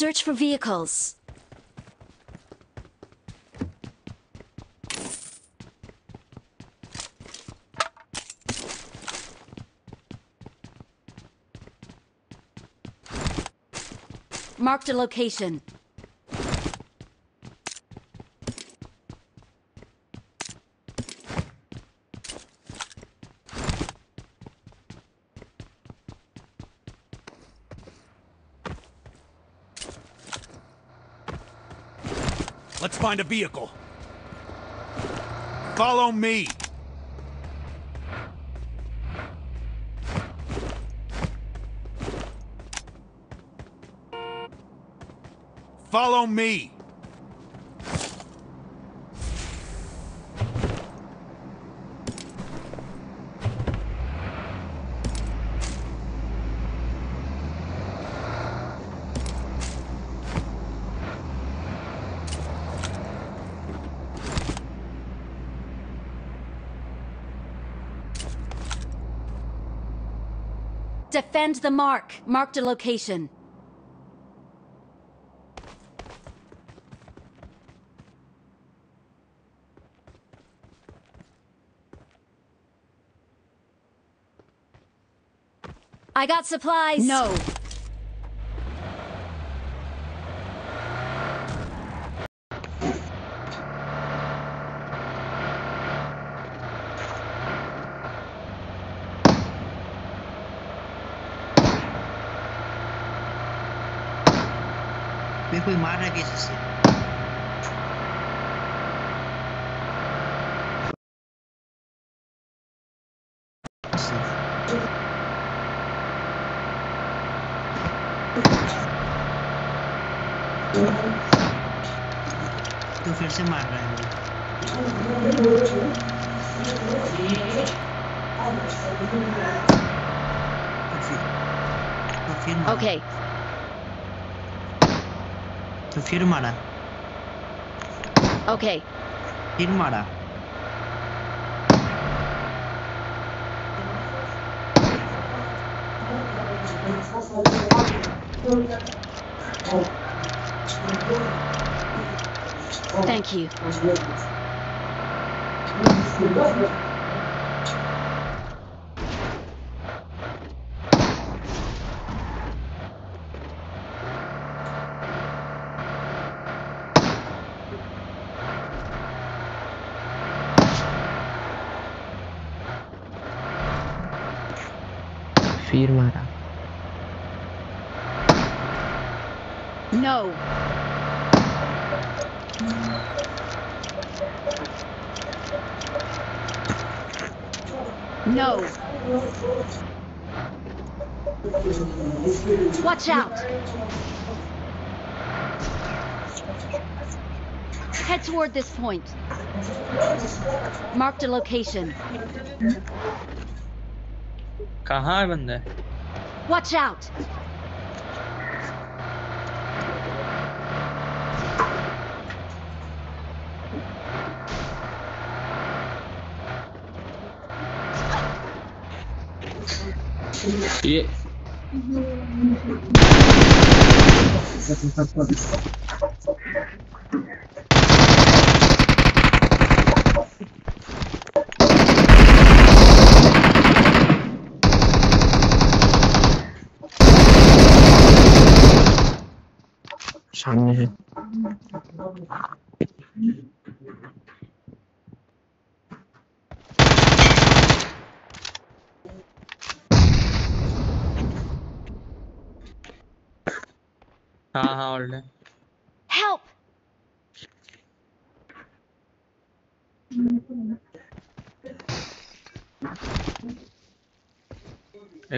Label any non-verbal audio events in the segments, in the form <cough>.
Search for vehicles. Marked a location. Find a vehicle. Follow me. Follow me. Defend the mark. Marked a location. I got supplies. No. मेरे कोई मार रहा है किसी से तो फिर से मार रहा है मुझे। तो फिर तो फिर मारा। Okay. तो फिर मारा Okay. फिर मारा Thank you. Watch out. Head toward this point. Marked a location. कहाँ है बंदे Watch out. ये Ich hab's mal geschafft.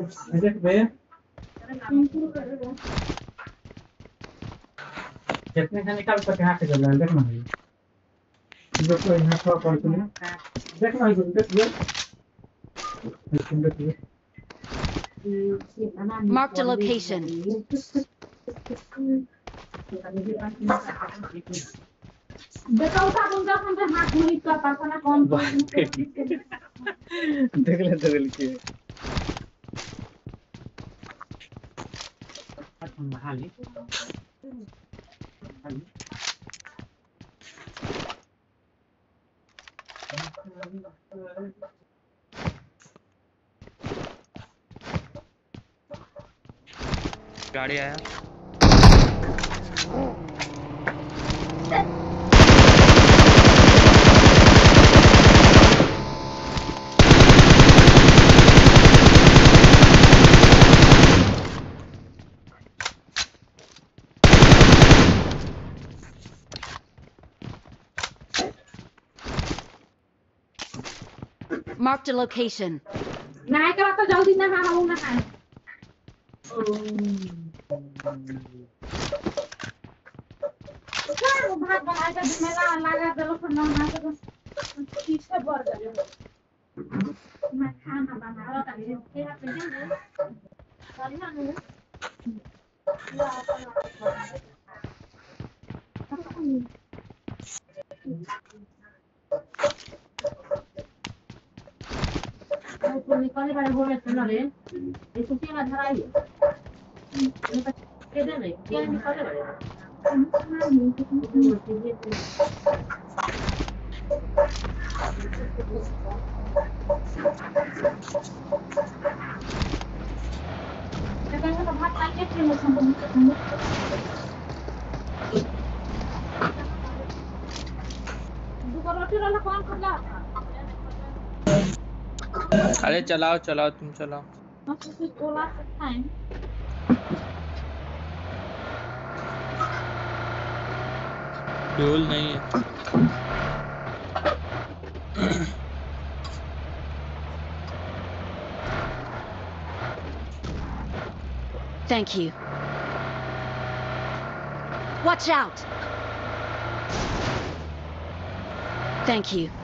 ये देख बे जितने से निकाल सके यहाँ से चल देखना है देखो यहाँ थोड़ा कॉल करिए देखना है देखिए देखिए Marked a location. देखो उठा दूँगा हम पे हाथ नहीं कर पाता ना कौन देख ले देख ले। गाड़ी आया। Marked a location. Thank you. नहीं बढ़िया नहीं तो निकलने वाले बोले थे ना रे ये तो क्या धरा है के दे नहीं क्या निकलने अरे चलाओ चलाओ तुम चलाओ है फ्यूल नहीं है Thank you. Watch out! Thank you.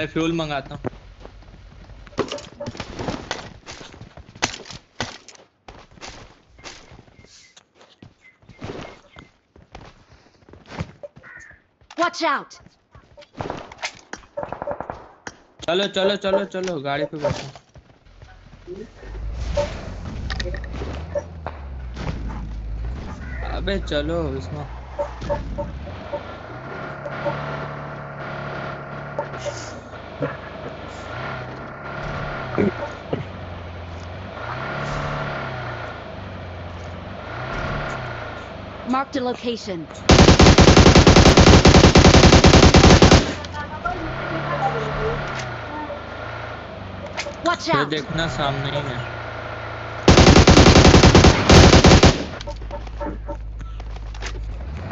मैं फ्यूल मंगाता हूँ। Watch out! चलो चलो चलो चलो गाड़ी पे बैठो। अबे चलो इसमें। Marked a location. Watch ये out! देखना सामने ही है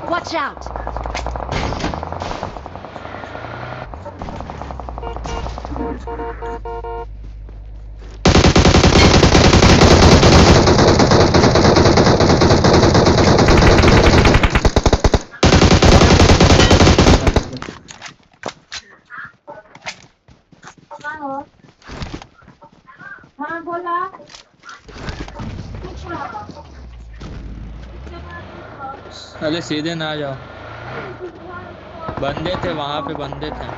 Watch out! हाँ अरे सीधे ना जाओ बंदे थे वहाँ पे बंदे थे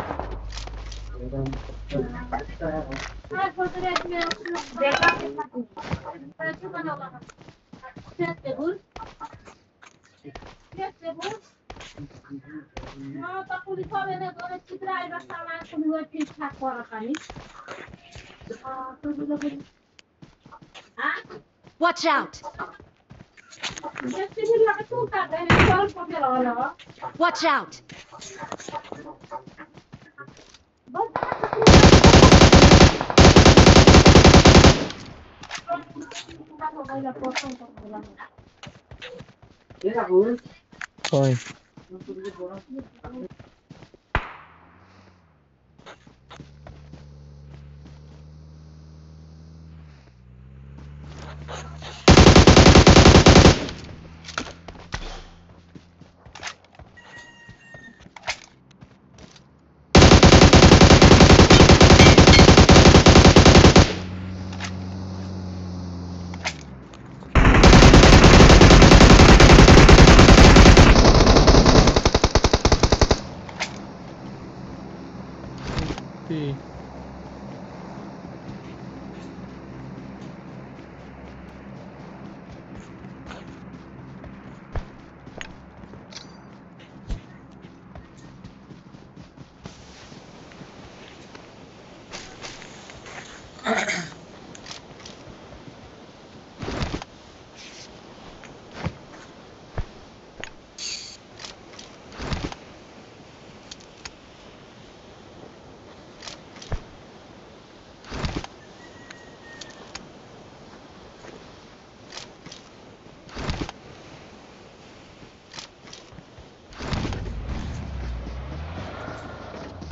Watch out! Watch out! ये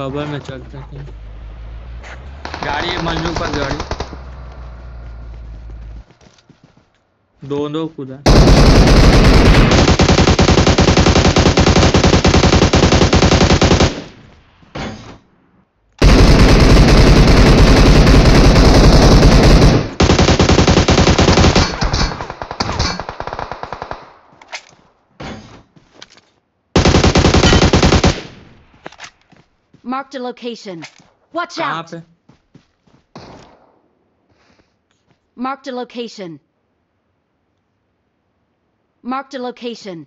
कबर में चलते थे गाड़ी है मंजू पर गाड़ी। दो दो कूदा marked a location. Watch Copy. out! Marked a location. Marked a location.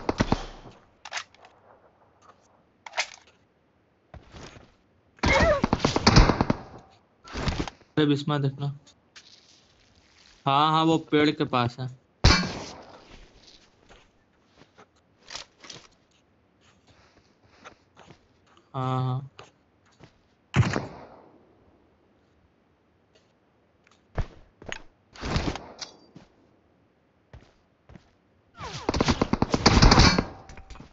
अरे बिस्मा देखना। हाँ हाँ वो पेड़ के पास है। हाँ हाँ।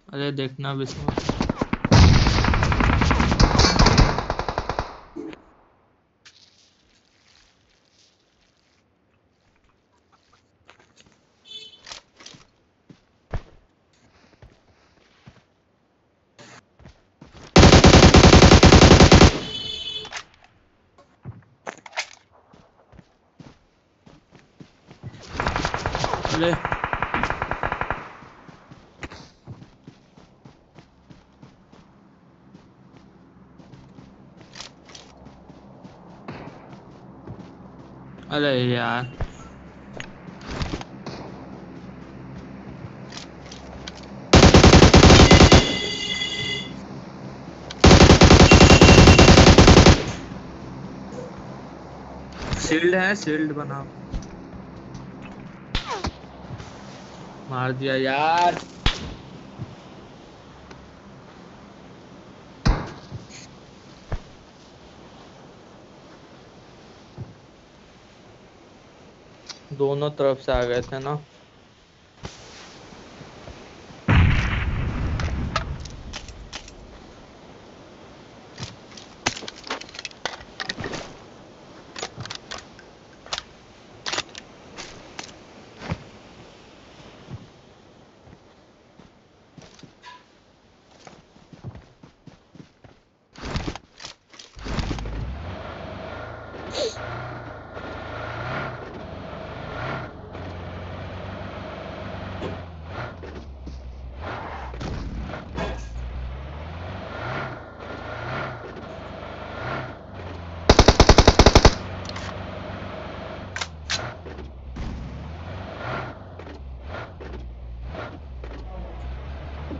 अरे देखना बिस्मा अरे यार। शील्ड है शील्ड बनाओ। मार दिया यार। दोनों तरफ़ से आ गए थे ना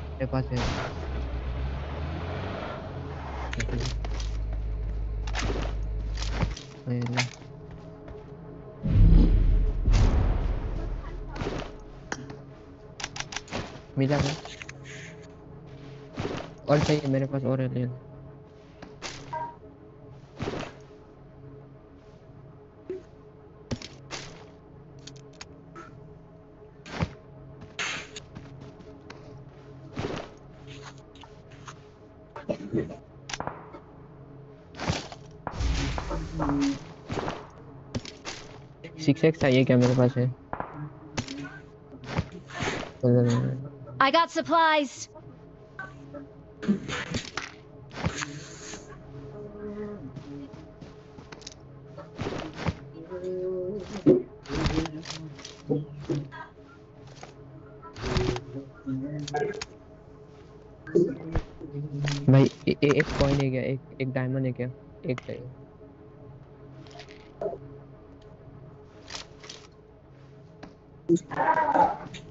मेरे पास है ये ले। मिला क्या और चाहिए मेरे पास और है ले लो। सिक्स एक्स चाहिए क्या मेरे पास है I got supplies. भाई ए, ए, एक कॉइन है क्या एक एक डायमंड है क्या एक चाहिए कौन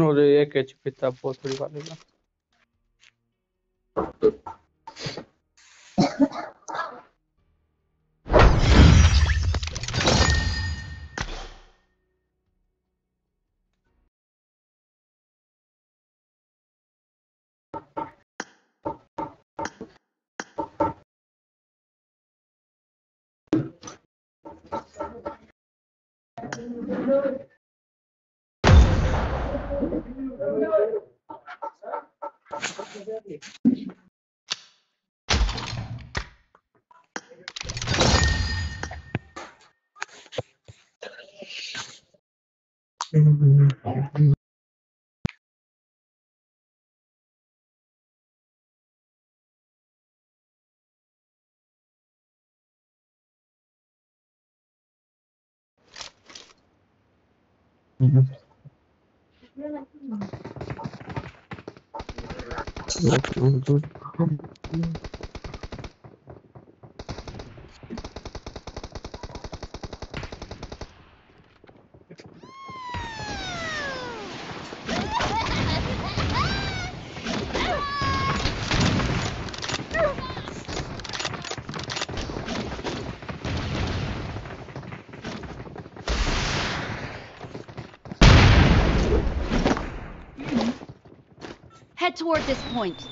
और एक एचपी था पोतड़ी वाले का Head toward this point.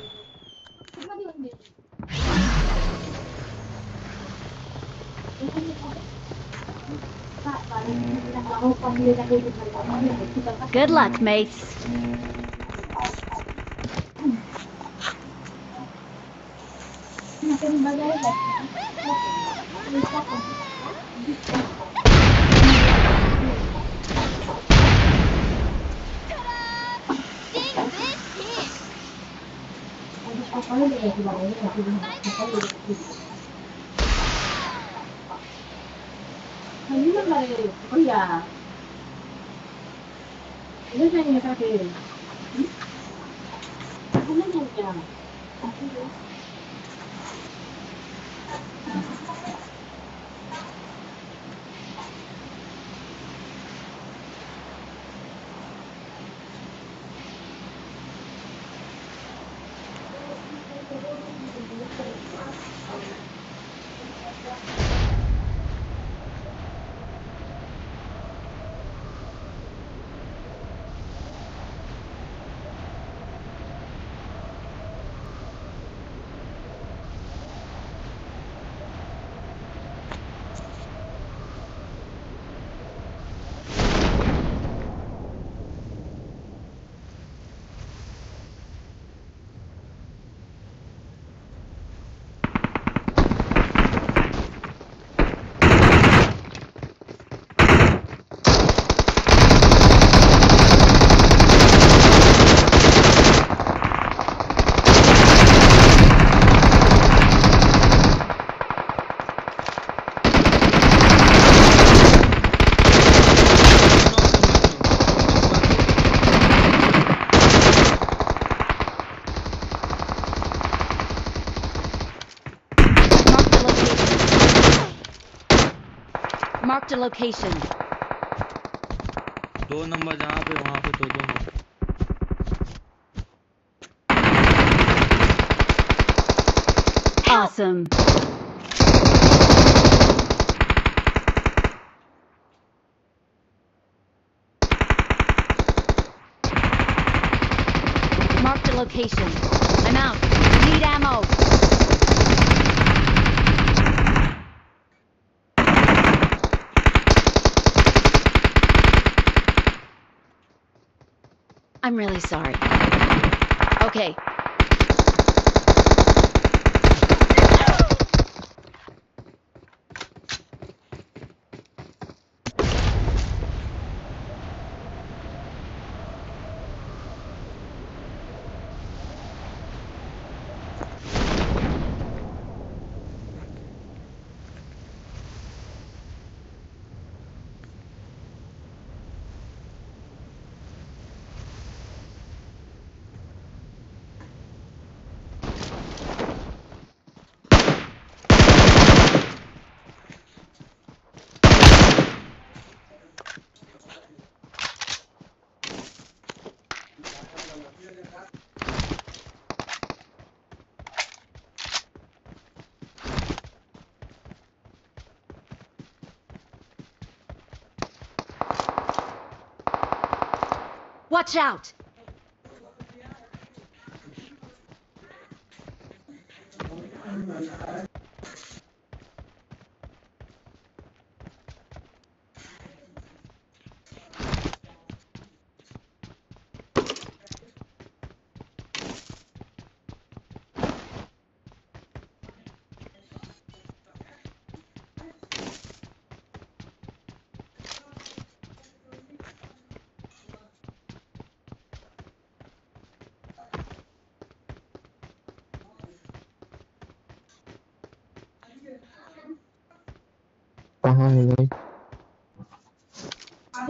Good luck, mates. <laughs> có vấn đề thì bạn ấy là trường hợp mà có được thì hình như là bây giờ rất hay người ta kêu location. दो number जहाँ पे वहाँ पे दो दो हैं। Awesome. Marked a location. I'm out. Need ammo. I'm really sorry. Okay, watch out.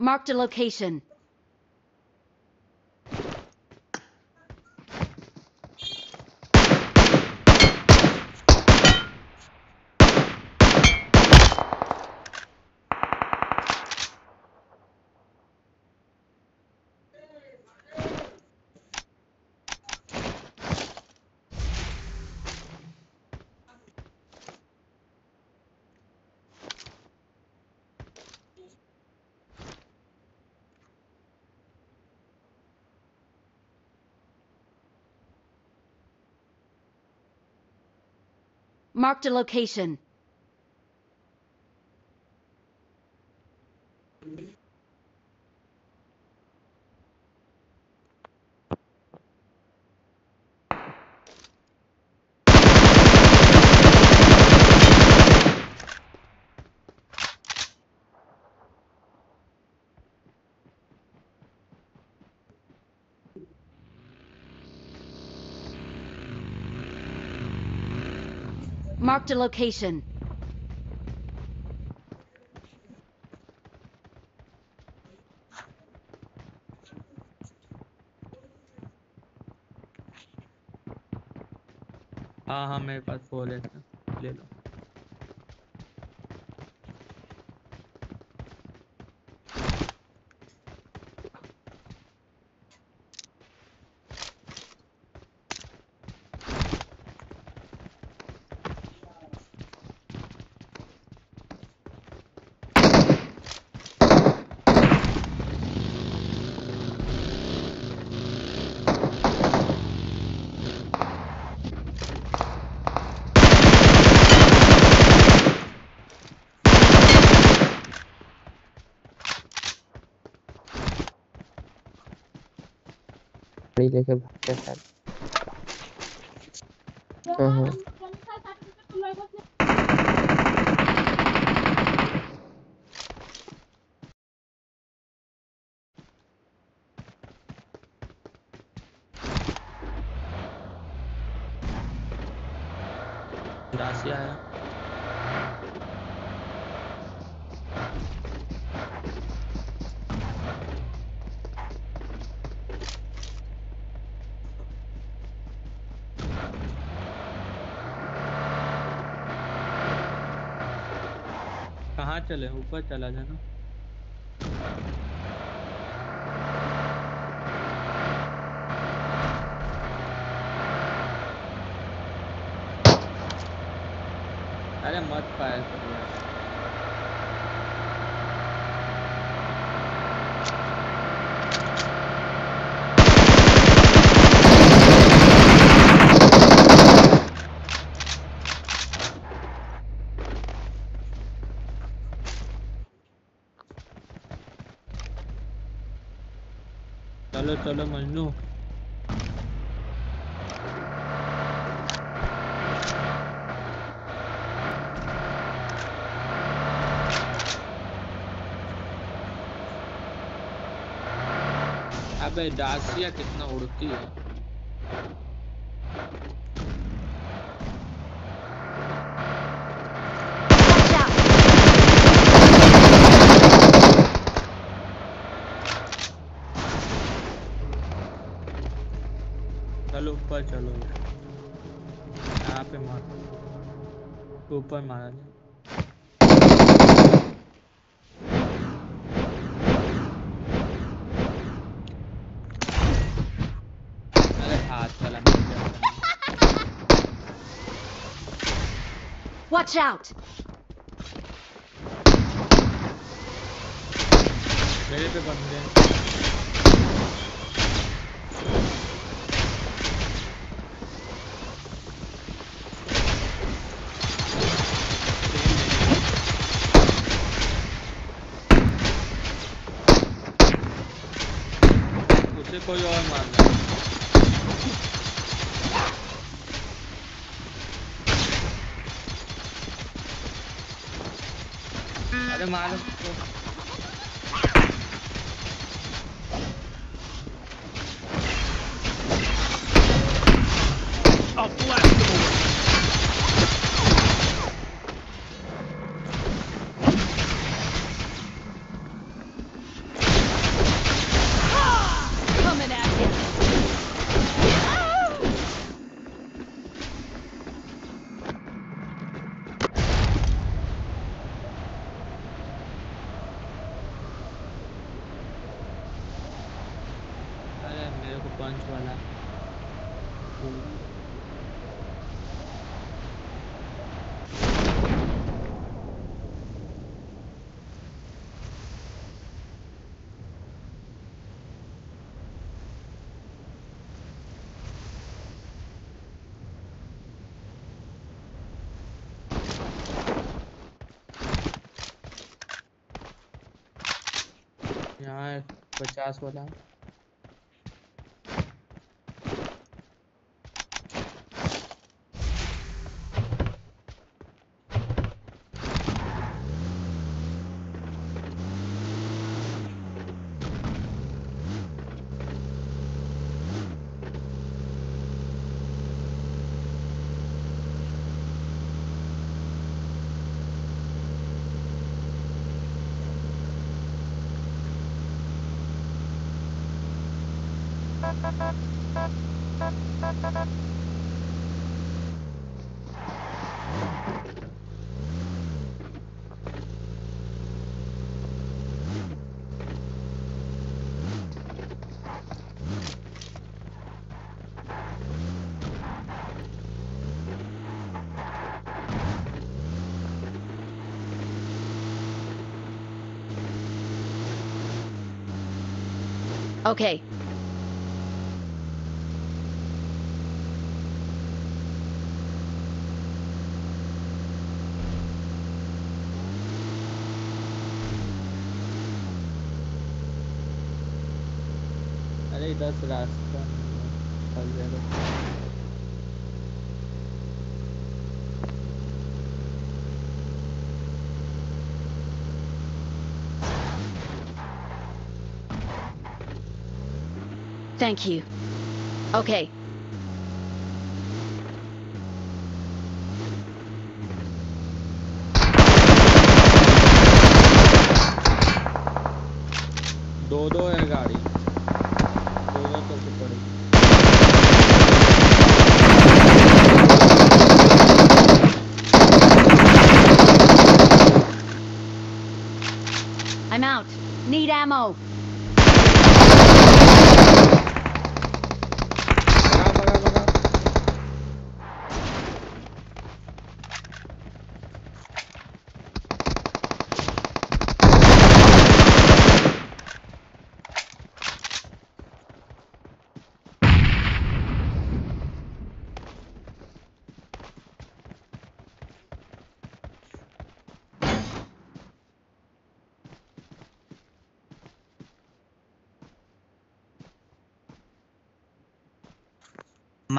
Marked a location. Marked a location. Marked a location. हाँ हाँ मेरे पास फोर है ले लो गाड़ी लेके भागते हाँ। हाँ आया। चले ऊपर चला जाना अरे मत फायर करो यार चलो मजनू अबे डासिया कितना उड़ती है। चलो ऊपर चलो यहाँ पे मार। ऊपर मारा जाए। Watch out! मेरे पे बंदे हैं। उसे कोई और मार रहा है अरे मारो उसको। I'll blast them away. Coming at you! अरे मेरे को पंच वाला यहाँ पचास वाला। Okay. Thank you. Okay.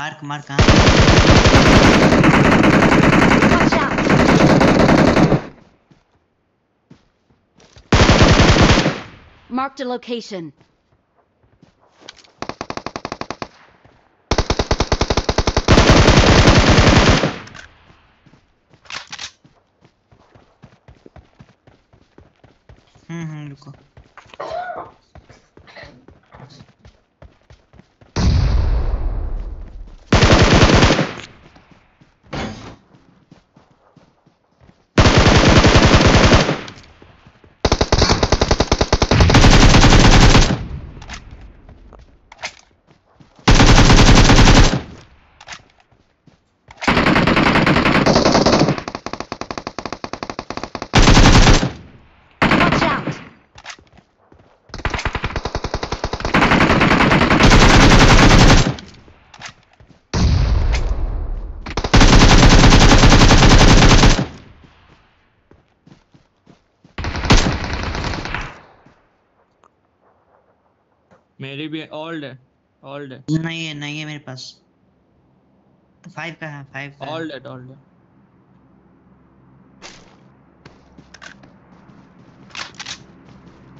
Mark mark कहाँ Watch out! Marked a location. भी ओल्ड है ओल्ड है। नहीं है नहीं है मेरे पास। तो फाइव का है फाइव का। ओल्ड है ओल्ड है।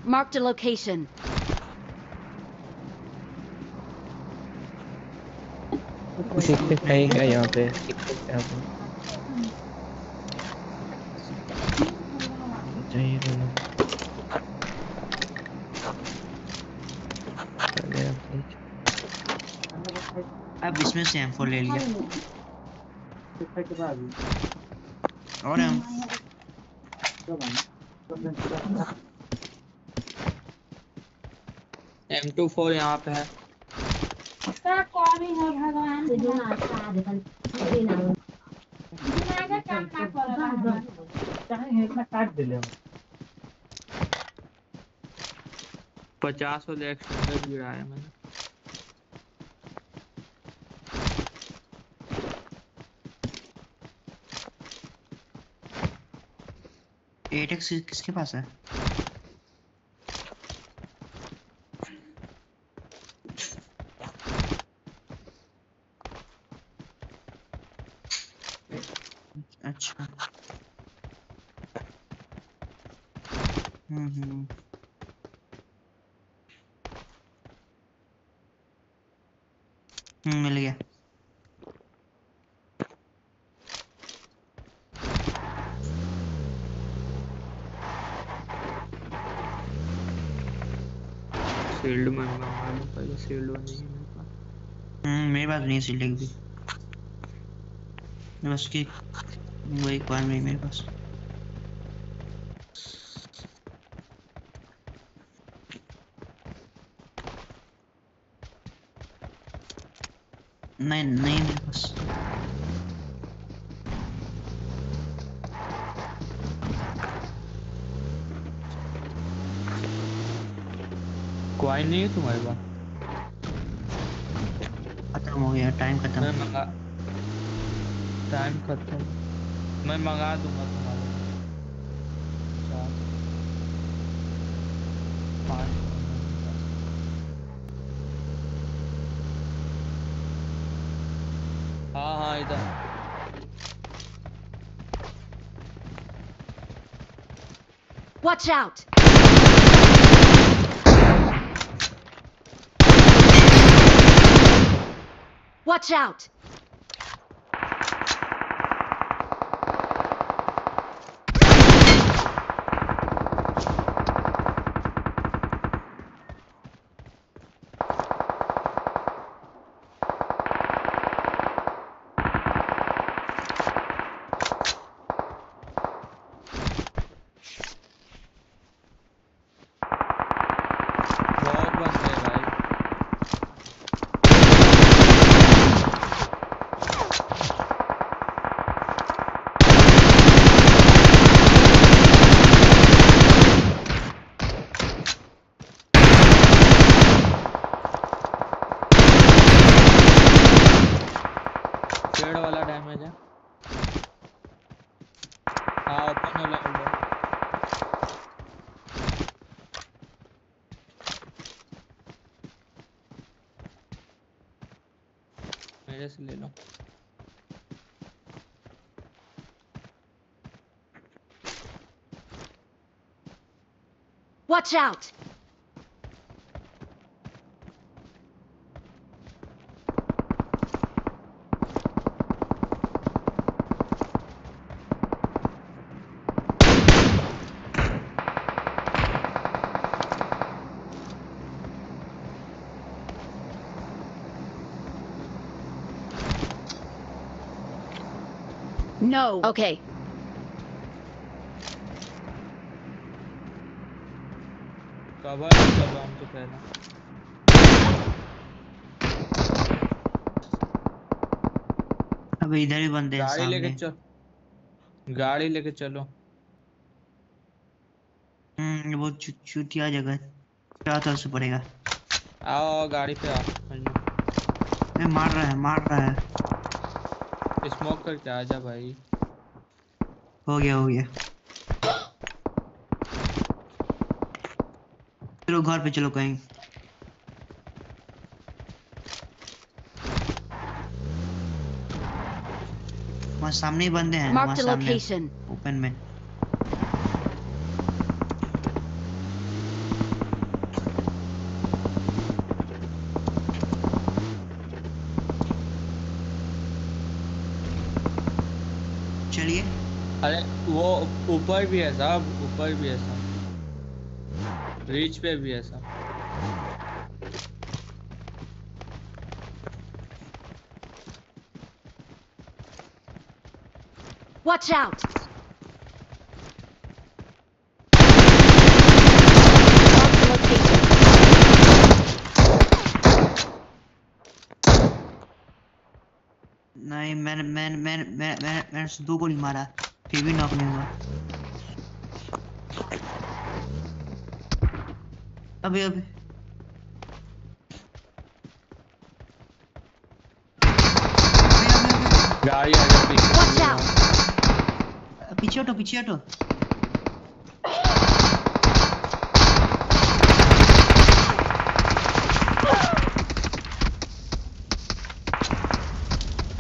Marked a location. ठीक से है क्या यहाँ पे ठीक से यहाँ पे चाहिए तो नहीं। चले अब नीचे। इसमें से एम ले लिया। ठीक के बाद और हम एम टू फोर यहाँ पे है। का कमी है भगवान। दिमाग का काम ना करे चाहे है इतना काट दे ले पचास वाले एक्सटेंडर भी गिराया मैंने एट एक्स किसके पास है अच्छा हम्म हम्म हम्म, मिल गया शील्ड में मंगा लूँ पहले शील्ड बनी है मेरे पास। हम्म मेरे पास नहीं है सिलेक्ट भी। बस की वही एक बार नहीं मेरे पास। नहीं नहीं मेरे पास। क्वाइन नहीं है तुम्हारे पास। खत्म हो गया टाइम खत्म। मैं मंगा टाइम खत्म। मैं मंगा दूँगा तुम्हारे लिए। चार। पाँच। हाँ हाँ इधर। Watch out! Watch out! Watch out! No. Okay. हूँ पहले अब इधर भी बंदे हैं गाड़ी लेके चल। गाड़ी लेके चलो। हम्म चु, चुतिया जगह है। क्या से पड़ेगा? आओ आओ, गाड़ी पे आओ। मंजू मार रहा है मार रहा है। स्मोक करके आ जा भाई। हो गया हो गया। चलो घर पे चलो कहीं। वहाँ सामने ही बंदे हैं वहाँ सामने। ओपन में। चलिए। अरे वो ऊपर भी है साहब ऊपर भी है साहब। रीच पे भी है साहब Watch out! Marked a location. नहीं मैंने मैंने मैंने मैंने मैंने दो गोली मारा फिर भी नॉक नहीं हुआ अभी अभी। गाड़ी आ गई। पीछे हटो पीछे हटो।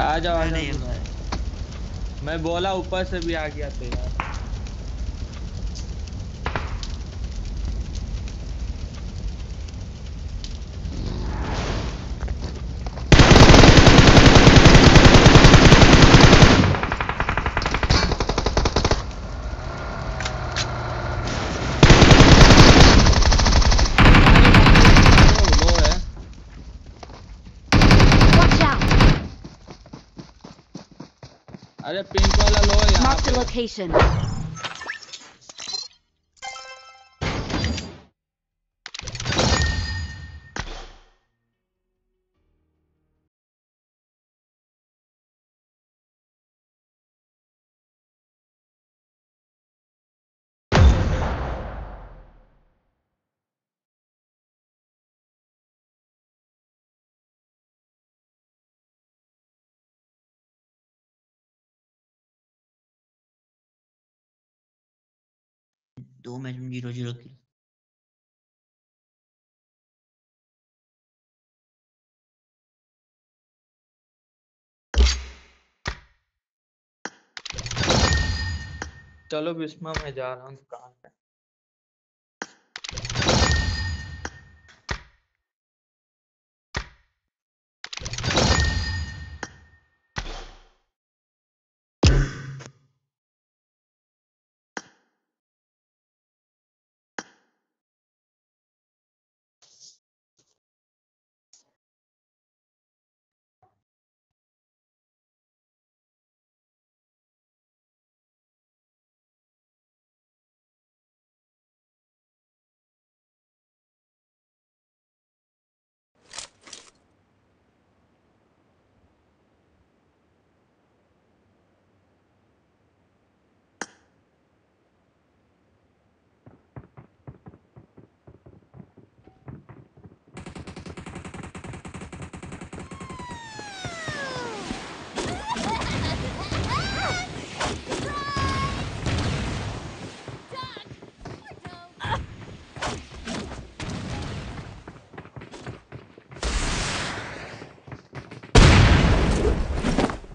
आ जाओ मैं बोला ऊपर से भी आ गया तो location. दो मैच में ज़ीरो ज़ीरो किल। चलो बिस्मा मैं जा रहा हूँ। दुकान पे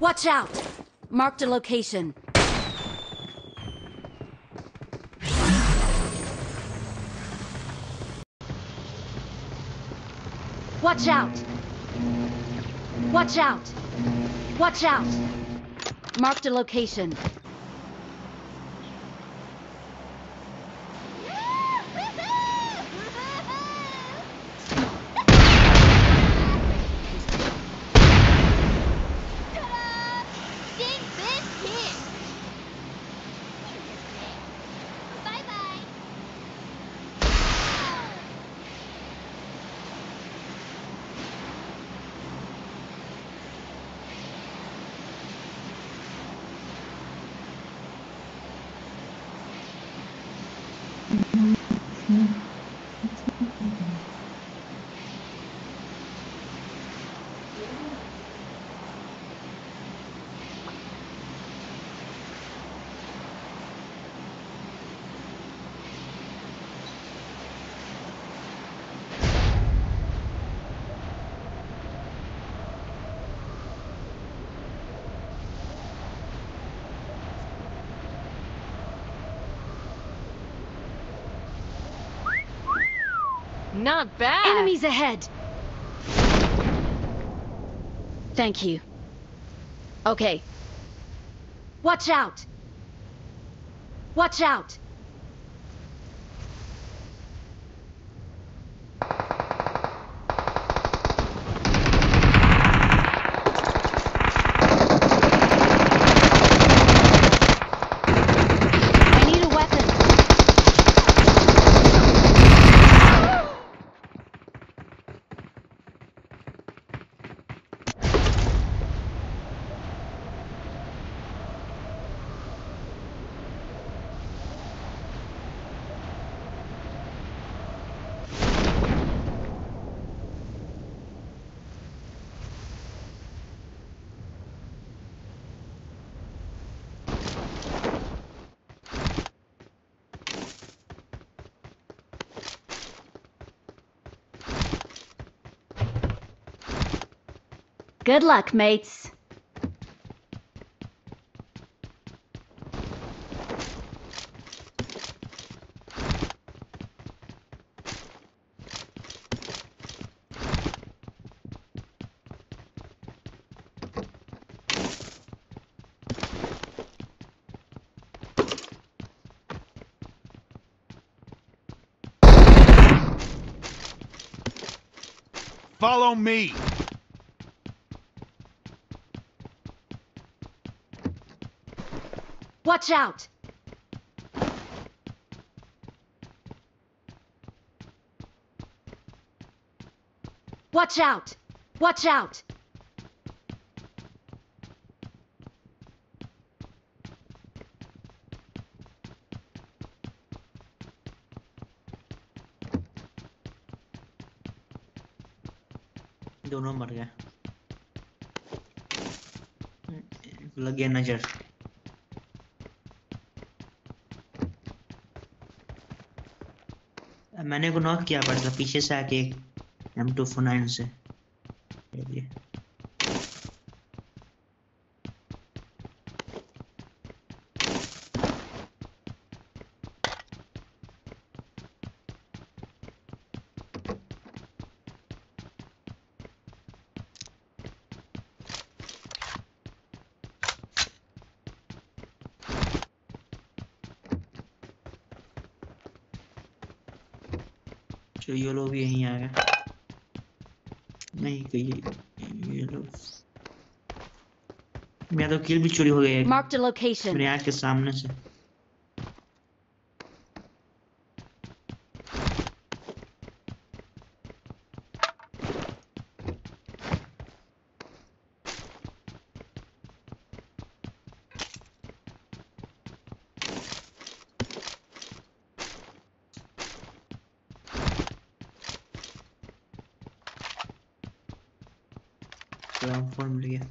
Watch out! Marked a location. Watch out! Watch out! Watch out! Marked a location. Not bad. Enemies ahead. Thank you. Okay. Watch out. Watch out. Good luck, mates. Follow me. Watch out! Watch out! Watch out! दोनों मर गए लग गया नजर मैंने को knock किया पड़ता पीछे से आके एम टू फोर नाइन से ये जो ये लोग भी यहीं आ गए नहीं कोई ये ये लोग मेरा तो किल भी चोरी हो गई है। मार्क द लोकेशन मेरे आँख के सामने से ग्राउंड फ़ोन मिल गया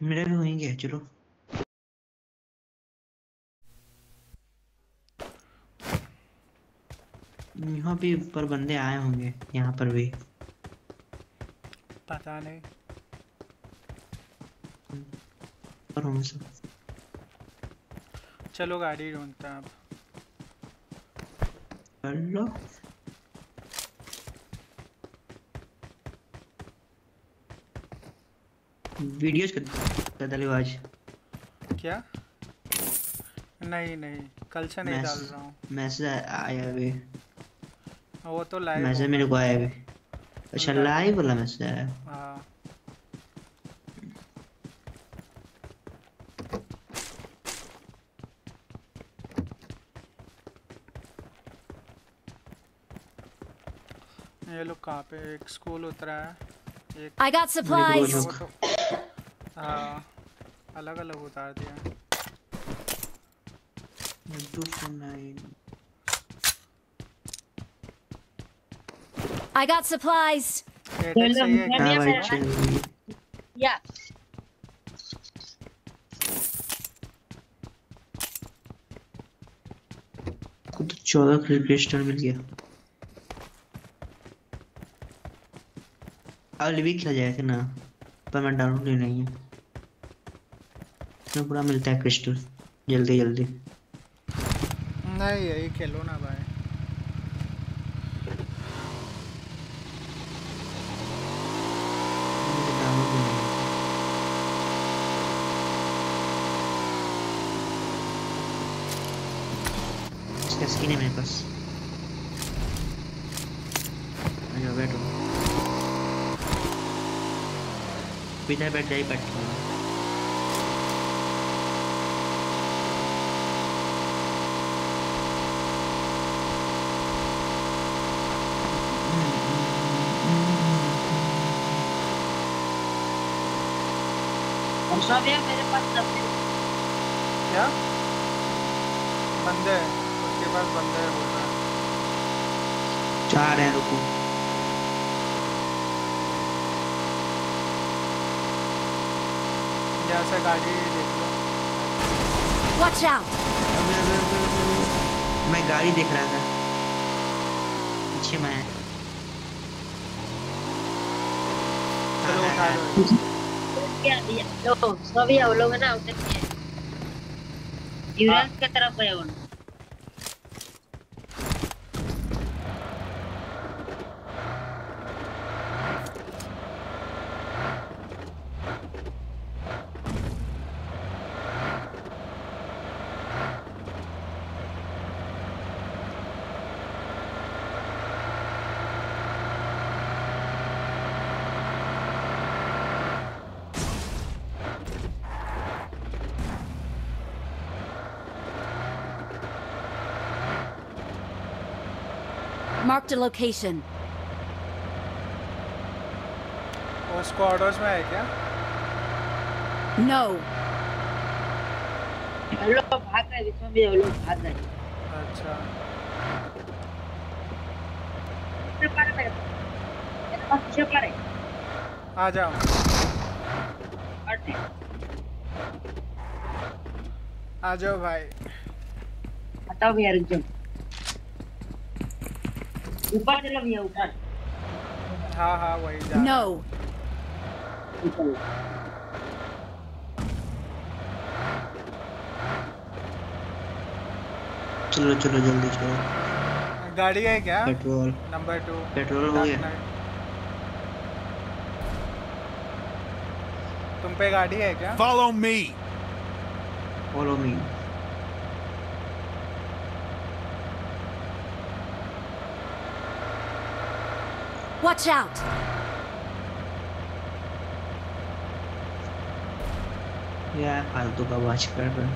मेरे भी वहीं गया चलो। यहाँ भी ऊपर बंदे आए होंगे यहाँ पर भी। पता नहीं। पर होंगे सब चलो गाड़ी ढूंढते हैं अब। कर लो वीडियोस कर डाली आज। क्या? नहीं नहीं कल से नहीं डाल रहा हूँ। मैसेज आया अभी। वो तो लाइव मैसेज मेरे को आया अभी। अच्छा लाइव वाला मैसेज आया। हाँ। ये लोग कहाँ पे? एक स्कूल उतरा है। एक I got supplies. हाँ। अलग अलग उतार दिया। I got supplies. Yeah. तो चौदह क्रिस्टल मिल गया। अब भी खेला जाएगा ना पर मैं डाउनलोड ही नहीं है। इसमें पूरा मिलता है क्रिस्टल। जल्दी जल्दी। नहीं यही खेलो ना भाई। स्किन है मेरे पास। बैठो। इधर बैठ जाइए बैठ। क्या? बंदे उसके पास बंदे है बोल रहा है। चार है रुको। यहाँ से गाड़ी देख लो। Watch out! मैं गाड़ी देख रहा था। पीछे मैं। चलो हाँ, उठा हाँ, लो सभी हम लोग है ना उधर यूएस के तरफ़ गए वो लोग। Marked a location. वो स्क्वाडर्स में है क्या? No. हम लोग भाग रहे इसमें भी लोग भाग रहे अच्छा। आ जाओ। आ जाओ भाई। हटाओ रुक जाओ। ऊपर चलो भैया ऊपर हाँ हाँ वही जा. ऊपर चलो चलो जल्दी चलो गाड़ी है क्या? पेट्रोल। Number two. पेट्रोल हो गया। तुम पे गाड़ी है क्या? Follow me. Follow me Watch out! यार फालतू का वॉच कर रहा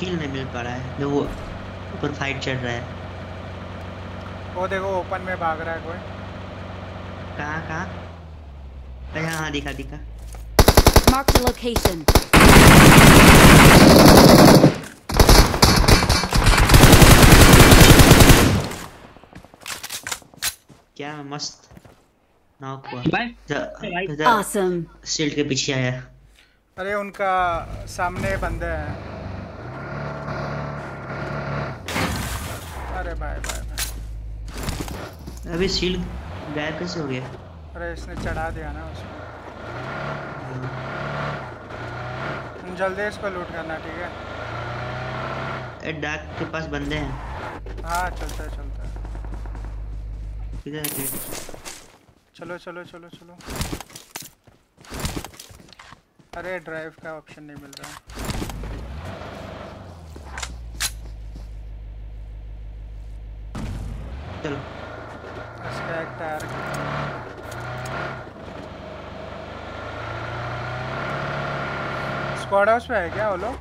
किल नहीं मिल पा रहा है। जो वो ऊपर फाइट चल रहा है। वो देखो ओपन में भाग रहा है कोई। कहाँ कहाँ? अरे हाँ दिखा दिखा। A location. क्या मस्त नॉक हुआ। Awesome. शील्ड के पीछे आया। अरे उनका सामने बंदे हैं। अरे भाई भाई भाई। अभी शील्ड गायब कैसे हो गया? अरे इसने चढ़ा दिया ना उसमें तुम जल्दी इसको लूट करना ठीक है? ए डाक के पास बंदे हैं। हाँ चलता है चलता किधर है चलो चलो चलो चलो। अरे ड्राइव का ऑप्शन नहीं मिल रहा। चलो। इसका एक टायर स्क्वाड हाउस पे है क्या वो लोग?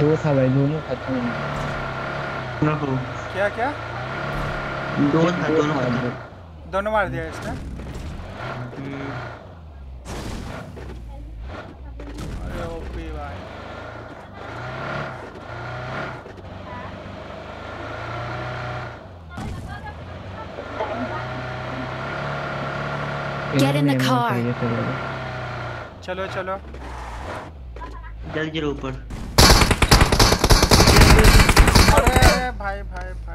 दो था भाई दोनों खत्म हो गए। क्या क्या? था दोनों। दोनों मार दिया। इसने? अरे ओपी भाई। Get in the car. चलो चलो चलो। जल्दी जल्दी ऊपर। अरे भाई भाई भाई।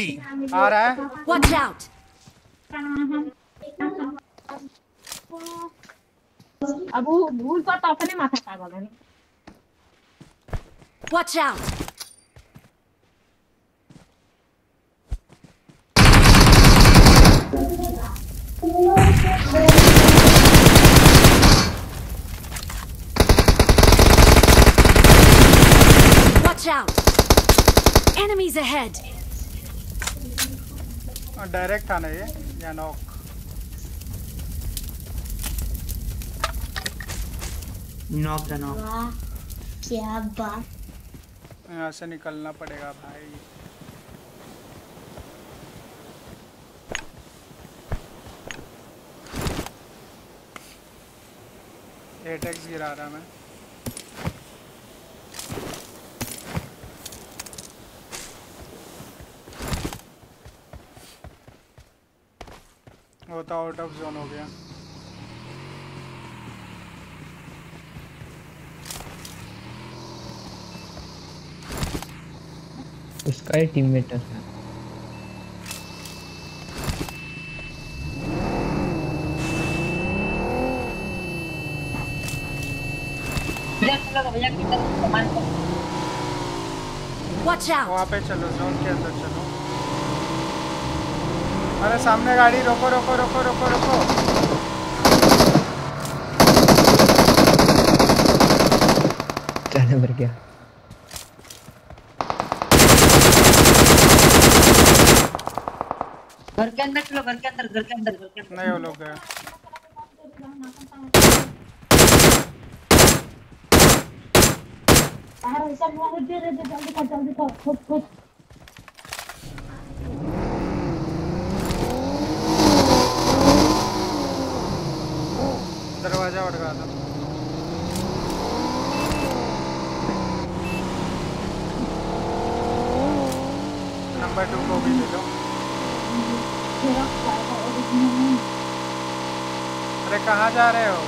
Follow me. आ रहा है Watch out! अब वो भूल तो अपने माथा पागल है Watch out! Watch out! Enemies ahead! Direct था ना ये या नॉक नॉक था नॉक क्या बात। यहाँ से निकलना पड़ेगा भाई। एटेक्स गिरा रहा मैं। वो तो आउट ऑफ़ जोन हो गया। उसका ही। टीममेट है! वहाँ पे चलो जोन के अंदर चलो। अरे सामने गाड़ी रोको रोको रोको रोको रोको। चल मर गया। घर के अंदर चलो घर के अंदर घर के अंदर घर के अंदर। नहीं वो लोग गए। बाहर दे दे जल्दी कर जल्दी कर खुद खुद दरवाज़ा उठा दो। नंबर टू को भी ले लो मेरा अरे कहाँ जा रहे हो?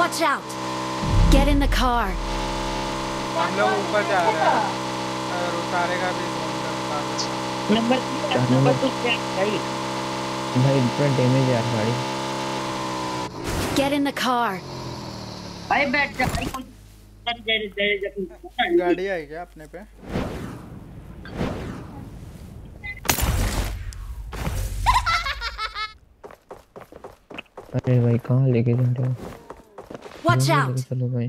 Watch out! Get in the car. हम लोग ऊपर जा रहे हैं अगर उतारेगा भी तो हम लोग उतार देंगे। नंबर क्या नंबर नंबर? टू पे भाई भाई इतना डैमेज है यार गाड़ी Get in the car. भाई बैठ जा भाई कोई जय जय जय जय गाड़ी आई क्या अपने पे अरे भाई कहाँ लेके जा रहे हो Watch जल्दी out! लेके चलो भाई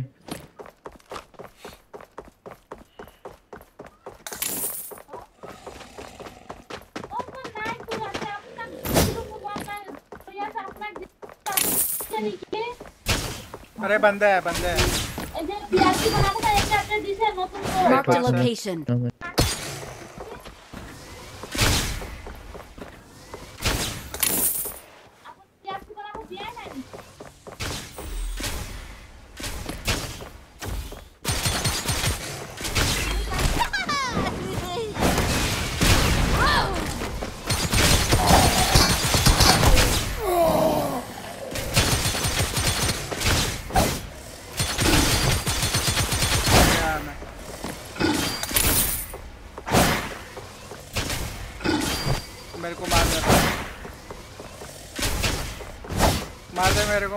अरे बंदा है बंदा है। द लोकेशन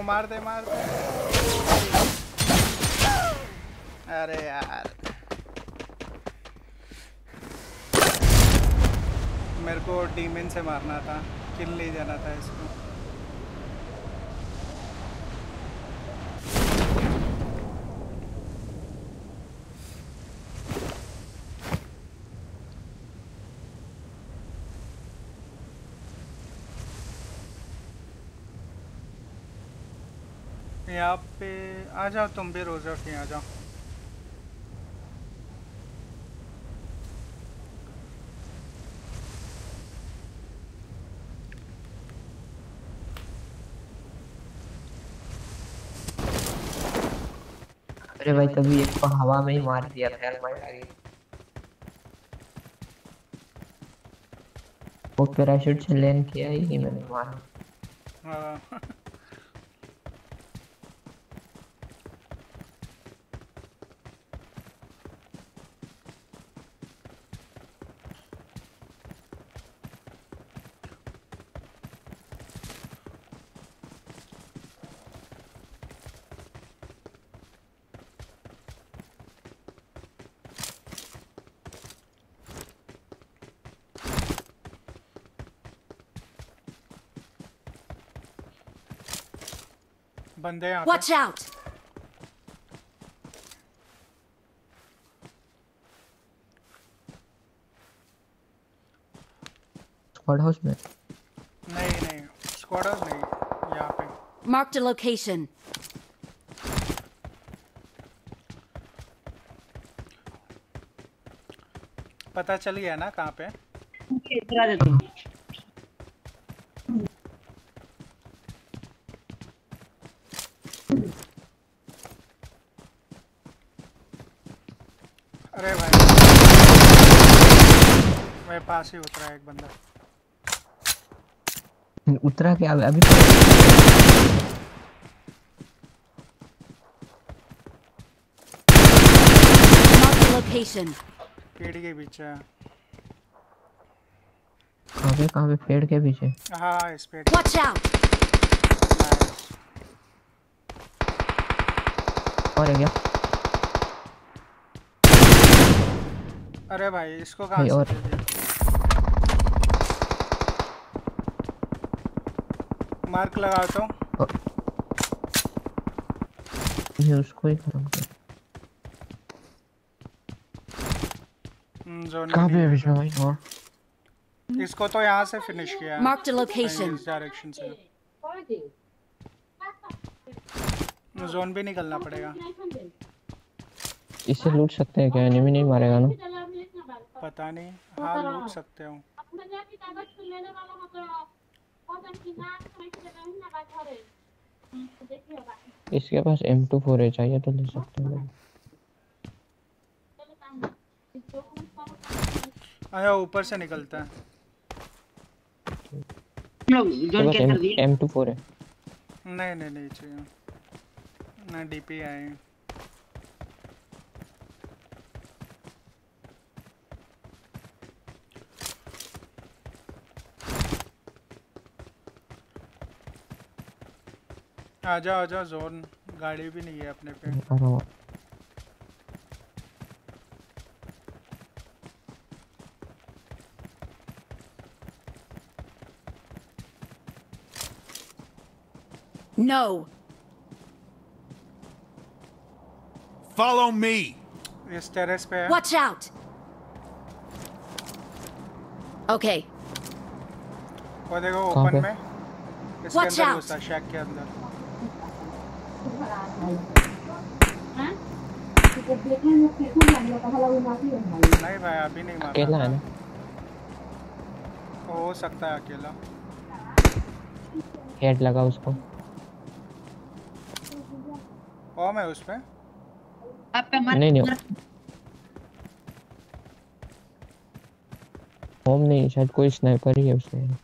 मार दे मार दे। अरे यार। मेरे को डीमिन से मारना था किल ले जाना था इसको। यहाँ पे आ जाओ तुम भी रोजा के आ जाओ। अरे भाई तभी एक को हवा में ही मार दिया था हेलमेट आ गई वो पैराशूट से लैंड किया ही मैंने मारा। <laughs> बंदे यहाँ Watch out! स्क्वाड हाउस में? नहीं नहीं स्क्वाड हाउस नहीं यहाँ पे। Marked a location. पता चल गया ना कहाँ पे? इधर आ जा तुम अरे भाई मेरे पास ही उतरा एक बंदा। उतरा क्या? अभी तो Marked a पेड़ के पीछे। है। कहाँ पे कहाँ पे? पेड़ के पीछे। हाँ इस पेड़ Watch out! और क्या? अरे भाई इसको कहाँ से और दे दिया? मार्क लगाओ तो ये उसको ही खत्म कर। हम्म, जोन कहाँ पे है विष्णु भाई? और? इसको तो यहाँ से फिनिश किया है। Marked a location. इस डायरेक्शन से। जोन भी निकलना पड़ेगा। इससे लूट सकते हैं क्या? एनिमी नहीं मारेगा ना? पता नहीं। हाँ लूट सकते हो। इसके पास M24 है चाहिए तो ले सकते हैं। आया ऊपर से निकलता है। कर दिए M24 है। नहीं नहीं नहीं चाहिए। ना डीपी आए आ जाओ आ जाओ जोन गाड़ी भी नहीं है अपने पे No! Follow me. इस टेरेस पे है Watch out! Okay, वो देखो ओपन में इसके Watch अंदर out. घुसा शैक के अंदर नहीं भाई अभी नहीं मारा। अकेला है ना? हो सकता है अकेला। हेड लगा उसको। ओ मैं उसमें आप पे मार नहीं नहीं। होम नहीं शायद कोई स्नाइपर ही है उसमें।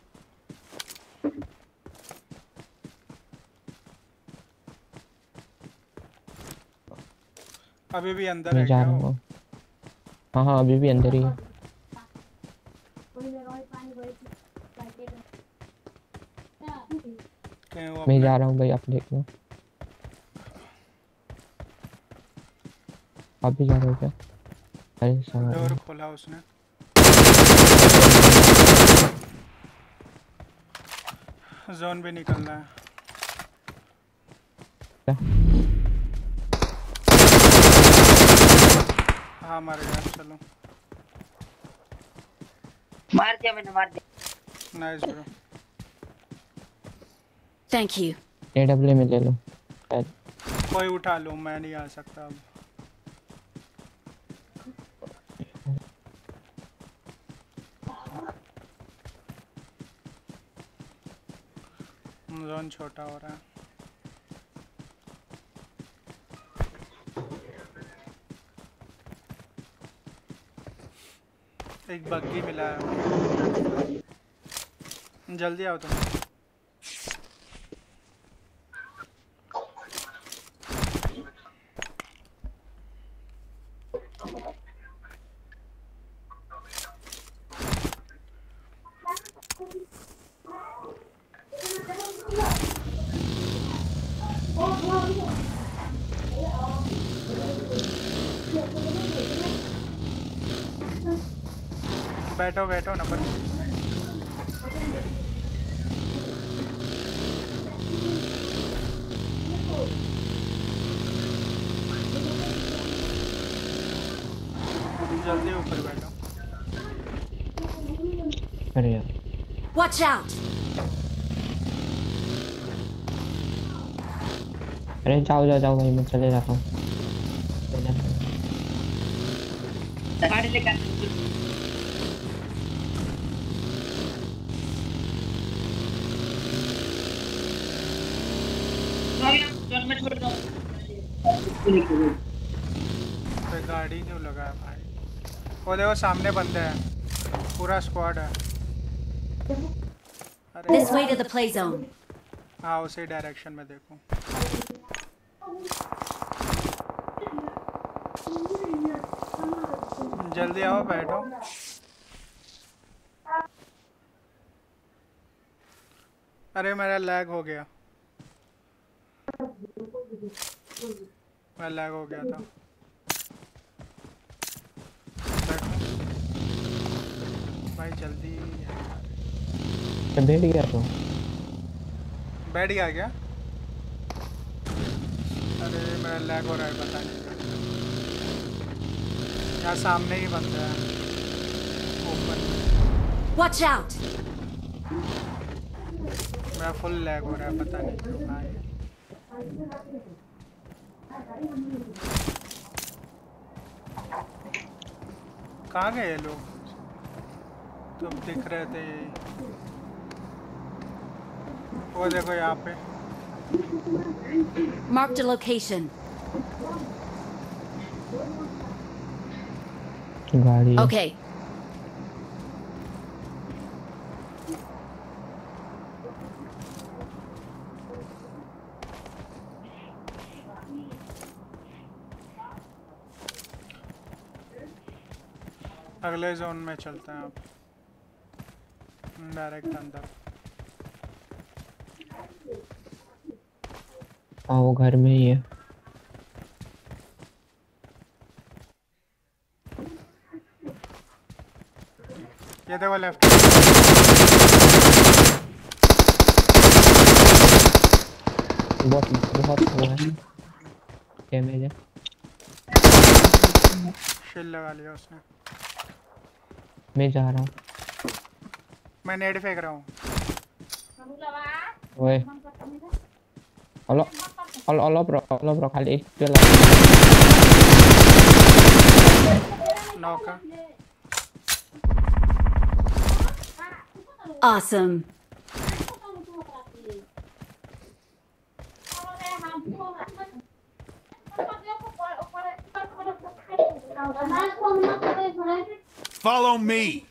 अभी भी अंदर है जा रहा? हूँ। हाँ हाँ अभी भी अंदर ही है। मैं जा रहा हूँ भाई आप देखना आप भी जा रहे हो क्या? अरे सवाल डोर खोला उसने। जोन भी निकलना है। हाँ मर गया चलो। मार दिया मैंने मार दिया। Nice bro thank you. AW में ले लो कोई उठा लो मैं नहीं आ सकता अब। जोन छोटा हो रहा है। एक बग्गी मिला। है जल्दी आओ तुम। बैठो बैठो नंबर जल्दी ऊपर बैठो। अरे यार। Watch out! अरे जाओ जाओ जाओ भाई मैं चले जाता हूँ गाड़ी लेकर चल मैं छोड़ दूँ पे गाड़ी क्यों लगा है भाई वो देखो सामने बंदे हैं। पूरा स्क्वाड है। अरे This way to the play zone. हाँ उसी डायरेक्शन में देखो। जल्दी आओ बैठो। अरे मेरा लैग हो गया। मैं लैग हो गया था। जल्दी बैठ गया तो बैठ गया क्या? अरे मेरा लैग हो रहा है पता नहीं यहाँ सामने ही बंदा है। Open Watch out! मेरा फुल लैग हो रहा है पता नहीं क्यों भाई कहाँ गए ये लोग? तुम दिख रहे थे यही वो देखो यहाँ पे Marked a location. गाड़ी Okay. अगले जोन में चलते हैं आप डायरेक्ट अंदर हाँ वो घर में ही है। ये देखो लेफ़्ट बहुत बहुत वो है। डैमेज है। शिल लगा लिया उसने। मैं जा रहा हूँ। मैं नेट फेंक रहा हूँ ओए अलग अलग अलग ब्रो अलग ब्रो खाली एक पे नॉक है Awesome. Follow me.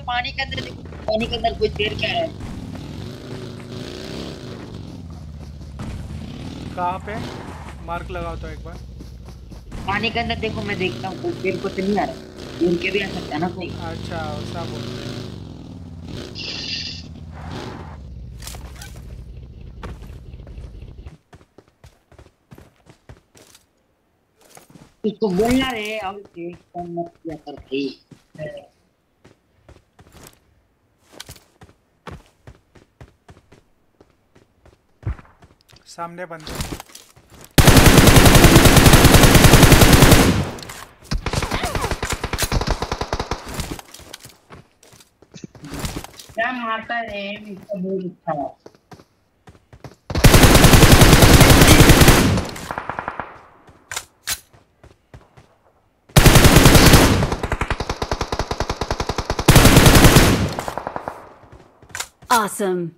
भी पानी के अंदर देखो पानी के अंदर कुछ देर क्या है? कहाँ पे? मार्क लगाओ तो एक बार। पानी के अंदर देखो मैं देखता हूँ कोई तैर को तो नहीं आ रहा। उनके भी आ सकता है ना कोई? अच्छा ऐसा बोल हैं। इसको बोलना रे और कम मत किया कर भाई। सामने बंदे क्या मारता है इसका बहुत अच्छा है Awesome.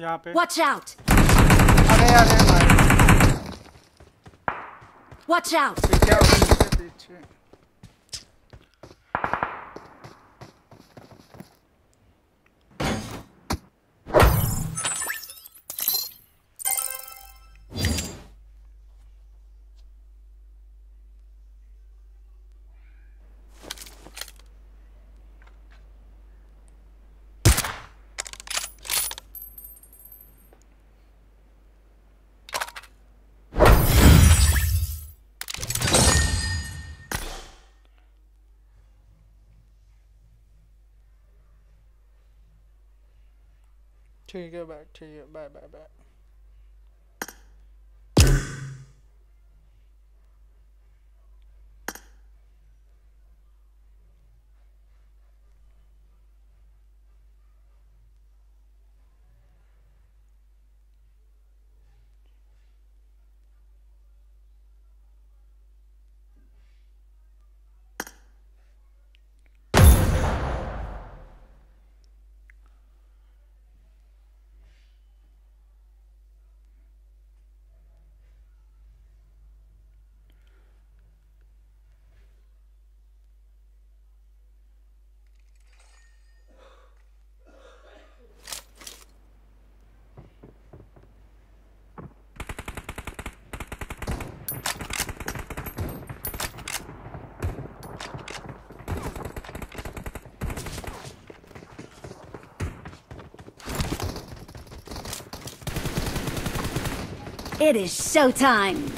यहाँ पे Watch out. अरे अरे भाई Watch out. पीछे पीछे Take it back, take it back, back, back. It is showtime.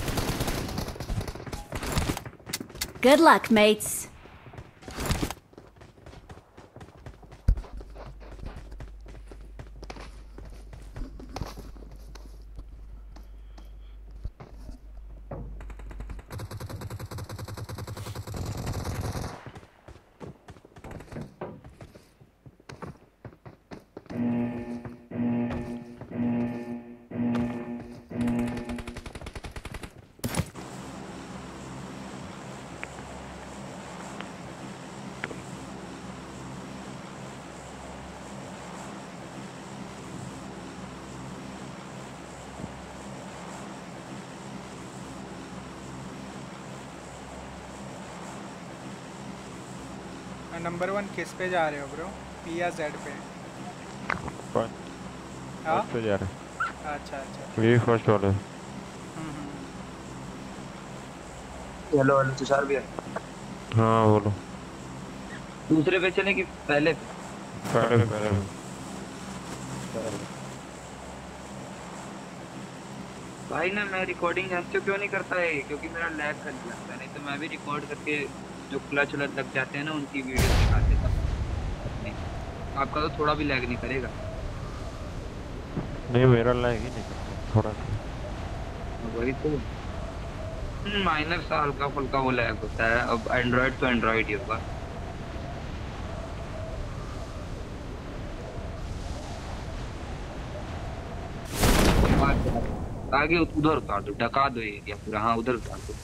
Good luck, mates. Number one किस पे जा रहे हो ब्रो पी या जेड पे? कौन? हाँ? फ़र्स्ट पे जा रहा अच्छा अच्छा है ये फ़र्स्ट वाला। हम्म, हम्म। हेलो हेलो तुषार भैया। हाँ बोलो। दूसरे पे चले कि पहले पहले पहले भाई ना मैं रिकॉर्डिंग ऐसे क्यों नहीं करता है क्योंकि मेरा लैग करने लगता है नहीं तो मैं भी रिकॉर्ड करके जो क्लच उलच लग जाते हैं ना उनकी वीडियो दिखा देता हूँ। नहीं, आपका तो थोड़ा भी लैग नहीं करेगा। नहीं मेरा लाइक ही नहीं करता थोड़ा सा। वही तो। माइनर सा हल्का फुल्का वो लैग होता है। अब एंड्रॉइड तो एंड्रॉइड ही होगा। आगे उधर उतार दो ढका दो एरिया पूरा? हाँ उधर उतार दो।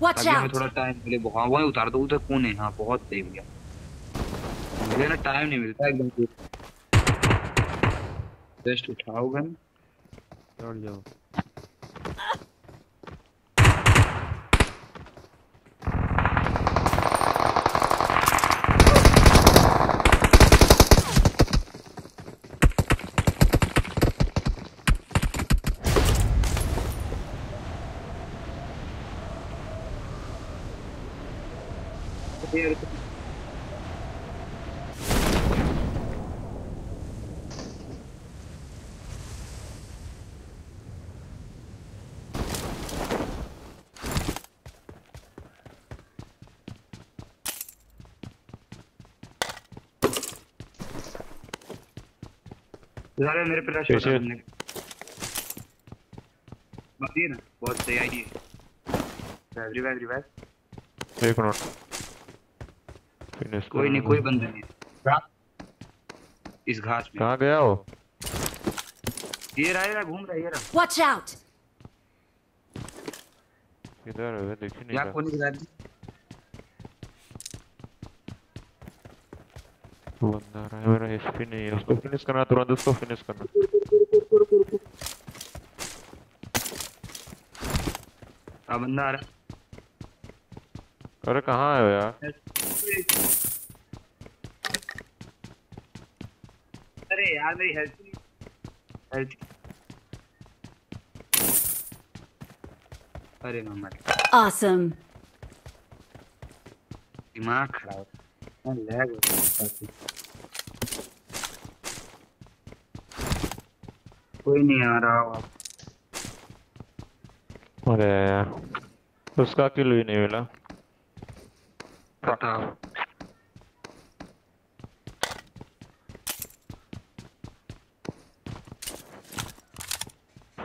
Watch out. थोड़ा टाइम मिले हाँ वहीं उतार दो उधर कौन है हाँ बहुत सही गया। मुझे ना टाइम नहीं मिलता एकदम से। जस्ट उठाओ गन चल जाओ। यार मेरे पे रश। होता बंदे मारिए ना? बहुत सही आईडिया रिवाइव रिवाइव एक मिनट। कोई नहीं कोई बंदा नहीं इस घास पे। कहाँ गया हो ये रहा ये रहा घूम रहा है ये रहा Watch out! किधर है वे? दिख ही नहीं या रहा कोई नहीं रिवाइव वो बंदा आ रहा है मेरा एचपी नहीं है उसको फिनिश करना तुरंत उसको फिनिश करना। आ बंदा आ रहा अरे कहाँ है यार? अरे यार मेरी हेल्थ हेल्थ अरे मामा Awesome. दिमाग खराब लैग हो रहा है कोई नहीं आ रहा अरे उसका किल भी नहीं मिला। बताओ।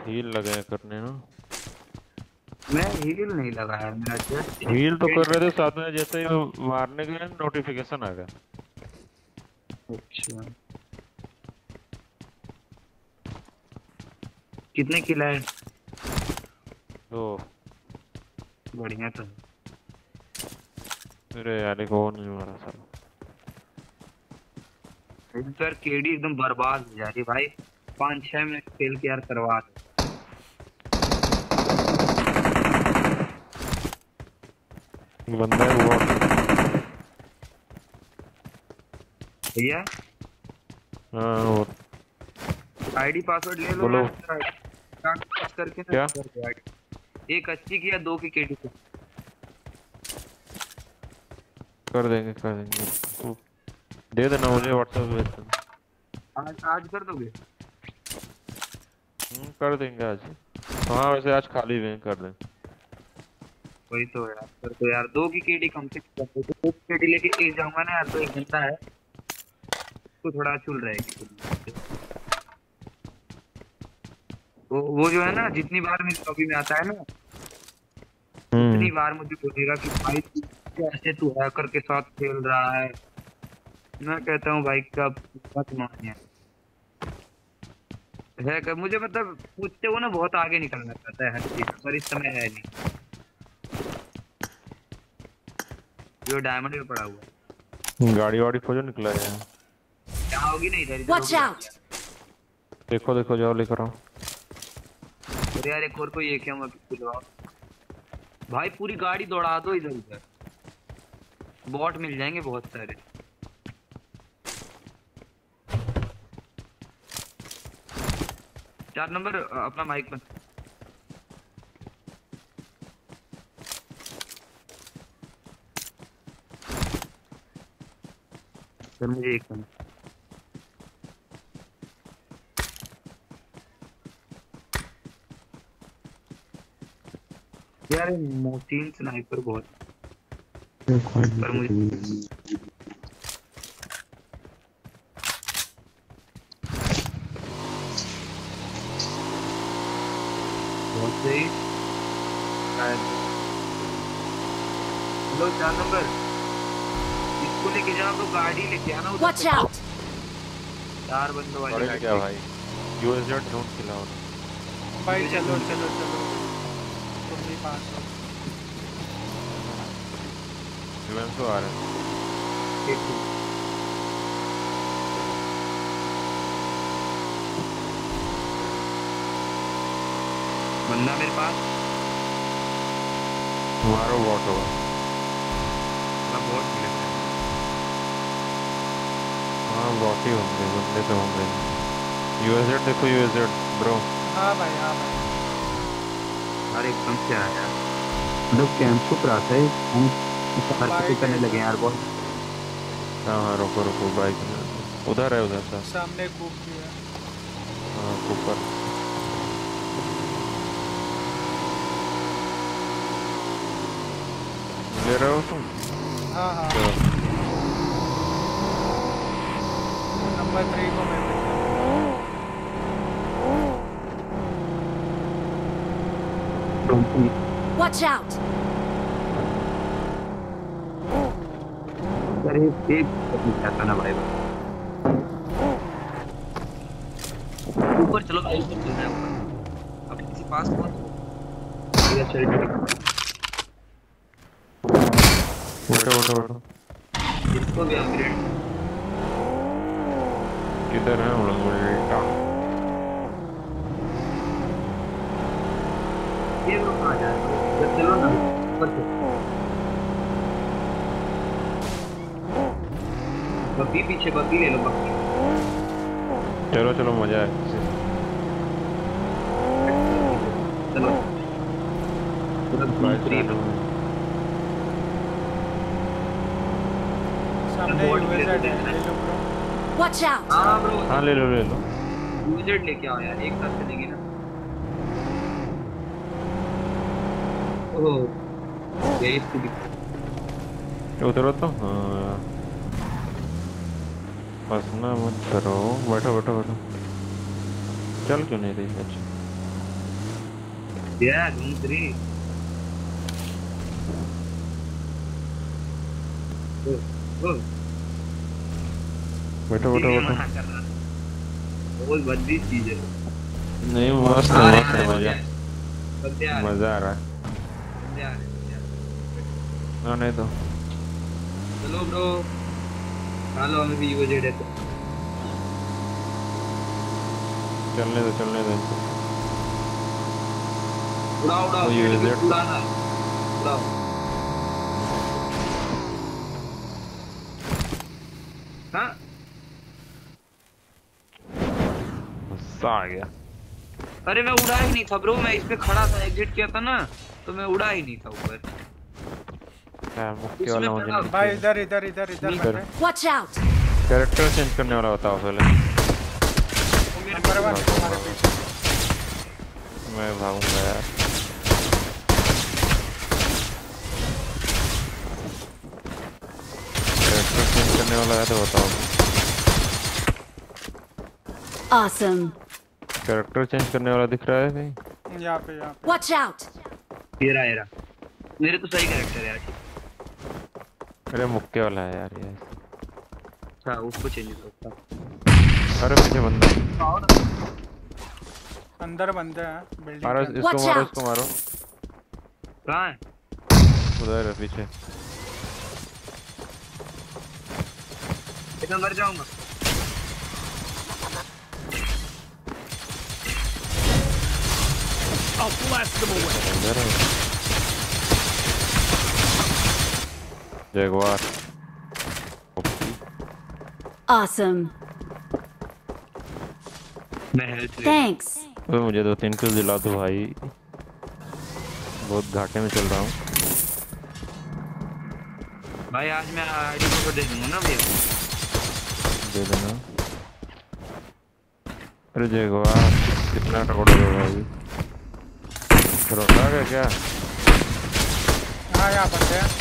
हील लगे करने ना। मैं हील नहीं लगाया मेरा जस्ट हील तो कर रहे थे साथ में जैसे ही मारने गए नोटिफिकेशन आ गया। अच्छा। कितने किला है? तो बढ़िया तो। मेरे यार को नहीं मारा सर इधर केडी एकदम बर्बाद हो जा रही भाई। पाँच छह मिनट खेल के यार करवा दो। बंदा है वो भैया? हाँ वो आईडी पासवर्ड ले लो बोलो। करके क्या? एक अस्सी की या दो की केडी की कर देंगे कर देंगे। वो दे देना मुझे व्हाट्सएप भेज देना आज आज कर दोगे? हम्म, कर देंगे आज। हाँ वैसे आज खाली भी कर दें। वही तो यार कर दो यार। दो की केडी कम से कम कर दो। दो केडी लेके एक जाऊँगा ना यार तो एक घंटा है। तो थोड़ा चुल रहेगी। वो वो जो है ना जितनी बार मेरी लॉबी में आता है ना उतनी बार मुझे बोलेगा कि भाई कैसे तू हैकर के साथ खेल रहा है। मैं कहता हूँ भाई कब मत मानिए। हैकर मुझे मतलब पूछते हो ना बहुत आगे निकलना चाहता है हर चीज़ पर इस समय है नहीं। जो डायमंड में पड़ा हुआ है। गाड़ी वाड़ी खोजो निकला है क्या होगी नहीं इधर! देखो देखो जाओ लेकर आओ। अरे यार, एक और कोई एक है मैं दिलवाओ भाई, पूरी गाड़ी दौड़ा दो इधर उधर। बॉट मिल जाएँगे बहुत सारे। चार नंबर अपना माइक बंद। मुझे एक मिनट। यार मोतीन स्नाइपर बहुत। पर मुझे बहुत सही। हेलो चार नंबर। इसको लेके जाओ तो गाड़ी लेके आना उधर Watch से। चार बंदों वाली गाड़ी क्या भाई। यूएसजेड ढूंढ खिलाओ भाई चलो चलो चलो। पास हो आ रहे है। बंदा मेरे पास? तुम्हारा वॉट होगा। मैं बहुत मिले हाँ। वॉट ही होंगे बंदे तो होंगे। यूएसजेड देखो यूएसजेड ब्रो हाँ भाई हाँ भाई। अरे एकदम से आया। मतलब कैंप छुप रहा था हम हरकतें करने लगे यार बहुत। हाँ हाँ रुको रुको बाइक उधर है उधर सा। सामने कूप दिया हाँ। ऊपर ले रहे हो तुम? हाँ हाँ। नंबर थ्री को मैं Watch out! अरे एक करना चाहता ना भाई ऊपर चलो भाई ऊपर चल रहा है ऊपर। अब किसी पास पहुँच ये चल उठो उठो उठो। इसको भी अपग्रेड किधर है हम लोग? ये लोग कहाँ जा रहे हैं? जब चलो ना ऊपर से बग्गी पीछे बग्गी ले लो बग्गी। चलो चलो मज़ा है। चलो। है ले लो! हाँ ब्रो हाँ ले लो ले लो। लेके आओ यार एक साथ चलेंगे ना। ये इसको दिख उतरो तो हाँ फंसना मत करो बैठो बैठो बैठो चल क्यों नहीं रही अच्छा या घूम ओह बैठो बैठो बैठो रहा बहुत बद्दी चीज़ है नहीं मस्त मस्त मज़ा रहे मज़ा आ रहा है रहे रहे। हाँ नहीं तो। चलो ब्रो डालो हमें भी यूजेड है तो चलने दो चलने दो। वो पेड़ UAZ को उड़ाना उड़ाओ। हाँ? गुस्सा आ गया। अरे मैं उड़ा ही नहीं था ब्रो मैं इस पे खड़ा था एग्जिट किया था ना तो मैं उड़ा ही नहीं था ऊपर। क्या मुक्के उसमें वाला मुझे भाई इधर इधर इधर इधर Watch out! कैरेक्टर चेंज करने वाला बताओ पहले वन तुम्हारे पीछे। मैं भागूँगा यार। कैरेक्टर चेंज करने वाला है तो बताओ। Awesome! कैरेक्टर चेंज करने वाला दिख रहा है कहीं? यहाँ पे यहाँ Watch out! ये रहा ये रहा। मेरे तो सही कैरेक्टर है यार। अरे मुक्के वाला है यार ये। अच्छा उसको चेंज करो अरे पीछे बंदा। अंदर बंदे हैं बिल्डिंग मारो इसको मारो इसको मारो। कहाँ है? उधर है पीछे। इतना मर जाऊँगा। I'll blast them away. जगवार Awesome! मैं Thanks! अबे मुझे दो तीन किल दिला दो भाई। बहुत घाटे में चल रहा हूँ। भाई आज मैं आईडी को दे दूँगा ना भैया। दे देना। अरे जगवार कितना टकोड़ा दो भाई। रोटा गया क्या? हाँ यहाँ हैं।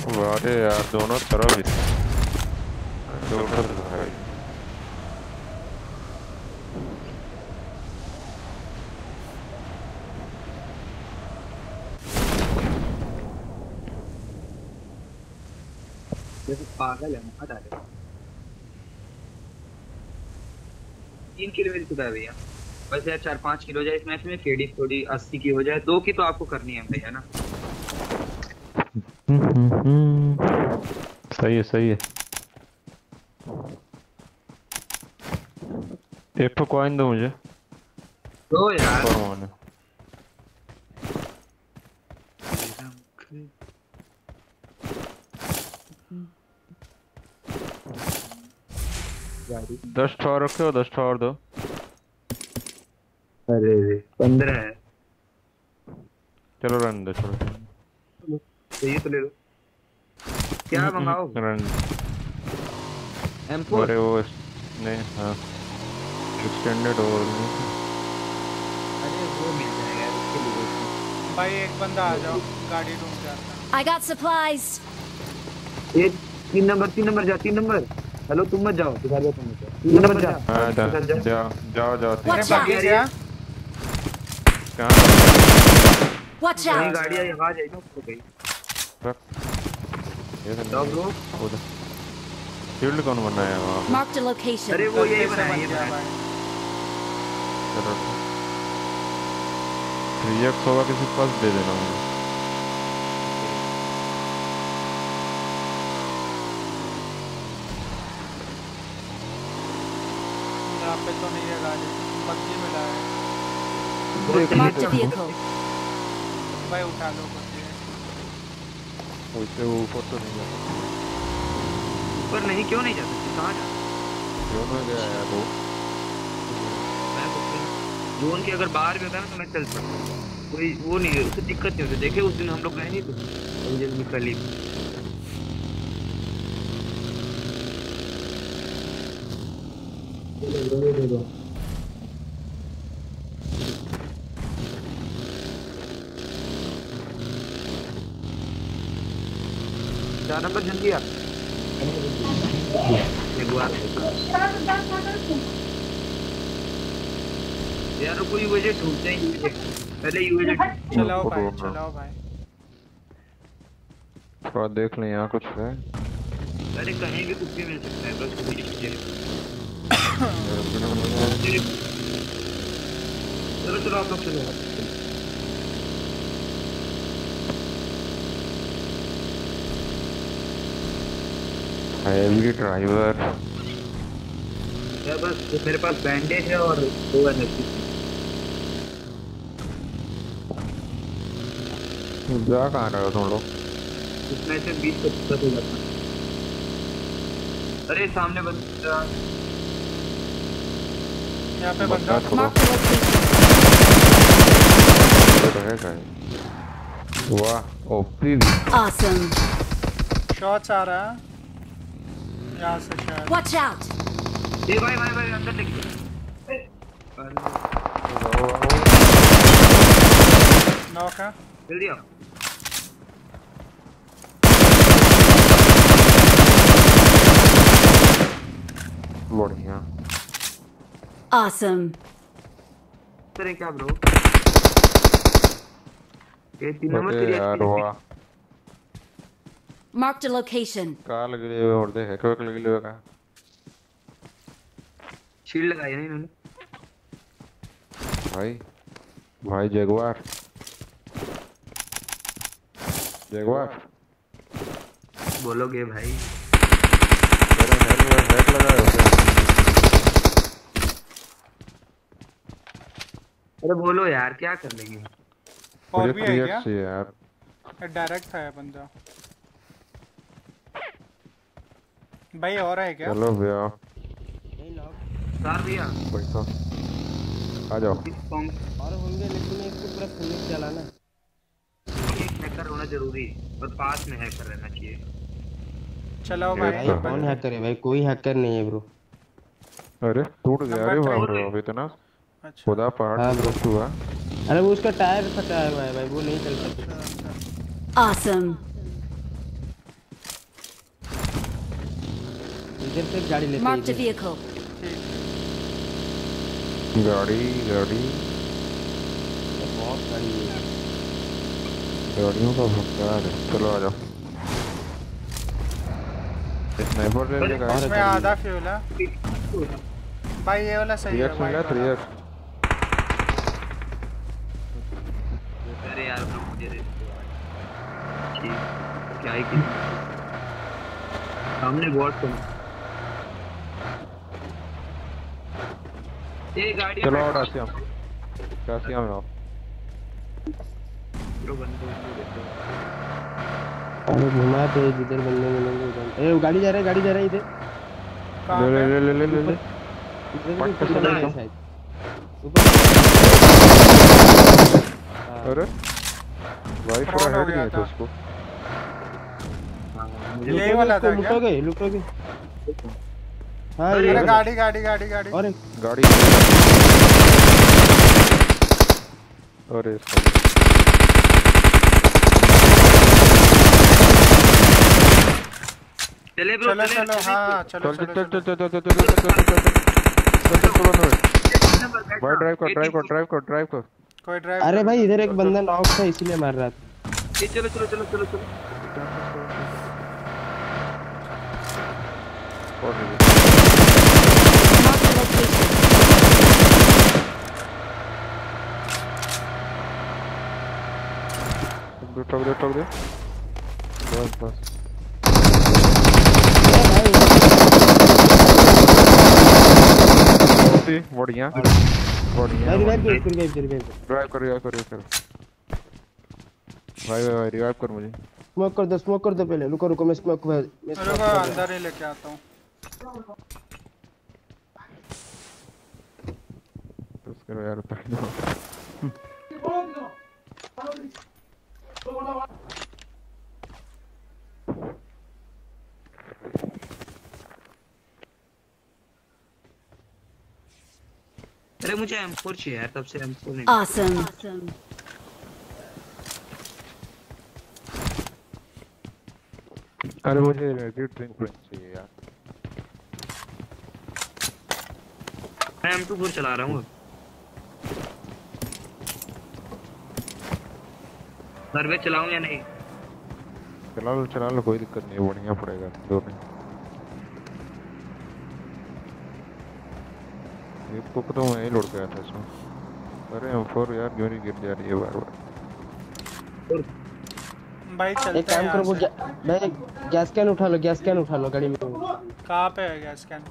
अरे यार दोनों तरफ़ ही दोनों भाई जैसे पागल है दे तीन किलो मेरी है भैया। वैसे यार चार पाँच किलो जाए इस मैच में केडी थोड़ी अस्सी की हो जाए दो की तो आपको करनी है भैया ना। सही है सही है। एक तो कॉइन दो मुझे। दो यार। दस ठो और रखे हो दस ठो और दो। अरे पंद्रह है। चलो रन दो चलो। चाहिए तो ले लो। क्या मंगाओ? रन। M4 अरे वो नहीं हाँ। एक्सटेंडेड और अरे वो मिल जाएगा उसके लिए। भाई एक बंदा आ जाओ गाड़ी रूम जाता I got supplies. ये तीन नंबर तीन नंबर जा तीन नंबर। हेलो तुम मत जाओ दिखा दो तुम मत जाओ। तीन नंबर जा। हाँ जा। जा, जा। जाओ जाओ जाओ तीन out! क्या? कहाँ? Watch कहीं out! गाड़ी आई आवाज़ आई ना उसको कहीं ये नहीं ब्रो उधर फ़ील्ड कौन बनाया है वहाँ? Marked a location. अरे वो से बनाया बन ये बनाया चलो होगा किसी के पास दे देना मुझे। यहाँ पे तो नहीं है गाड़ी बग्गी मिला है. भाई उठा लो। बग्गी उससे ऊपर तो नहीं जाता ऊपर नहीं क्यों नहीं जा सकते? कहाँ जा क्यों मैं गया यार वो? मैं जोन के अगर बाहर भी होता ना तो मैं चल सकता कोई वो नहीं है उससे दिक्कत नहीं होती। देखे उस दिन हम लोग गए नहीं थे। अंजल निकली चार यार कोई वजह ढूंढते ही पहले यूएजे चलाओ भाई। चलाओ भाई। थोड़ा देख लें यहाँ कुछ है। अरे कहीं भी कुछ भी मिल सकता है बस चीज़ें <coughs> चलो चलो आप लोग चलो। Heavy driver. यार बस मेरे पास बैंडेज है और दो एनर्जी जा कहाँ रहे हो तुम लोग? इसमें से बीस पच्चीस हो जाता है। अरे सामने बंदा। यहाँ पे बंदा। कहीं वाह ओपी Awesome. शॉट्स आ रहा है। Watch out! ए भाई भाई भाई अंदर लेके चलो। ए, नॉक है जल्दी आओ बढ़िया Awesome. करें क्या ब्रो ये तीन नंबर ओके तेरी यार अच्छी वाह Marked a location. काल गिले हुए और दे है कोई गिले हुए का शील्ड लगाई है ना इन्होंने। भाई भाई जगवार जगवार बोलोगे भाई। तेरे हेड में हेड लगा है उसे अरे बोलो यार क्या कर लेंगे और भी है क्या? यार। डायरेक्ट था ये बंदा। भाई और है क्या? चलो भैया। सार भैया। बैठो आ जाओ। और होंगे लेकिन इसको पूरा फुल चलाना। एक हैकर होना ज़रूरी। है और पास में हैकर रहना चाहिए। चलाओ भाई तो कौन हैकर है भाई? कोई हैकर नहीं है ब्रो अरे टूट गया। अरे बाप रे है। अभी इतना अच्छा। खुदा पहाड़ हाँ, टूट हुआ। अरे वो उसका टायर फटा हुआ है भाई वो नहीं चल सकता। अच्छा Awesome. इधर से गाड़ी लेते हैं vehicle. गाड़ी गाड़ी। बहुत गाड़ी है। गाड़ियों का भुगतान है। चलो आ जाओ। स्नाइपर ले लेगा इसमें आधा फ्यूल है। भाई ये वाला सही है भाई मिला थ्री एक्स अरे यार मुझे दे क्या ही की सामने बॉट तुम ये गाड़ी चलो और आसिया कासिया में आओ ब्रो बंदे बंदे देखो। अरे घुमा तो जिधर बंदे मिलेंगे उधर। ए वो गाड़ी जा रहा है गाड़ी जा रहा है इधर। ले ले ले ले ले ले ले। पट से ले शायद। ऊपर। हाँ, अरे भाई पूरा हेड गया दिया था था। उसको। यही वाला था क्या? लुटोगे लुटोगे। हाँ अरे ये गाड़ी गाड़ी गाड़ी गाड़ी। और गाड़ी। अरे चले ब्रो चलो चलो हाँ चलो चल चलो चल चल। चल चल चल चल चल चल चल चल चल बंद भाई ड्राइव कर ड्राइव कर ड्राइव कर ड्राइव कर। कोई ड्राइव अरे भाई इधर एक बंदा नॉक था इसीलिए मार रहा था। ये चलो चलो चलो चलो चलो। और नहीं। ठोक दे ठोक दे बस बस बढ़िया। बढ़िया भाई रिवाइव कर रिवाइव कर रिवाइव ड्राइव कर रिवाइव कर रिवाइव भाई भाई भाई रिवाइव कर मुझे। स्मोक कर दो स्मोक कर दो पहले। रुको रुको मैं स्मोक मैं रुको हूँ। अंदर ही लेके आता हूँ। बस करो यार पहले <laughs> अरे मुझे M4 चाहिए यार तब से M4 नहीं। Awesome. अरे मुझे रेड ड्रिंक प्रिंट चाहिए यार। मैं M24 चला रहा हूँ। घर में चलाऊं या नहीं? चला लो चला लो कोई दिक्कत नहीं बढ़िया पड़ेगा दो में ये तो मैं ही लुढ़ गया था इसमें। अरे M4 यार क्यों नहीं गिर जा रही है बार बार? भाई एक चलते काम करो वो भाई गैस कैन उठा लो गैस कैन उठा लो गाड़ी में। कहाँ पे है गैस कैन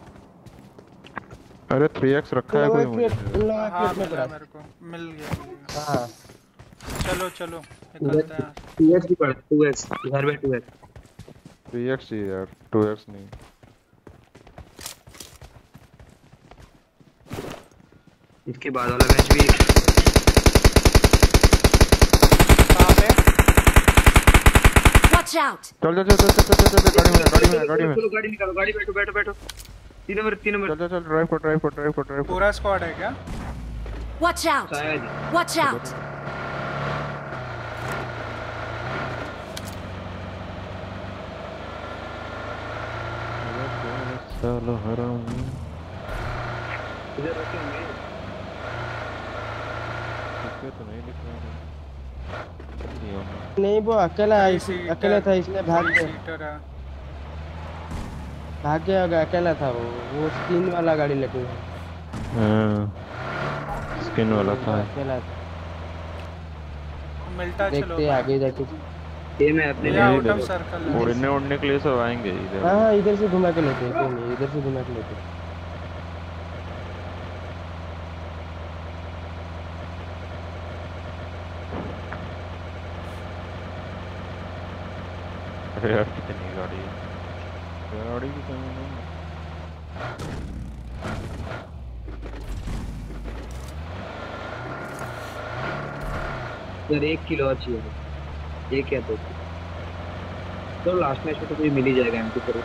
अरे 3x रखा है कोई मुझे? हाँ में मेरे को मिल गया। हाँ। चलो चलो निकलते हैं। 2x भी पड़ा 2x घर में 2x 3x चाहिए यार 2x नहीं। इसके बाद वाला मैच भी। कहाँ पे! चल चल चल चल चल चल चल गाड़ी में गाड़ी में गाड़ी में। चलो गाड़ी निकालो गाड़ी बैठो बैठो बैठो। तीन नंबर तीन नंबर। चल चल चल ड्राइव कर ड्राइव कर ड्राइव कर ड्राइव पूरा स्क्वाड है क्या? Watch out! शायद। Watch out! सालो हराम इधर रखे तो नहीं लिख रहा है नहीं वो अकेला अकेला था इसलिए भाग गया। भाग गया होगा अकेला था वो। वो स्किन वाला गाड़ी लेके गया। हाँ स्किन वाला था। अकेला था। मिलता चलो देखते आगे जाके। ये मैं अपने आउट ऑफ़ सर्कल है। उड़ने उड़ने के लिए सब आएँगे इधर। हाँ हाँ इधर से घुमा के लेते हैं कोई नहीं इधर से घुमा के लेते हैं। अरे यार कितनी गाड़ी है? गाड़ी की कमी नहीं सर एक किलो चाहिए। या दो तो? लास्ट मैच में तो कोई मिल ही जाएगा एमपी पर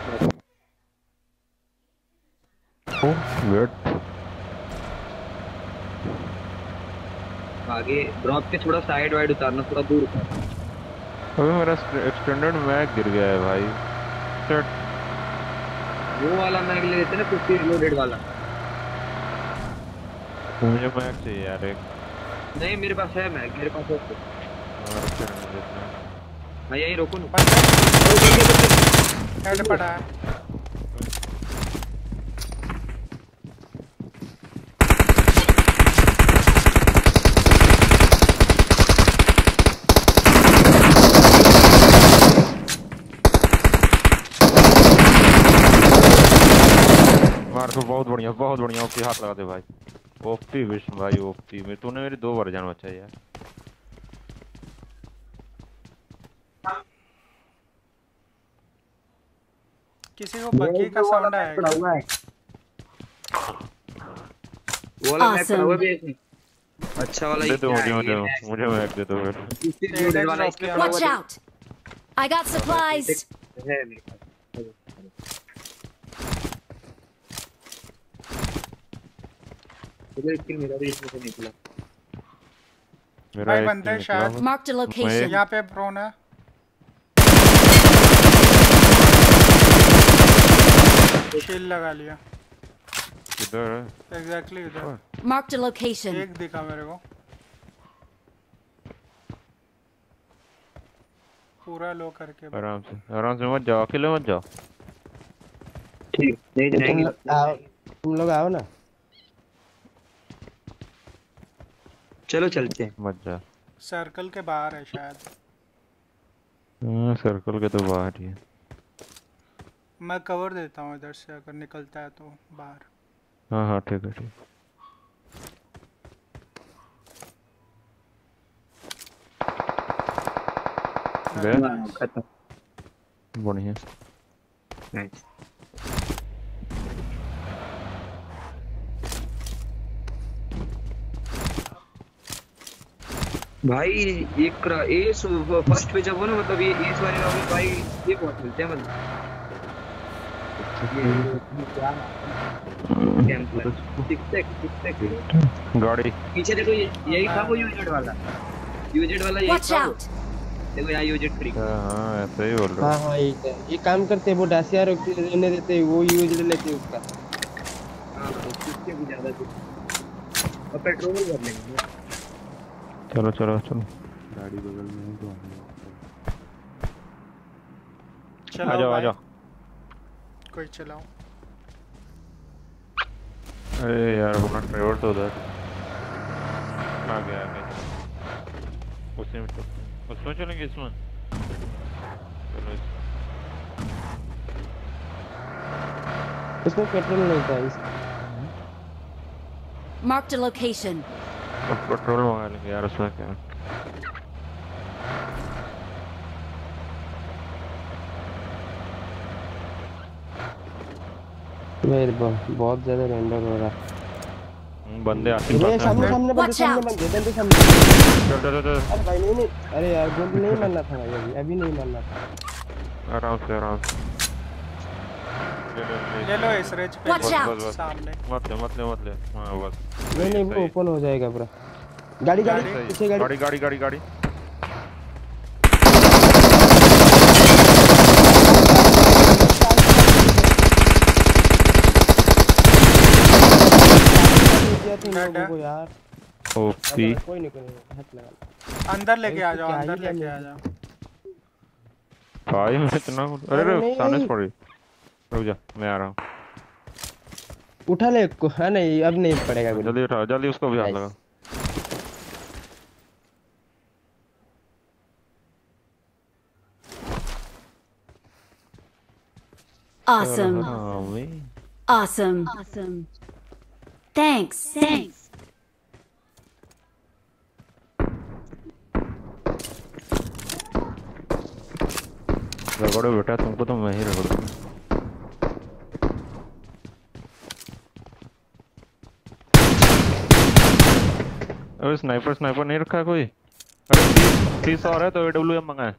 वेट आगे ड्रॉप के थोड़ा साइड वाइड उतारना थोड़ा दूर उतारना। अबे मेरा एक्सटेंडेड मैग गिर गया है भाई। Shit. वो वाला मैग ले लेते ना 50 रिलोडेड वाला। मुझे मैग चाहिए यार एक। नहीं मेरे पास है मैग मेरे पास है। मैं यहीं रोकूं हेड पड़ा मार को बहुत बढ़िया बहुत बढ़िया ओपी हाथ लगा दे भाई। ओपी विष्णु भाई ओपी में तूने मेरी दो बार जान बचाई यार किसी को बग्गी का साउंड आया पड़ा हुआ है। वाला मैप पड़ा हुआ भी अच्छा वाला दे मुझे मुझे मुझे मैप दे दो। Watch out I got supplies मेरा भी इसमें से निकला। मेरा बंदा शायद मार्क द लोकेशन यहाँ पे प्रोन है। शील्ड लगा लिया। किधर है। एग्जैक्टली इधर। Marked a location. एक दिखा मेरे को। पूरा लो करके। आराम से। आराम से मत जाओ। अकेले मत जाओ। ठीक। नहीं जाएँगे। आओ। तुम लोग आओ ना। चलो चलते हैं। मत जा सर्कल के बाहर है शायद। हाँ, सर्कल के तो बाहर ही है। मैं कवर देता हूँ इधर से अगर निकलता है तो बाहर। हाँ हाँ ठीक है ठीक। गया खत्म बढ़िया। नाइस भाई एक एस फ़र्स्ट पे जब हो ना मतलब ये एस वाले लोग भाई ये बहुत मिलते हैं मतलब camp six X six X गाड़ी। पीछे देखो ये यही था वो यूजेड वाला। यूजेड वाला यही था देखो यहाँ यूजेड फ्री हाँ हाँ ऐसा ही बोल रहा हाँ। हाँ ये ये काम करते हैं वो डासिया रोक लेने देते हैं वो यूज़ लेते हैं उसका। हाँ उससे भी ज़्यादा कुछ और पेट्रोल भर लेंगे। चलो चलो चलो। गाड़ी बगल में है तो आ जाओ आ भाई, जाओ कोई चलाओ अरे यार अपना ड्राइवर तो उधर। आ गया आ गया। उसी में चलते हैं। उसमें चलेंगे इसमें चलो इस- उसमें पेट्रोल नहीं था इस Marked a location. पेट्रोल मंगा लेंगे यार उसमें क्या? मेरे बहुत बहुत ज़्यादा रेंडर हो रहा है। हम्म, बंदे आते हैं सामने सामने बंदे सामने बंदे बंदे सामने। चल चल चल अरे भाई नहीं नहीं। अरे यार गोली नहीं मारना था भाई अभी अभी नहीं मारना था। आराम से आराम ले ले इस रेज पे। बस बस सामने। मत ले मत ले मत ले। हाँ बस। नहीं नहीं ओपन हो जाएगा पूरा। गाड़ी गाड़ी पीछे गाड़ी गाड़ी गाड़ी गाड़ी। दिया तुम लोगों को यार। ओपी कोई नहीं कोई नहीं हाथ लगा अंदर लेके आ जाओ अंदर लेके आ जाओ। भाई मैं इतना अरे अरे अरे सामने से पड़ी रुक जा मैं आ रहा हूँ। उठा ले एक को हाँ नहीं अब नहीं पड़ेगा जल्दी उठा जल्दी उसको भी हाथ लगा। Awesome. हाँ Awesome. Awesome. Thanks. Thanks. रगड़ो बेटा तुमको तो मैं ही रगड़ूँगा अरे स्नाइपर स्नाइपर नहीं रखा है कोई अरे तीस और है तो एडब्ल्यू एम मंगाए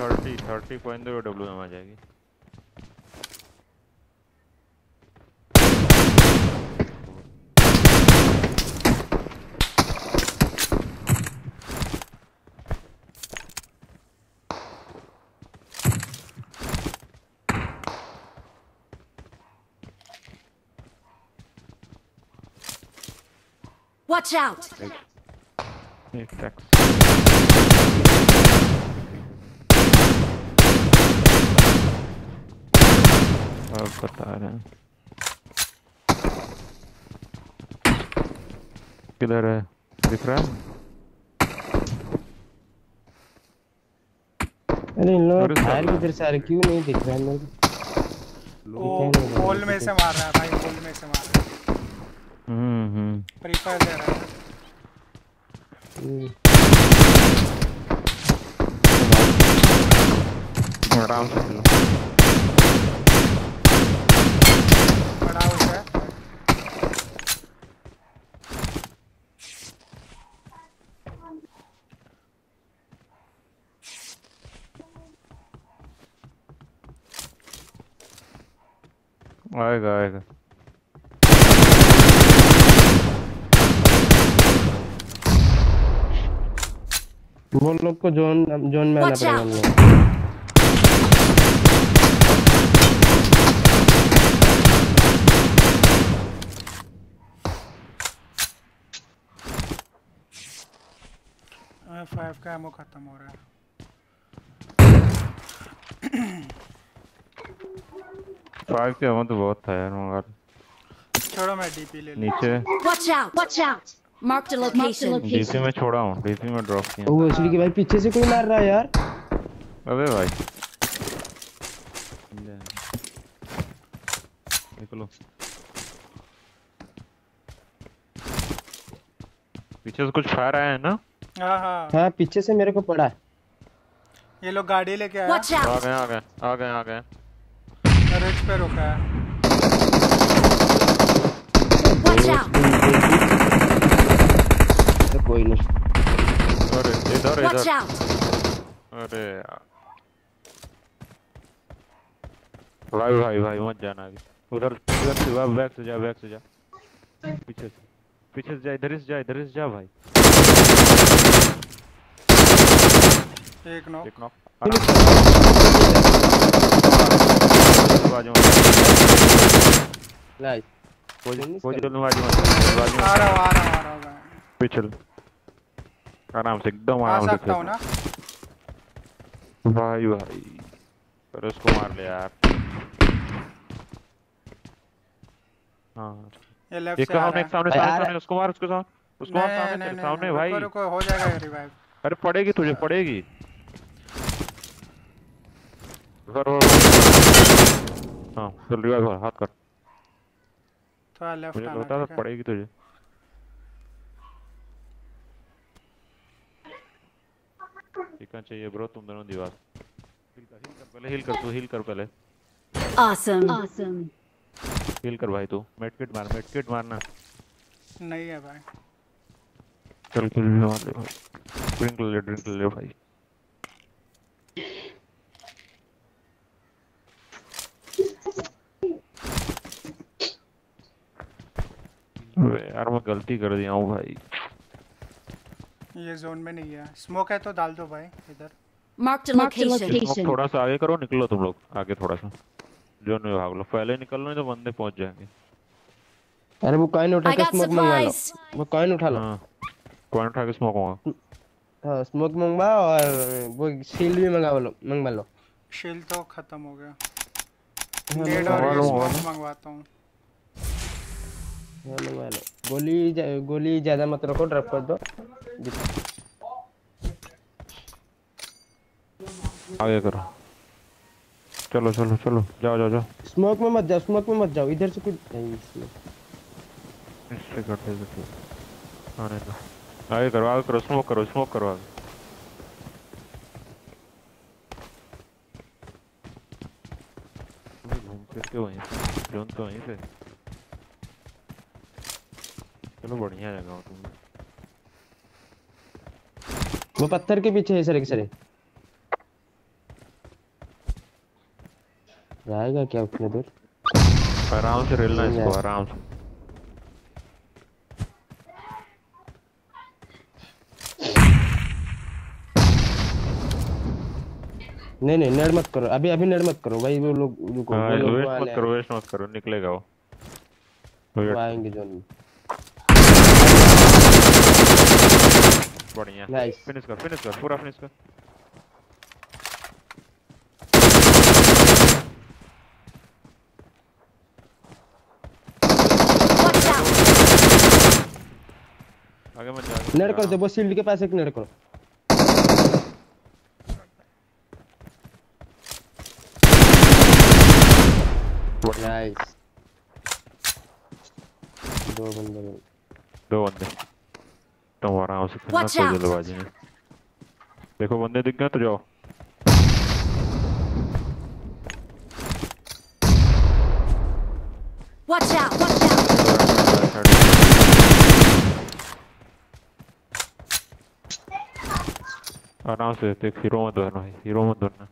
थर्टी थर्टी पॉइंट दो एडब्ल्यू एम आ जाएगी Watch out. एक टैक्स अब बता रहे हैं किधर है? दिख रहा है? अरे इन लोग फायर। किधर से आ रहे क्यों नहीं दिख रहा है मेरे को। दे रहा होल में से मार रहा है भाई होल में से मार रहा है। फ्री फायर दे रहा है आएगा आएगा। वो लोग को जोन जोन में आना पड़ेगा हम लोग फाइव का एमओ खत्म हो रहा है। फाइव के अमन तो बहुत था यार मगर छोड़ो मैं डीपी ले। नीचे। Watch out! Watch out! Marked a location. DC में छोड़ा हूँ डीसी में ड्रॉप किया। वो एचडी के भाई पीछे से कोई मार रहा है यार। अबे भाई। निकलो। पीछे से कुछ फायर आया है ना? हाँ हाँ। हाँ पीछे से मेरे को पड़ा है। ये लोग गाड़ी लेके आया। Watch आ गए आ गए आ गए आ गए। रिच पे रुका है। Watch out! कोई नहीं। अरे इधर इधर। अरे भाई भाई भाई मत जाना अभी। उधर उधर से वाह बैक से जा बैक से जा। पीछे से पीछे से जा इधर से जा इधर से जा भाई। एक नौ एक नॉक बाजू नाइस पोजीशन में बाजू आ रहा हूँ आ रहा हूँ आ रहा हूँ। पिछल आराम से एकदम आराम से सकता हूँ ना? भाई भाई। पर उसको मार ले यार। हाँ। ये लेफ़्ट एक से सामने एक सामने सामने सामने उसको मार उसको सामने उसको मार सामने तेरे सामने भाई। रुको रुको हो जाएगा रिवाइव अरे पड़ेगी तुझे पड़ेगी। कर हाँ चल रिवाइव हाथ कर थोड़ा लेफ़्ट आना है? पड़ेगी तुझे। चिकन चाहिए ब्रो तुम दोनों दीवार। हिल कर पहले हिल कर तू हिल कर पहले। Awesome! Awesome! हिल कर भाई तू। मेडकिट मार मेडकिट मारना। नहीं है भाई। चल किल भी मार ले ड्रिंक ले ड्रिंक ले भाई। यार मैं गलती कर दिया हूँ भाई। ये जोन में नहीं है। स्मोक है तो डाल दो भाई इधर। A smoke location. थोड़ा सा आगे करो निकलो तुम लोग आगे थोड़ा सा। जोन में भाग लो पहले निकल लो नहीं तो बंदे पहुँच जाएँगे। अरे वो कॉइन उठा के स्मोक मंगवा लो. वो कॉइन उठा लो। हाँ कौन उठा के स्मोक होगा हाँ स्मोक मंगवा और वो शील्ड भी मंगवा लो मंगवा लो। शील्ड तो खत्म हो गया। हाँ, नेड और मंगवा स्मोक मंगवाता हूँ। हाँ मंगवा गोली गोली ज़्यादा मत रखो ड्रॉप कर दो। आगे करो। चलो चलो चलो। जाओ जाओ जाओ। स्मोक में मत जाओ स्मोक में मत जाओ। इधर से कुछ नहीं इससे करते करते आने दो। आगे करो। आगे करो स्मोक करो। स्मोक करो आगे। अबे घूम फिर के वहीं से जोन तो वहीं से। चलो बढ़िया जगह हो तुम। वो पत्थर के पीछे है सर एक सर। जाएगा क्या उतने दूर? आराम से रेलना इसको आराम से। नहीं नहीं नेड मत करो। अभी अभी नेड मत करो भाई वो लोग रुको हाँ वेस्ट मत करो वेस्ट मत करो निकलेगा वो। वो आएँगे जोन में बढ़िया Nice. फिनिश कर फिनिश कर पूरा फिनिश कर! आगे मत जा नेड कर दो वो शील्ड के पास एक नेड करो नाइस दो बंदे। दो बंदे। तुम आराम से खेलना कोई जल्दबाजी नहीं देखो बंदे दिख गए तो जाओ Watch out! Watch out! आराम से देख हीरो मत बनना हीरो मत बनना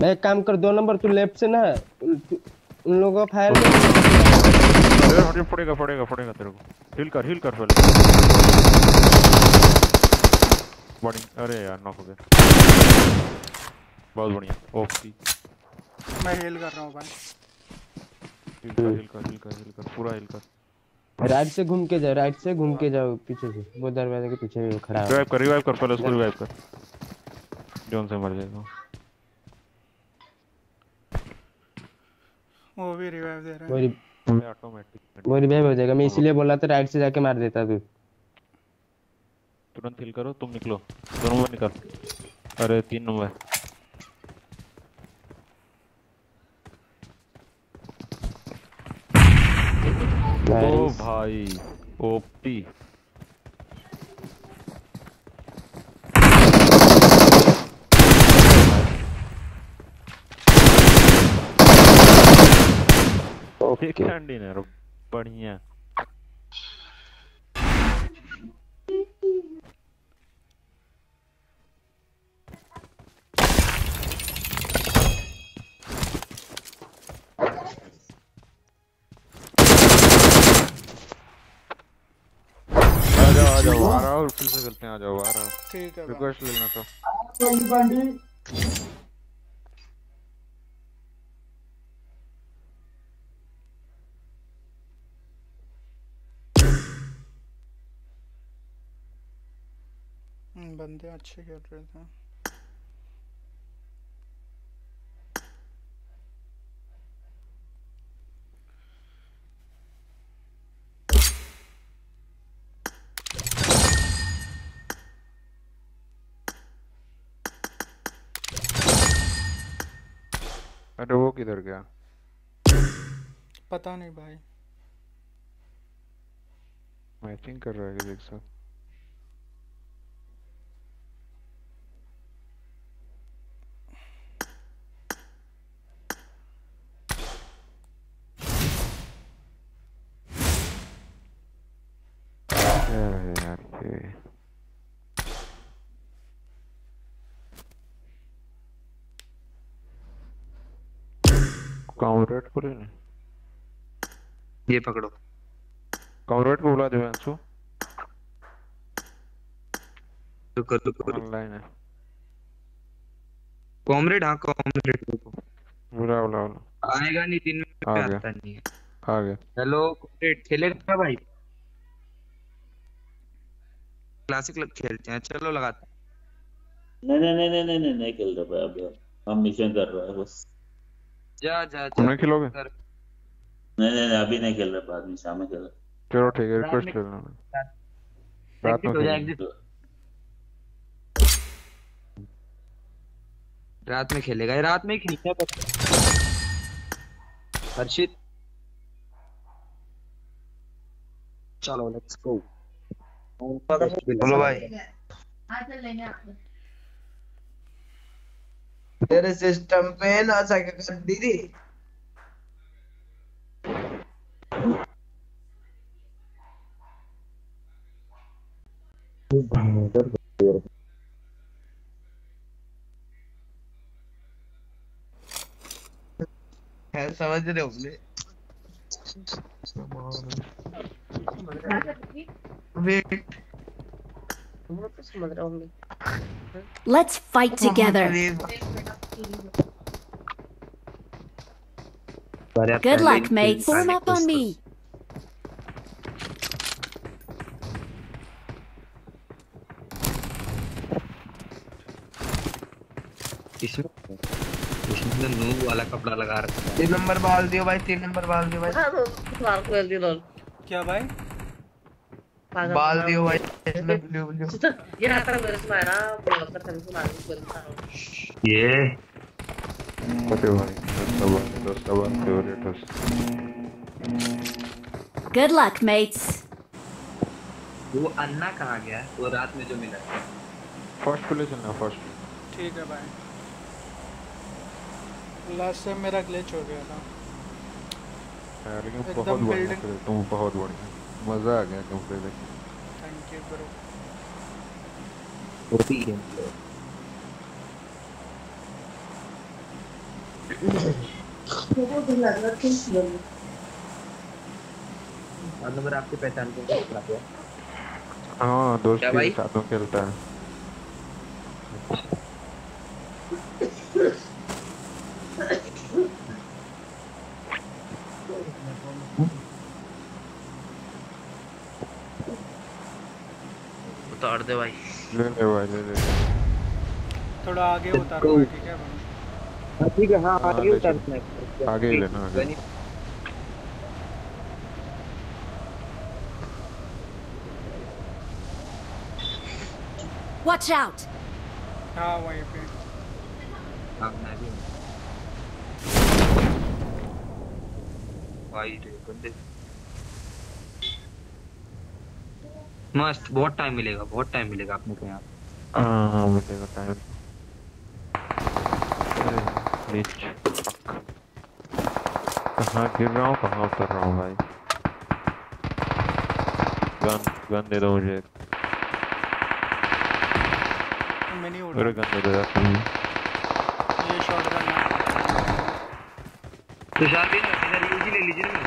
मैं एक काम कर दो नंबर तू लेफ़्ट से ना उन लोगों का फायर अरे पड़ेगा पड़ेगा पड़ेगा तेरे को हिल कर हिल कर पहले। बड़ी अरे यार नॉक हो गया। बहुत बढ़िया। ओपी मैं हेल कर रहा हूँ भाई। हिल कर हिल कर हिल कर हिल कर। पूरा हिल कर। राइट से घूम के जाओ राइट से घूम के जाओ पीछे से। वो दरवाजे के पीछे खड़ा है। रिवाइव कर रिवाइव कर पहले उसको रिवाइव कर। जोन से मर जाएगा। वो भी रिवाइव दे रहा वो है रि- ऑटोमेटिक वो रिवाइव हो जाएगा। मैं इसीलिए बोला था राइट से जाके मार देता तू तुरंत हिल करो तुम निकलो। दो नंबर निकल। अरे तीन नंबर ओ भाई ओपी। ओके कैंडी ने बढ़िया। आ जाओ आ रहा हूँ फिर से खेलते हैं आ जाओ आ रहा हूँ। ठीक है रिक्वेस्ट लेना तो बंदे अच्छे खेल रहे थे अरे वो किधर गया पता नहीं भाई मैचिंग कर रहा है के साथ क्या है यार काउंटरेट को लेने। ये पकड़ो। काउंटरेट को बुला दे अंशु। रुको रुको रुको ऑनलाइन है। कॉमरेड हाँ कॉमरेड रुको बुला बुला बुला आएगा नहीं दिन में। आता नहीं है। आ गया। हेलो कॉमरेड खेलेगा भाई? क्लासिक लग खेलते हैं चलो लगाते हैं। नहीं नहीं नहीं नहीं नहीं नहीं खेल रहा है अभी हम मिशन कर रहा है बस। जा जा जा। तुम नहीं खेलोगे? कर। नहीं नहीं नहीं अभी नहीं खेल रहा बाद में शाम में खेल चलो ठीक है रात रिक्वेस्ट में- खेलना रात में हो जाए रात में खेलेगा ये रात में ही खेलता है हर्षित। चलो लेट्स गो बोलो भाई। तेरे सिस्टम पे ना सके दीदी। समझ रहे होंगे। वेट तुम लोग तो समझ रहे होंगे Let's fight together. Good luck, mates. Form up on me. इसमें इसमें तो नूब वाला कपड़ा लगा रखा है तीन नंबर बाल दियो भाई तीन नंबर बाल दियो भाई क्या भाई बाल दियो भाई इसमें ब्लू ब्लू ये? पते भाई दोस्त अब दोस्त अब फेवरेट हो Good luck, mates. वो अन्ना कहाँ गया? वो रात में जो मिला। फ़र्स्ट प्ले चलना फ़र्स्ट ठीक है भाई। लास्ट टाइम मेरा ग्लिच हो गया था। लेकिन बहुत बढ़िया तुम बहुत बढ़िया। मज़ा आ गया तुम प्ले देख thank you bro OP game और नंबर आपकी पहचान को हैं। हाँ दोस्त के साथ खेलता है उतार दे भाई। ले ले भाई ले ले थोड़ा आगे उतारो भाई, ठीक है? हाँ ठीक है हाँ हाँ, आगे उतारना है। आगे ही लेना आगे। Watch out! हाँ वहीं पे। हाँ मैं भी भाई रे बंदे। मस्त बहुत टाइम मिलेगा बहुत टाइम मिलेगा अपने को यहाँ हाँ मिलेगा टाइम कहाँ गिर रहा हूँ? कहाँ उतर रहा हूँ भाई? गन गन दे दो मुझे। मिनी उड़ अरे गन दे दो यार। please। ये शॉटगन है। तुषार भी ना इधर यूजी ले लीजिए ना।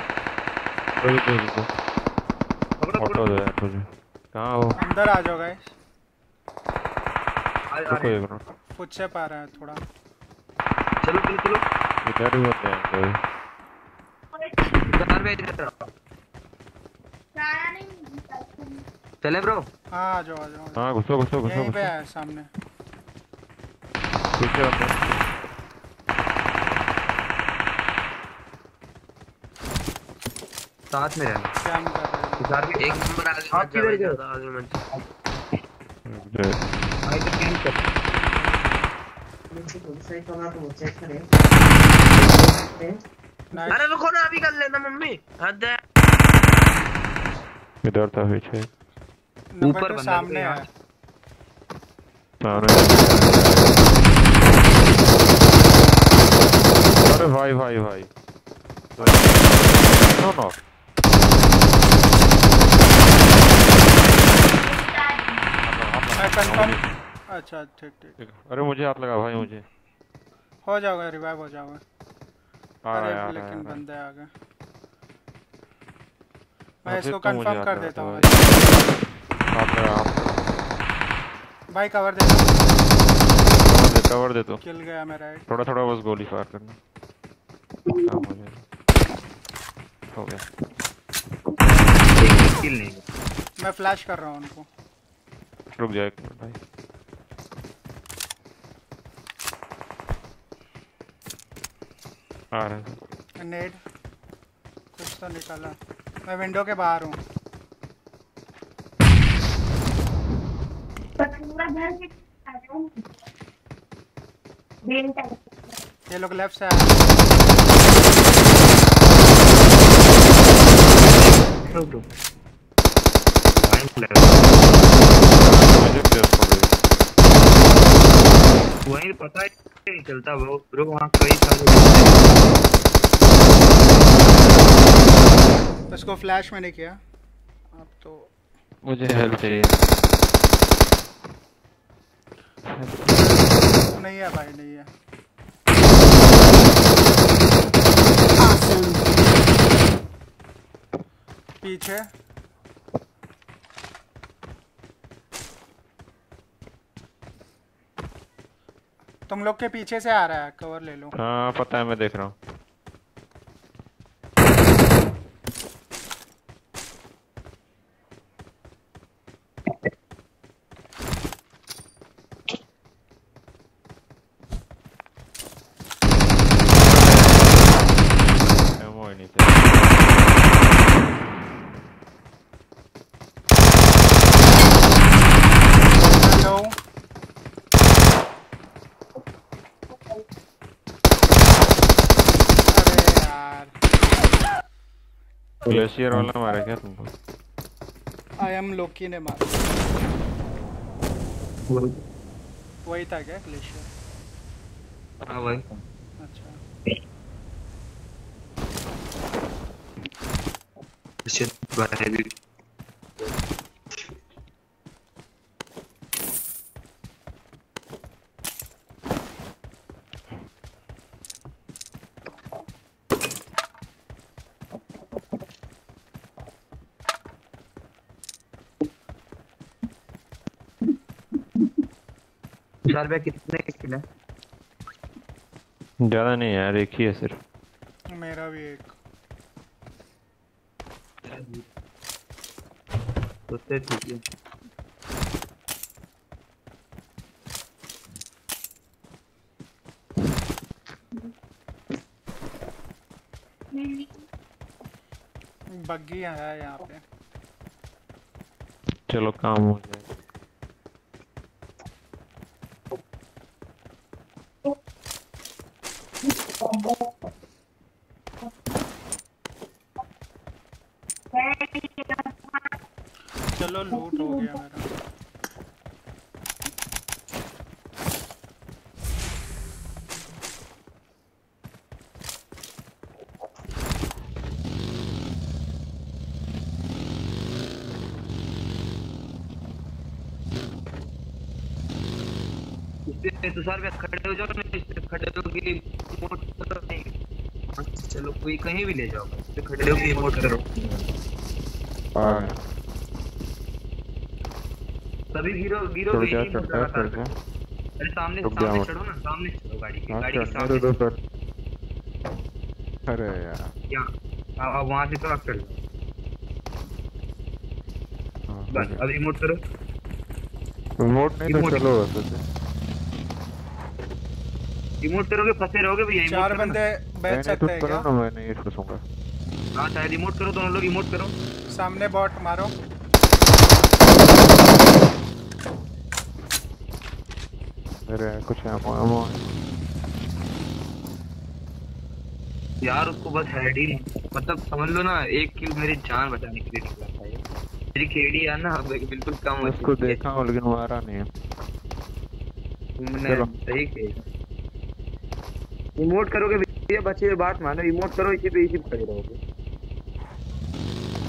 दे दो ऑटो दो यार मुझे। कहाँ हो? अंदर आ जाओ गाइस रुको एक मिनट। फुटस्टेप आ रहा है थोड़ा। चलो चलो चलो। इधर ही होते हैं कोई। तुषार भाई इधर चले ब्रो। हाँ आ जाओ आ जाओ। हाँ घुसो घुसो घुसो यहीं पे है सामने। पीछे बंदे साथ में रहना। कर रहे हैं? भी एक नंबर आगे आप किधर गए? आगे मत भाई तो कैंप कर। अरे रुको ना अभी कर लेना मम्मी। हद है। इधर था पीछे। नंबर ऊपर तो बंदा सामने है। सामने अरे भाई भाई भाई। No no. मैं कंफर्म अच्छा ठीक ठीक। अरे मुझे हाथ लगा भाई मुझे। हो जाओगे रिवाइव हो जाओगे अरे है, है, लेकिन आ बंदे आ गए। मैं हाँ, इसको कंफर्म कर देता हूँ भाई। कवर दे कवर दे तो। किल गया मेरा एक। थोड़ा थोड़ा बस गोली फायर करना। हो हो गया। किल नहीं। मैं फ्लैश कर रहा हूँ उनको। रुक जाए एक मिनट भाई। आ रहे हैं। नेड कुछ तो निकाला। मैं विंडो के बाहर हूँ। ये लोग लेफ़्ट से आ रहे हैं। रुक रुक। वहीं पता ही नहीं चलता वो। ब्रो वहाँ कई सारे इसको फ्लैश मैंने किया। अब तो मुझे हेल्प चाहिए। नहीं है भाई नहीं है। पीछे। तुम लोग के पीछे से आ रहा है कवर ले लो। हाँ पता है, मैं देख रहा हूँ Ammo ही नहीं था। हेलो अरे यार ग्लेशियर वाला मारा क्या तुमको आई एम लोकी ने मारा वही था क्या ग्लेशियर हाँ वही अच्छा ग्लेशियर भाई भी तुषार भाई कितने किल है? ज़्यादा नहीं यार एक ही है सिर्फ़। मेरा भी एक। तो से ठीक है। बग्गी है यहाँ पे। चलो काम हो जाए चलो लूट हो गया मेरा इससे तुषार भाई खड़े हो जाओ ना इससे खड़े हो के इमोट करो नहीं। हाँ, चलो कोई कहीं भी ले जाओ इससे खड़े हो के इमोट करो। हाँ। तभी गिरो गिरो भी जा नहीं चढ़ जा अरे सामने सामने चढ़ो ना सामने चढ़ो गाड़ी के हाँ गाड़ी के सामने। दो पर अरे यार। यहाँ अब वहाँ से तो आप चढ़ जाओ। हाँ, बस अब रिमोट करो रिमोट नहीं तो चलो वैसे से रिमोट करोगे फंसे रहोगे भैया रिमोट चार बंदे नहीं बैठ सकते हैं क्या मैं नहीं फंसूँगा हाँ चाहे रिमोट करो दोनों लोग रिमोट करो सामने बॉट मारो मेरे कुछ एमो एमो यार उसको बस हेड ही मतलब समझ लो ना एक किल मेरी जान बचाने के लिए निकला था ये। मेरी खेड़ी है ना बिल्कुल कम हो उसको देखा हूँ। लेकिन मारा नहीं है। तुमने सही किया। रिमोट करोगे भैया बच्चे ये बात मानो रिमोट करो इसी पे इसी पे रहोगे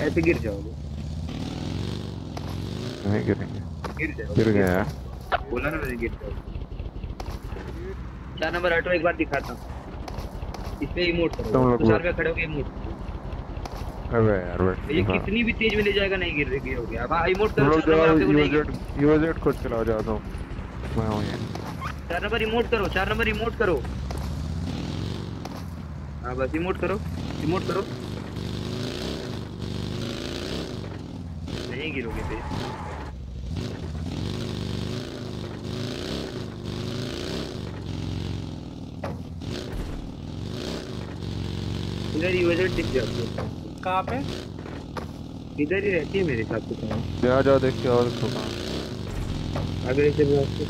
ऐसे गिर जाओगे नहीं गिरेंगे गिर जाओगे गिर गया बोला ना मैंने गिर जाओगे चार नंबर ऑटो एक बार दिखाता हूँ इसमें इमोट करो तुम लोग बोल। पे खड़े होके इमोट अबे यार बैठ ये कितनी भी तेज में ले जाएगा नहीं गिर गिर हो गया अब हाँ इमोट करो लोग जाओ गिर यूजेड खुद चलाओ जाओ तुम मैं हूँ यहाँ चार नंबर रिमोट करो चार नंबर रिमोट करो हाँ बस रिमोट करो रिमोट करो। नहीं गिरोगे फिर। इधर यूज़र टिक जाती है कहाँ पे? इधर ही रहती है मेरे साथ तो कहीं। जा जाओ देख के और कहाँ अगर इसे बस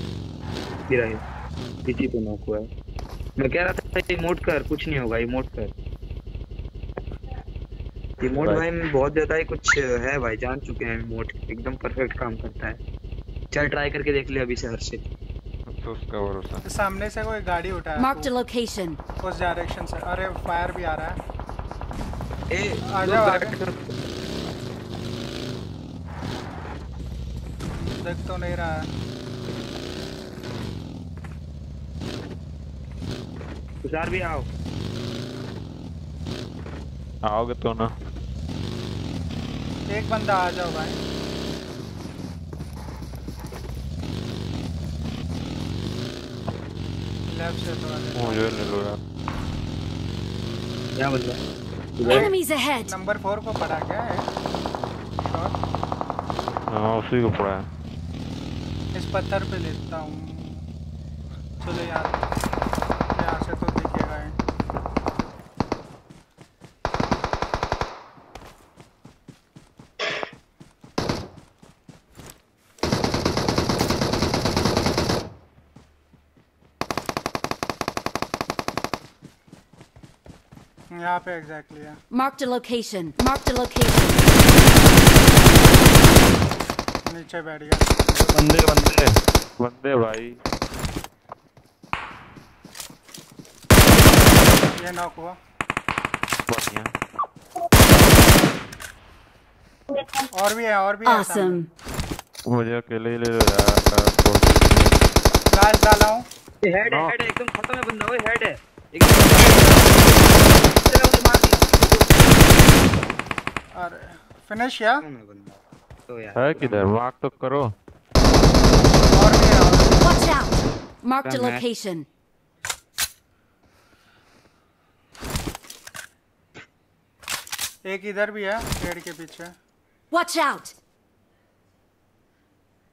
गिरा है किसी को नॉक हुआ है मैं कह रहा था इमोट कर कुछ नहीं होगा इमोट कर। इमोट भाई। भाई में बहुत ज़्यादा ही कुछ है भाई जान चुके हैं इमोट एकदम परफेक्ट काम करता है। चल ट्राई करके देख ले अभी से हर्षित। तो उसका भरोसा। सामने से कोई गाड़ी उठा Marked a location. उस डायरेक्शन से। अरे फायर भी आ रहा है। ए आ जाओ देख तो नहीं रहा है। तुषार भी आओ। आओगे तो ना। एक बंदा आ जाओ भाई। लेफ़्ट से तो मुझे ले लो यार। क्या बंदा Enemies ahead. नंबर फोर को पड़ा क्या है। हाँ उसी को पड़ा है। इस पत्थर पे लेता हूँ। चलो यार यहाँ से तो दिखेगा ही यहाँ पे एग्जैक्टली है Marked a location. Marked a location. नीचे बैठ गया। बंदे बंदे। बंदे भाई। ये नॉक हुआ। बढ़िया। और भी है और भी है Awesome. मुझे अकेले ही ले लो यार फ्लैश डाला हूँ। हेड है हाँ। हेड एकदम खत्म है बंदा वो हेड है। एकदम चलो, उसे मार दिया। और फिनिश या है तो यार है किधर मार्क तो करो और भी है है। Marked a Come back. location. एक इधर भी है पेड़ के पीछे Watch out!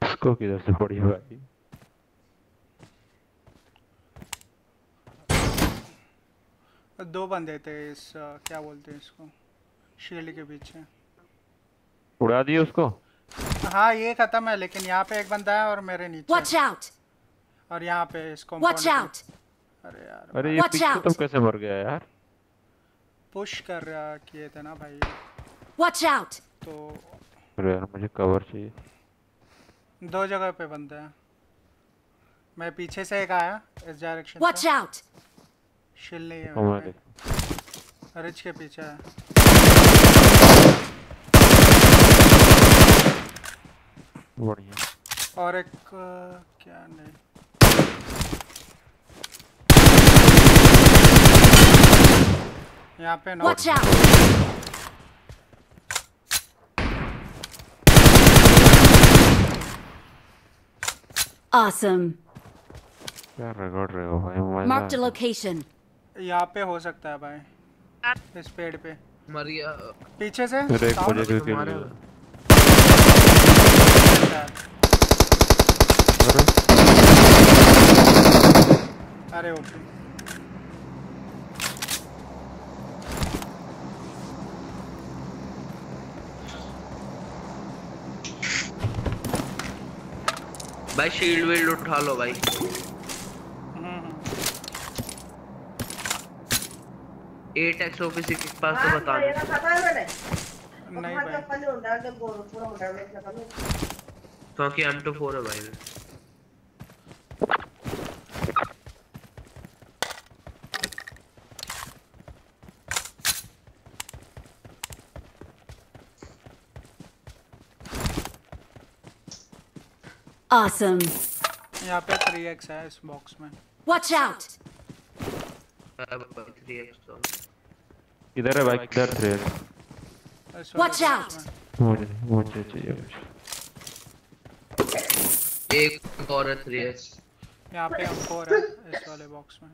इसको किधर से पड़ी भाई दो बंदे थे इस क्या बोलते हैं इसको? शील्ड के पीछे उड़ा दिए उसको? हाँ ये खत्म है लेकिन यहाँ पे एक बंदा है और मेरे नीचे Watch out! और यहाँ पे इस Watch out! अरे यार अरे ये पीछे तो कैसे मर गया यार? पुश कर रहा किए थे ना भाई। Watch out! तो अरे यार मुझे कवर चाहिए। दो जगह पे बंदे हैं। मैं पीछे से एक आया इस डायरेक्शन Watch out! शिल नहीं है ओ मैं रिच के पीछे है बढ़िया और एक क्या नहीं यहाँ पे out! Awesome. क्या रगड़ रहे हो भाई मज़ा Marked a location. यहाँ पे हो सकता है भाई। इस पेड़ पे। मर गया पीछे से? अरे ओके। भाई शील्ड वील्ड उठा लो भाई। एट एक्स ओपीसी के पास तो बता दो। नहीं भाई। क्योंकि एम टू फोर है भाई। Awesome. यहाँ पे 3x है इस बॉक्स में। Watch out! थ्री एक्स तो। इधर है भाई इधर थे इस वाले Watch box मुझे मुझे चाहिए मुझे एक और है थ्री एक्स यहाँ पे हमको है इस वाले बॉक्स में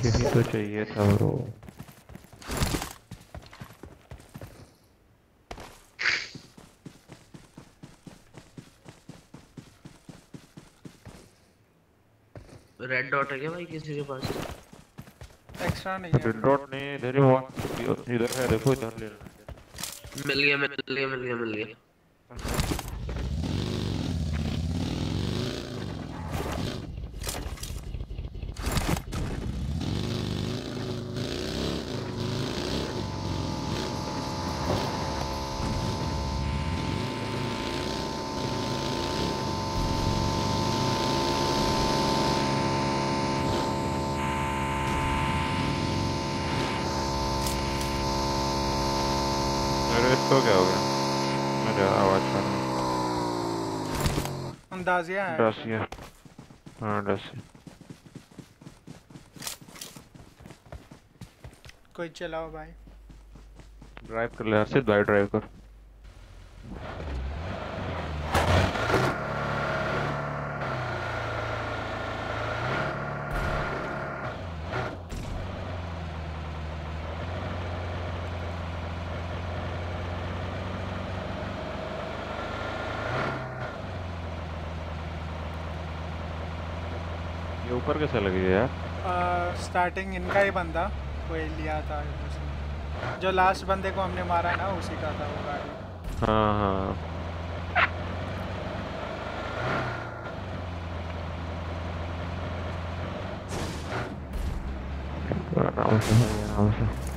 यही तो चाहिए था ब्रो रेड डॉट है क्या भाई किसी के पास एक्स्ट्रा नहीं है नहीं इधर ही इधर है देखो इधर ले मिल गया मिल गया मिल गया मिल गया अरे इसको क्या हो गया मेरे आवाज़ आ रहा अंदाजिया है डसिया हाँ डसिया कोई चलाओ भाई। ड्राइव कर ले हर्षित भाई ड्राइव कर ये ऊपर कैसे लगी है यार? स्टार्टिंग इनका ही बंदा कोई लिया था जो लास्ट बंदे को हमने मारा ना उसी का था वो गाड़ी। हाँ हाँ। आराम से आराम से।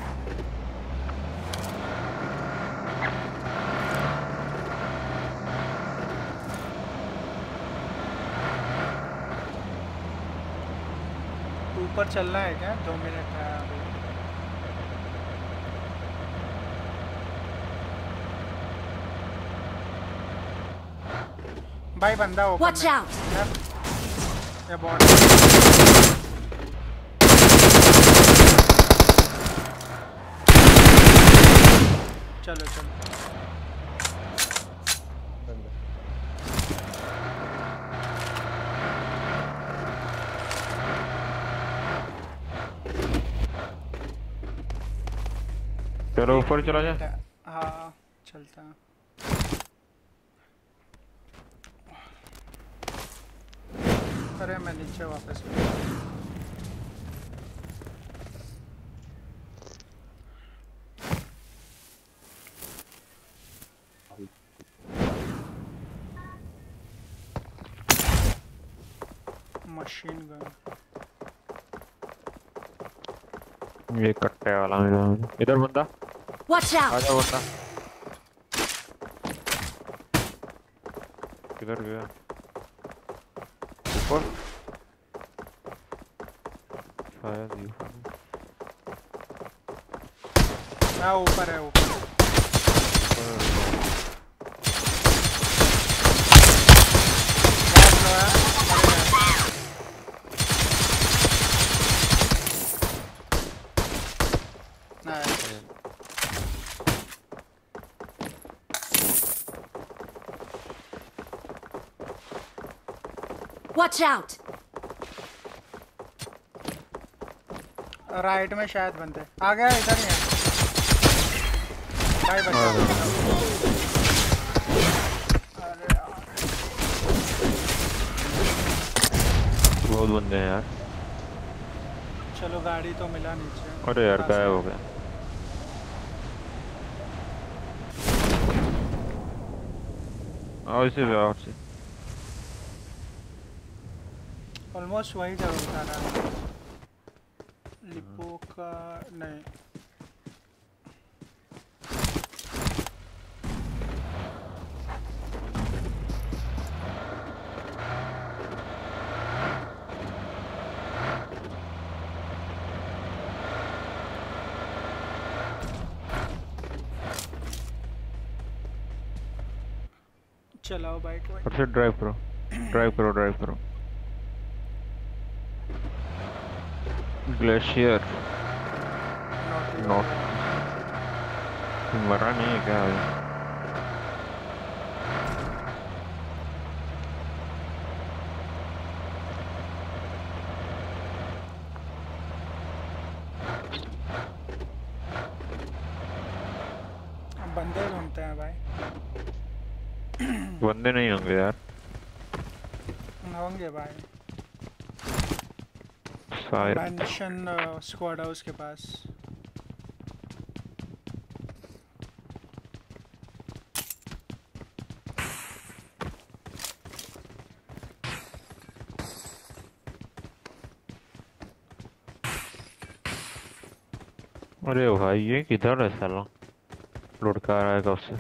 ऊपर चलना है क्या? दो मिनट है भाई बंदा ओपन Watch out! ये बॉट चलो चलो। चलो ऊपर चला जा हाँ। चलता अरे मैं नीचे वापस मशीन गन। ये कट्टे वाला मेरा। इधर बंदा। Watch out! आजा बंदा किधर गया ऊपर शायद ये हाँ ऊपर है ऊपर बहुत लो है Nice. Watch out! राइट में शायद बंदे। आ गया इधर ही है। भाई बचा। यार। बहुत बंदे हैं यार। चलो गाड़ी तो मिला नीचे। अरे यार गायब हो गया। आओ इसे भी आओ इसे। ऑलमोस्ट वही जगह उतारा है लिपो का नहीं। चलाओ बाइक। और से ड्राइव करो। ड्राइव करो ड्राइव करो। ग्लेशियर नॉट मरा नहीं है क्या अभी? बंदे ढूंढते हैं भाई। बंदे नहीं होंगे यार होंगे भाई शायद मेंशन स्क्वाड हाउस के पास. अरे भाई ये किधर है साला? लुढ़का रहा है कब से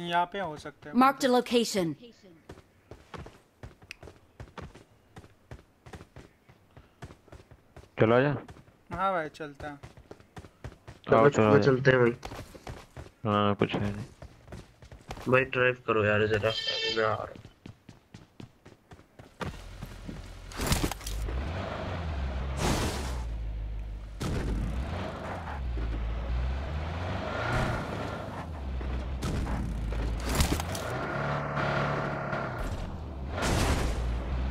यहाँ पे हो सकते हैं। Mark the location. चलो जा। हाँ भाई चलता हैं। चलो चलो चलते हैं भाई। हाँ कुछ है नहीं। भाई ड्राइव करो यार जरा मैं आ रहा हूँ।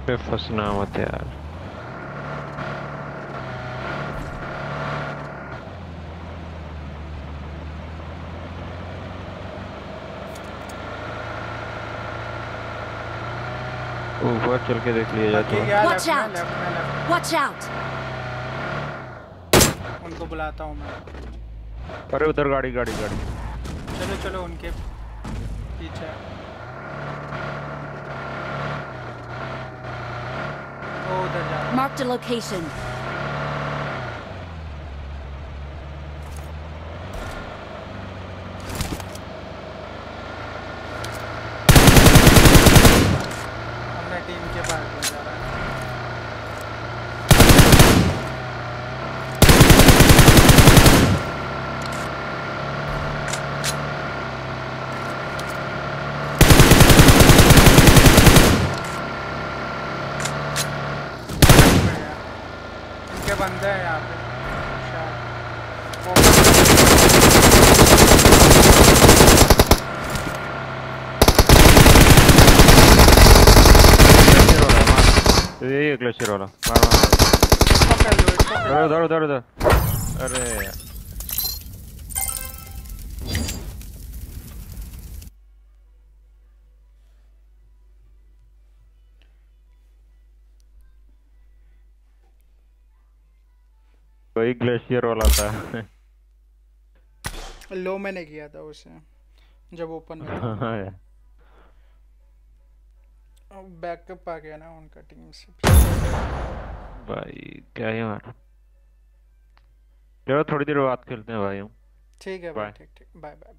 पे फंसना मत यार। ऊपर चल के देख लिया जाता out! लेफ़्ट में लेफ़्ट Watch out! उनको बुलाता हूँ मैं। अरे उधर गाड़ी गाड़ी गाड़ी। चलो चलो उनके पीछे। Marked a location. था उसे जब ओपन हाँ यार बैकअप आ गया ना उनका टीम से। भाई क्या ही मार चलो थोड़ी देर बाद खेलते हैं भाई हम। ठीक है भाई ठीक ठीक। बाय बाय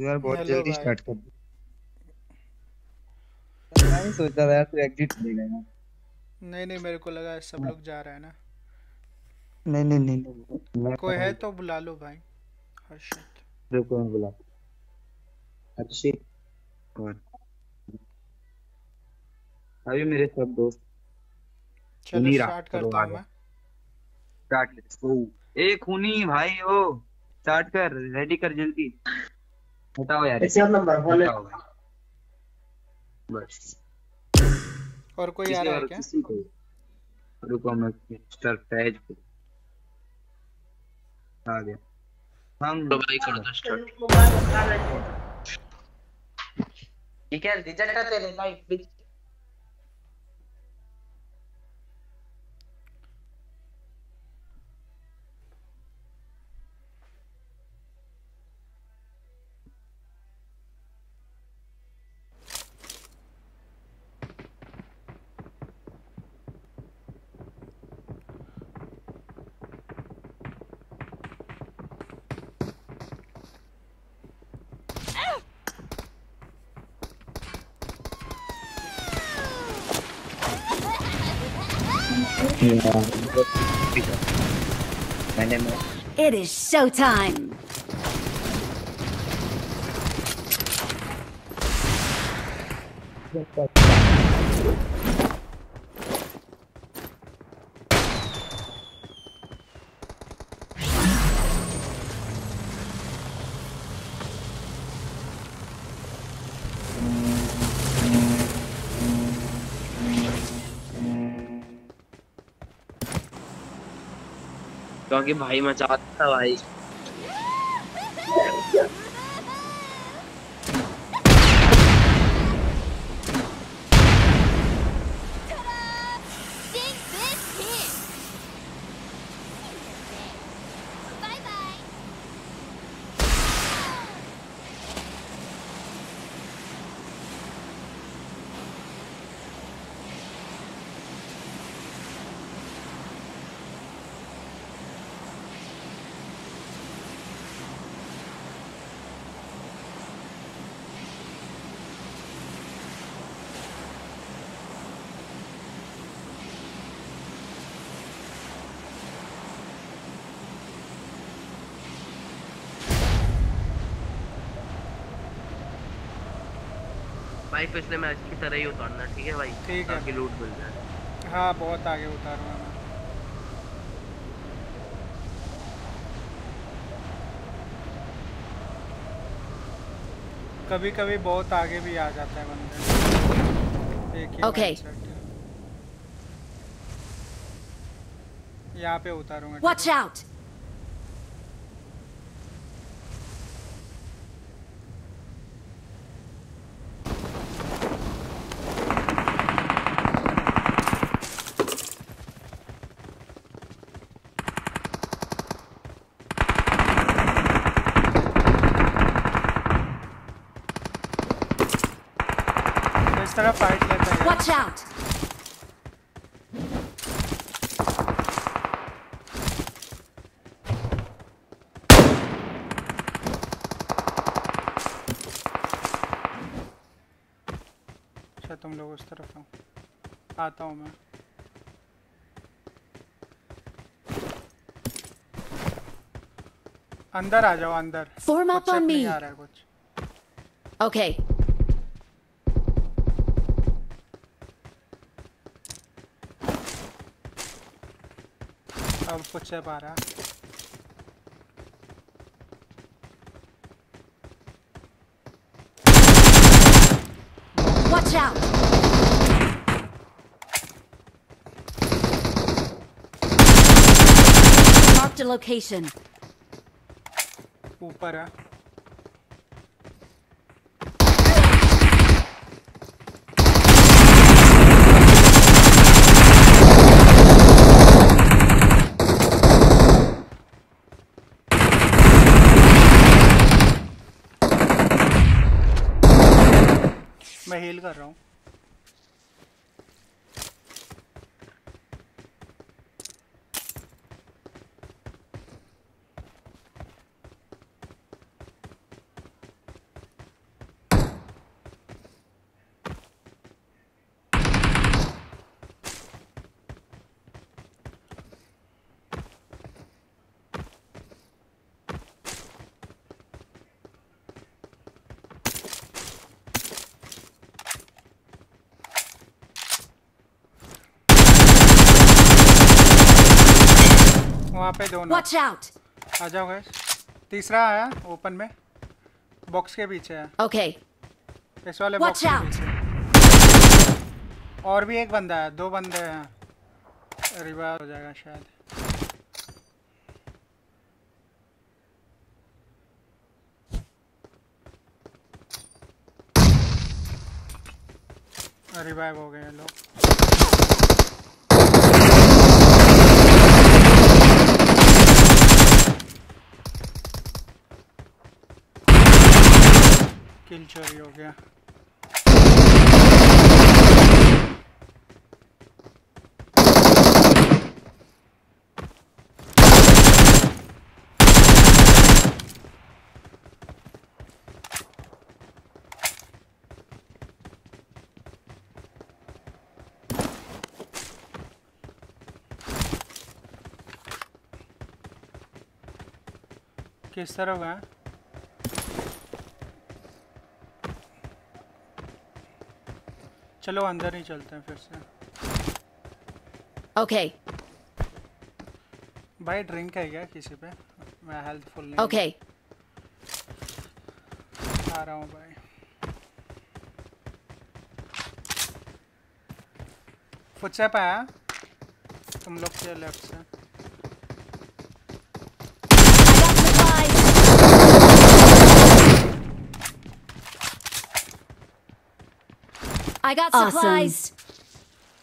यार बहुत जल्दी स्टार्ट कर दी मैं सोच रहा था यार तू एग्जिट देगा यार नहीं नहीं मेरे को लगा सब लोग जा रहा है ना। नहीं नहीं नहीं नहीं कोई है तो बुला लो भाई। हर्षित रुको मैं बुला। हर्षित कौन अभी मेरे सब दोस्त। चलो स्टार्ट करता हूँ मैं। स्टार्ट लेट्स गो ए खूनी भाई ओ स्टार्ट कर रेडी कर जल्दी। हटाओ यार ऐसे नंबर बोले। बस और कोई आ रहा है क्या रुको मैं मिस्टर फैज पे आ गया हम तो भाई कर दो स्टार्ट ठीक है रिज़ल्ट आते तेरे लाइव It is showtime. क्योंकि भाई मचा था भाई भाई पिछले मैच की तरह ही उतारना ठीक है भाई ठीक है। लूट मिल जाए हाँ बहुत आगे उतारूँगा मैं कभी कभी बहुत आगे भी आ जाता है बंदे ही. है। यहाँ पे उतारूँगा Watch out! तो इस तरह फाइट लेते हैं Watch out! अच्छा तुम लोग उस तरफ़ हो आता हूँ मैं। अंदर आ जाओ अंदर। Up कुछ on नहीं आ रहा है कुछ। Okay. अब कुछ है पा रहा Watch out! Marked a location. ऊपर है मैं हील कर रहा हूँ दोनों Watch out! आ जाओ गैस तीसरा आया ओपन में। बॉक्स के पीछे है। Okay. इस वाले बॉक्स के पीछे। और भी एक बंदा है दो बंदे हैं। रिवाइव हो जाएगा शायद। रिवाइव हो गए लोग। किल चोरी हो गया। किस तरफ़ है? चलो अंदर ही चलते हैं फिर से। Okay. भाई ड्रिंक है क्या किसी पे? मैं हेल्थ फुल नहीं Okay. आ रहा हूँ भाई। फुटसेप आया? तुम लोग के लेफ़्ट से। I got Awesome. supplies.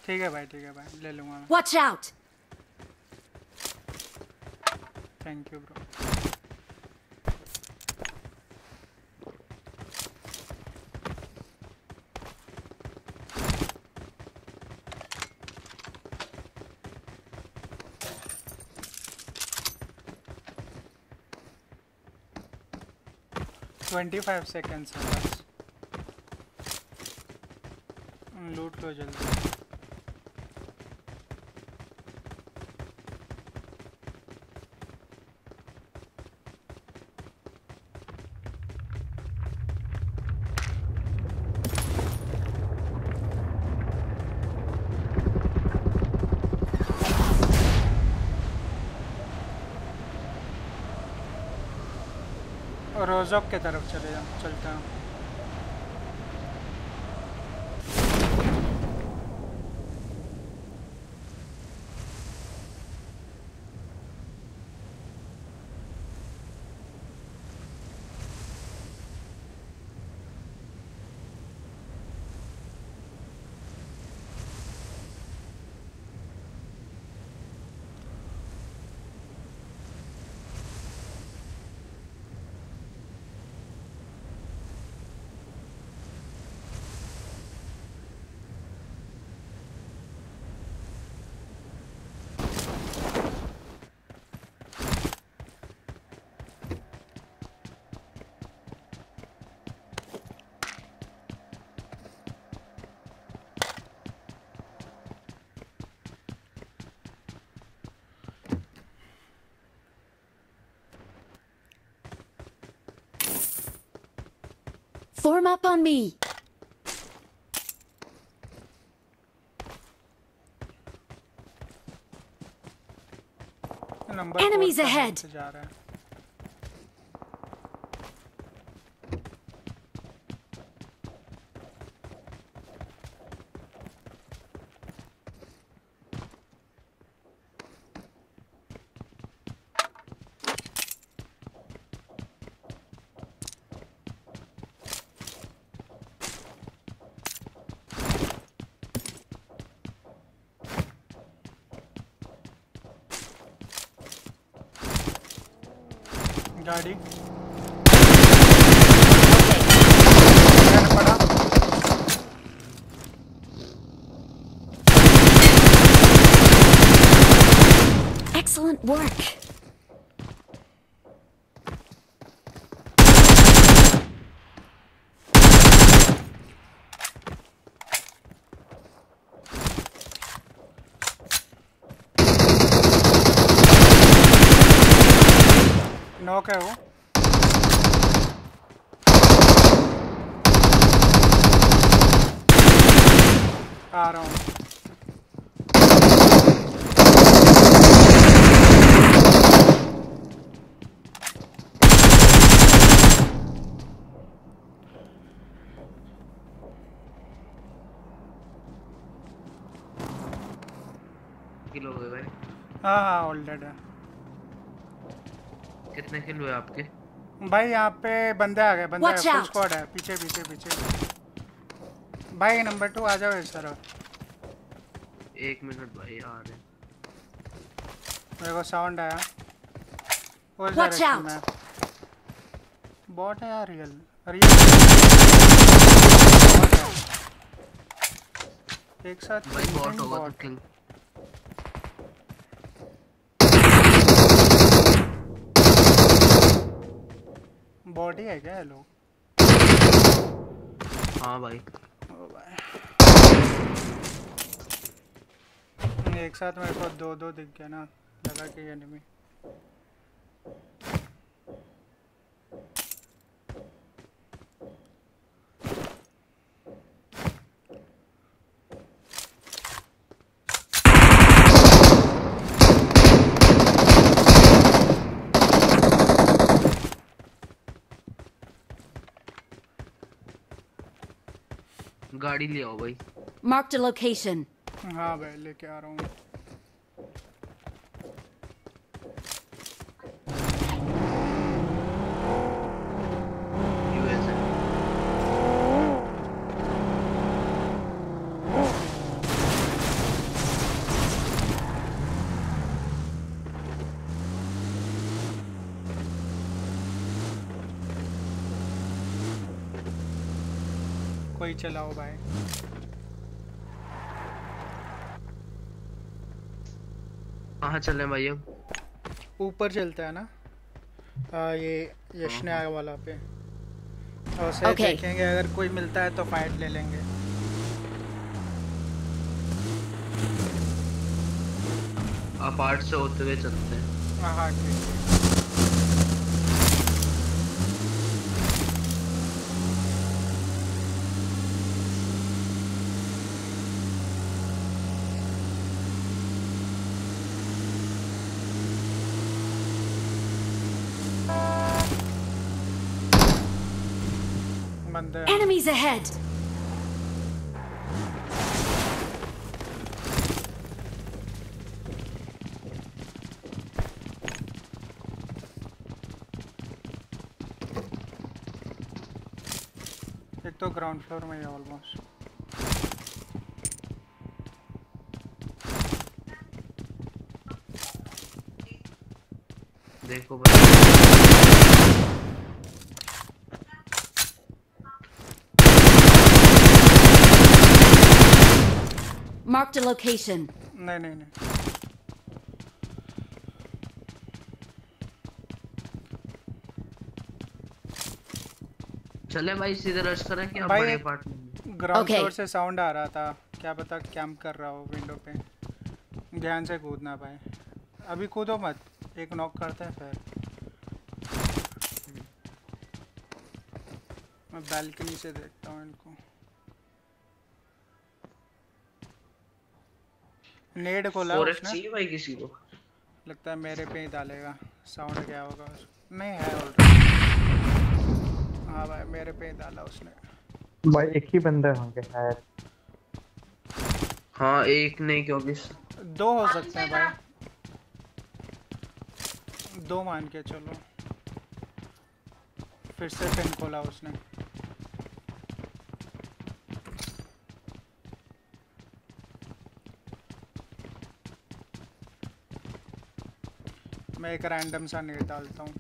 ठीक है भाई ठीक है भाई ले लूँगा मैं Watch out! Thank you bro twenty five seconds बस जल्दी। रोजोक के तरफ़ चले जाओ चलता हूँ। Form up on me. Number Enemies four का ahead. से जा रहा है गाड़ी Excellent work. नॉक है वो आ रहा हूँ किल हो गए भाई हाँ हाँ ऑलरेडी है कितने किल हुए आपके? भाई यहाँ पे बंदे आ गए बंदे फुल स्क्वाड है पीछे पीछे पीछे। भाई नंबर टू आ जाओ इस तरफ़। एक मिनट भाई आ रहे मेरे को साउंड आया। Direction out! बॉट है यार रियल रियल एक साथ भाई बॉट होगा तो किल ही है क्या हेलो हाँ भाई। ओ भाई। एक साथ मेरे को दो दो दिख गया ना लगा कि एनिमी गाड़ी ले आओ भाई। मार्क द लोकेशन हाँ भाई लेके आ रहा हूँ। कोई चलाओ भाई कहाँ चले भाई अब ऊपर चलता है ना। आ, ये यशने वाला पे। और से Okay. देखेंगे अगर कोई मिलता है तो फाइट ले लेंगे। अपार्ट से होते हुए चलते हैं। हाँ हाँ ठीक है। बंदे हैं। Enemies ahead. एक तो ग्राउंड फ्लोर में ही ऑलमोस्ट Marked a location. नहीं नहीं नहीं। चले भाई सीधे रश करें कि आप बड़े पार्ट में ग्राउंड Okay. से साउंड आ रहा था। क्या पता कैंप कर रहा हो विंडो पे। ध्यान से कूदना भाई। अभी कूदो मत। एक नॉक करते हैं फिर। मैं बालकनी से देखता नेड खोला फोर उसने। चाहिए भाई किसी को? लगता है मेरे पे ही डालेगा। साउंड क्या होगा नहीं है ऑलरेडी हाँ भाई मेरे पे ही डाला उसने। भाई एक ही बंदा होंगे शायद हाँ एक नहीं क्योंकि दो हो सकते हैं भाई। दो मान के चलो। फिर से पिन खोला उसने। मैं एक रैंडम सा नेट डालता हूँ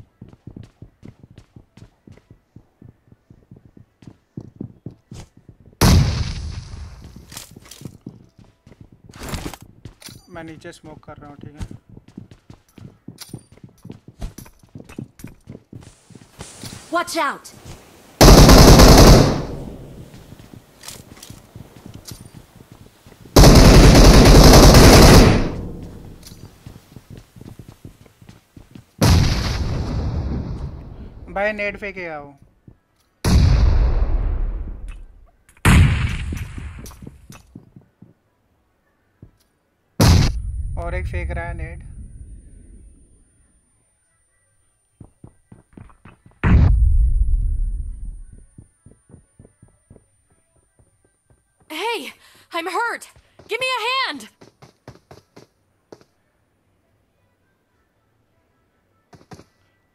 मैं नीचे स्मोक कर रहा हूँ, ठीक है Watch out! भाई नेट फेंकेगा वो और एक फेंक रहा है नेट।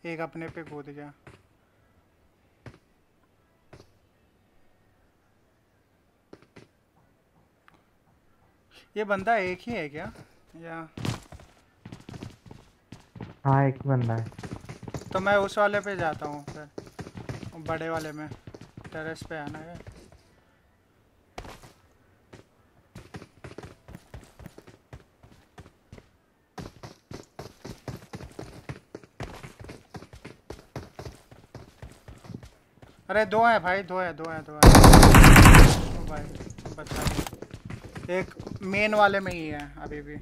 एक अपने पे कूद गया। ये बंदा एक ही है क्या? या? हाँ एक बंदा है। तो मैं उस वाले पे जाता हूँ फिर। बड़े वाले में। टेरेस पे आना है अरे दो हैं भाई, दो है दो है दो है। ओ भाई, बचा। एक मेन वाले में ही है अभी भी।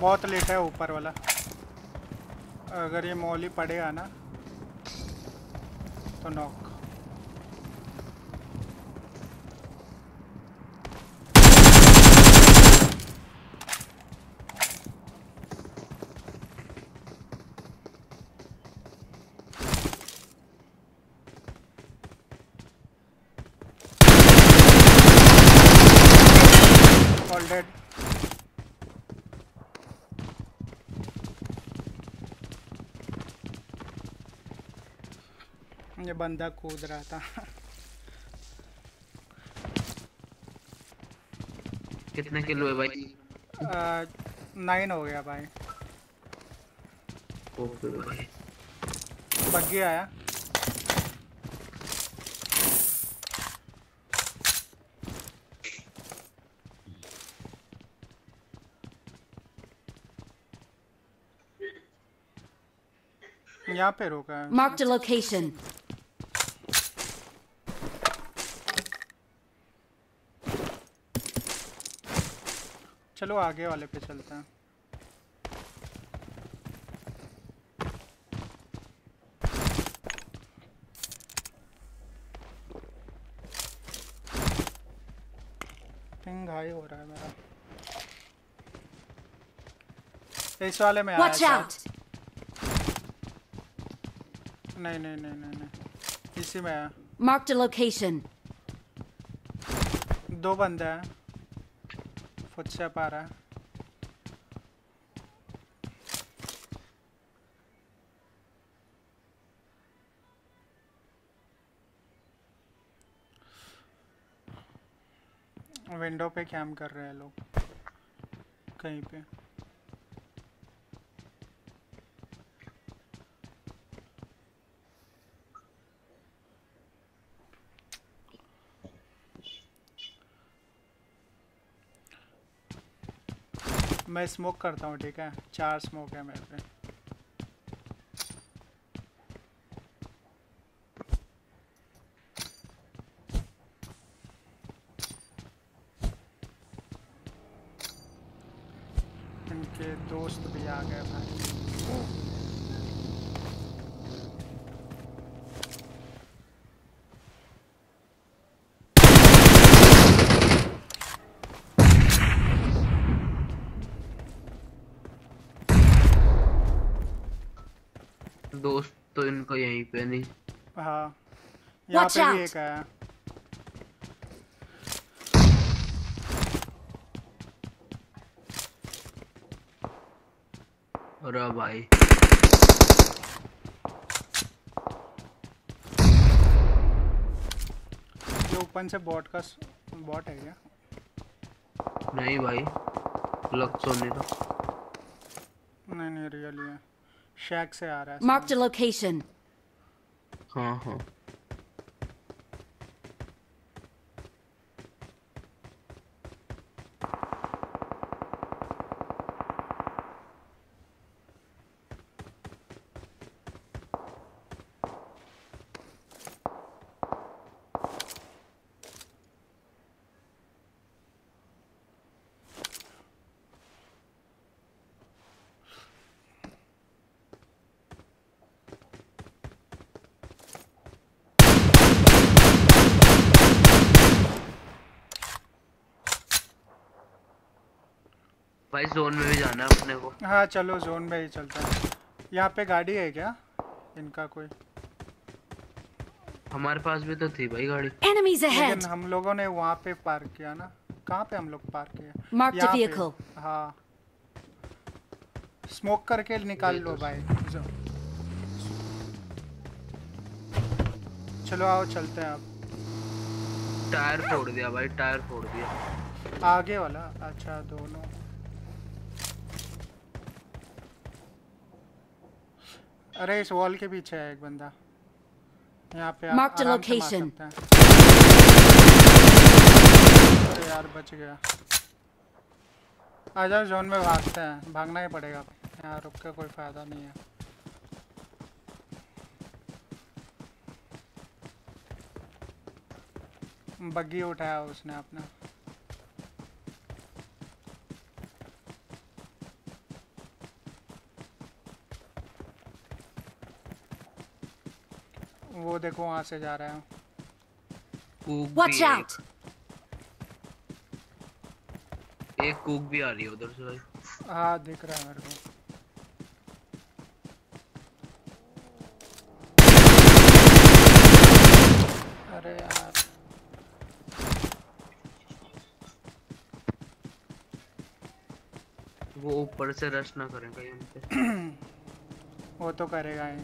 बहुत लेट है ऊपर वाला। अगर ये मौली पड़ेगा ना तो नॉक ये बंदा कूद रहा था। कितने किलो है भाई? आ, नाइन हो गया भाई। ओके भाई। बग्गी आया यहाँ पे रोका है। Marked a location. चलो आगे वाले पे चलते हैं। पिंग हाई हो रहा है मेरा। इस वाले में आया नहीं नहीं नहीं नहीं नहीं। इसी में आया। Marked a location. दो बंदे हैं। फुटस्टेप आ रहा है विंडो पे कैम कर रहे हैं लोग कहीं पे। मैं स्मोक करता हूँ, ठीक है? चार स्मोक है मेरे पे। इनके दोस्त भी आ गए भाई। Watch out! अरे भाई। ये ओपन से बॉट का बॉट है क्या? नहीं भाई लग तो नहीं था नहीं नहीं रियली है। शैक से आ रहा है Marked a location. हाँ हाँ। जोन में भी जाना है अपने को। हाँ चलो जोन में ही चलते हैं। यहाँ पे गाड़ी है क्या? इनका कोई? हमारे पास भी तो थी भाई गाड़ी। Enemies ahead. लेकिन हम लोगों ने वहाँ पे पार्क किया ना। कहाँ पे हम लोग पार्क Marked a यहाँ पे। vehicle. हाँ। स्मोक करके निकाल लो भाई। चलो आओ चलते हैं आप टायर फोड़ दिया भाई टायर फोड़ दिया। आगे वाला? अच्छा दोनों। अरे इस वॉल के पीछे है एक बंदा। यहाँ पे आ- Marked a से मार सकते हैं। अरे यार बच गया। आ जाओ जोन में भागते हैं। भागना ही पड़ेगा। यहाँ रुक के कोई फ़ायदा नहीं है। बग्गी उठाया उसने अपना वो देखो वहाँ से जा रहा है। है out! एक। एक कूक भी आ रही है उधर से भाई। हाँ दिख रहा है मेरे को। अरे यार। वो ऊपर से रश ना करें कहीं हम पे। <clears throat> वो तो करेगा ही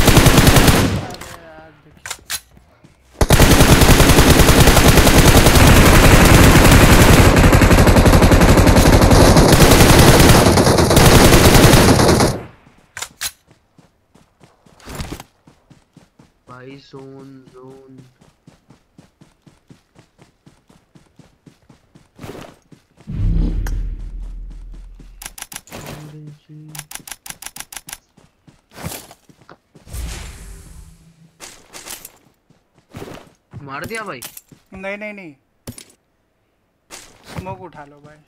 अरे यार देखिए भाई जोन जोन मार दिया भाई। नहीं नहीं नहीं। स्मोक उठा लो भाई।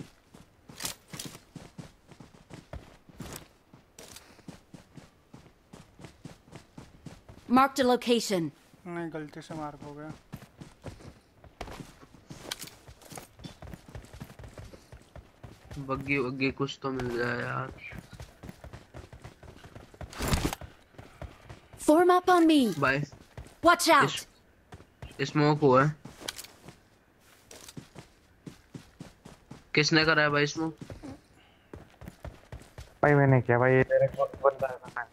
A location. नहीं गलती से मार्क हो गया। बग्गी वग्गी कुछ तो मिल जाए यार। Form up on me. भाई Watch out! स्मोक हुआ है। किसने करा है भाई स्मोक? भाई मैंने किया भाई ये मेरे को बंदा है। ना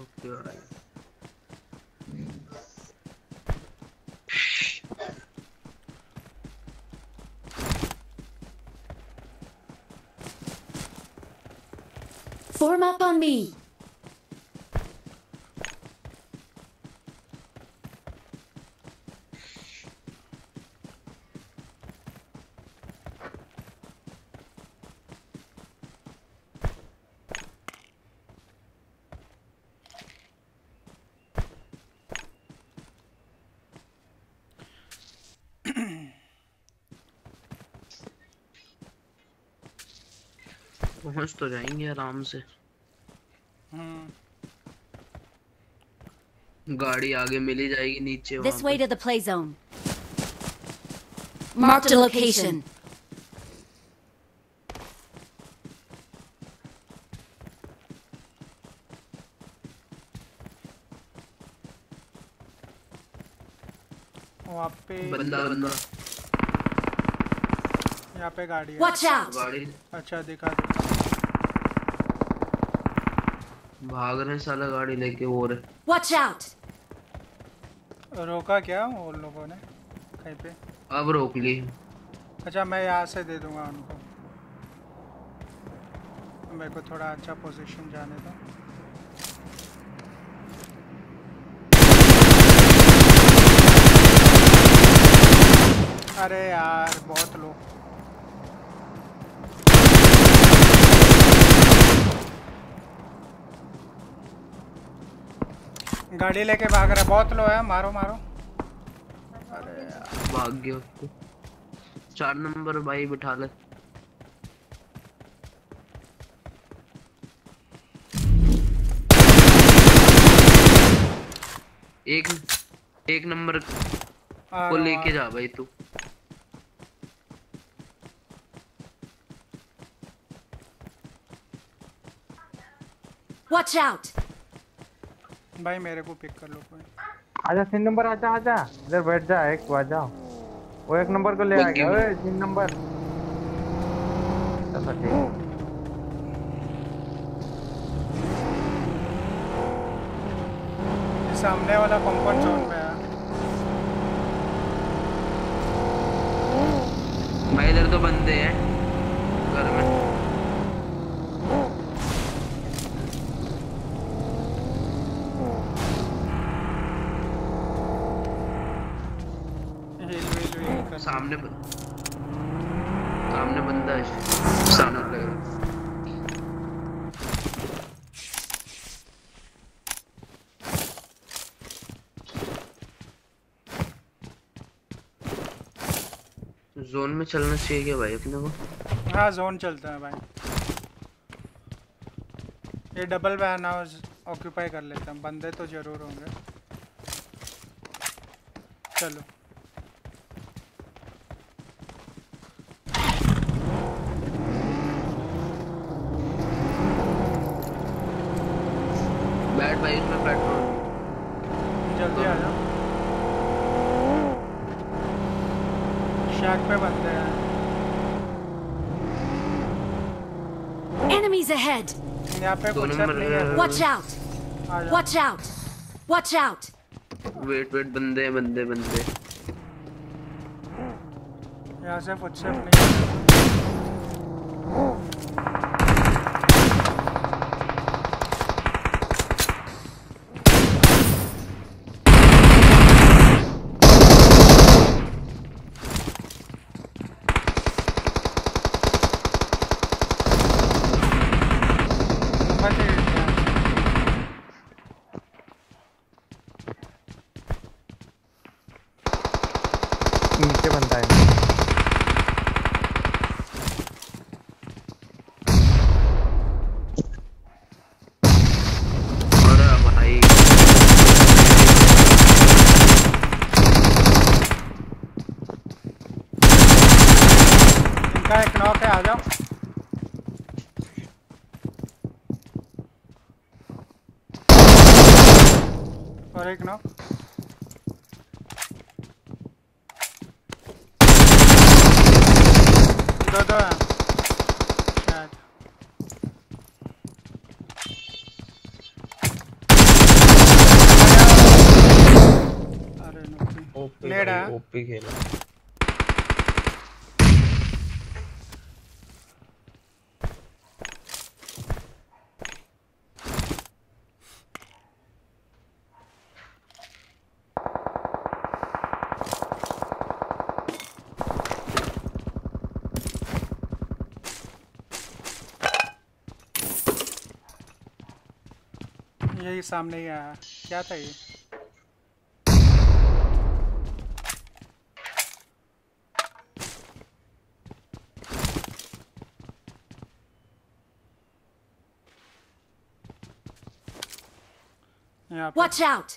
ओके भाई Form up on me. पहुँच तो जाएँगे आराम से हम्म गाड़ी आगे मिल ही जाएगी नीचे This वहाँ way पे to the play zone. Marked a location. वहाँ पे बंदा। बंदा। यहाँ पे गाड़ी है। Watch out! गाड़ी। अच्छा दिखा दिखा। भाग रहे साला गाड़ी लेके वो रहे। Watch out! रोका क्या उन लोगों ने? कहीं पे? अब रोक ली। अच्छा मैं यहाँ से दे दूँगा उनको। मेरे को थोड़ा अच्छा पोजीशन जाने दो। अरे यार बहुत लो गाड़ी लेके भाग रहा बहुत लो है मारो मारो। अरे भाग गया उसको। चार नंबर भाई बिठा ले। एक एक नंबर को लेके जा भाई तू। Watch out! भाई मेरे को पिक कर लो कोई। आजा तीन नंबर आजा आजा। इधर बैठ जा एक को आजा। वो एक नंबर को ले आ गया। ओए तीन नंबर। चलो ठीक। है। सामने वाला कंपाउंड जोन में है। भाई इधर तो बंदे हैं। सामने बंद सामने बंदा है। सामने रहा जोन में चलना चाहिए क्या भाई अपने को? हाँ जोन चलता है भाई। ये डबल वैन हाउस ऑक्यूपाई कर लेते हैं। बंदे तो ज़रूर होंगे। चलो बैठ भाई इसमें पेट्रोल जल्दी आ जाओ शैक पे बंदे हैं Enemies ahead! यहाँ पे दो कुछ नंबर नहीं है Watch out! आ जाओ Watch out! Watch out! Wait wait बंदे हैं, बंदे बंदे यहाँ से फुटस्टेप नहीं है। मेरे ही सामने ही आया क्या था ये? Watch out!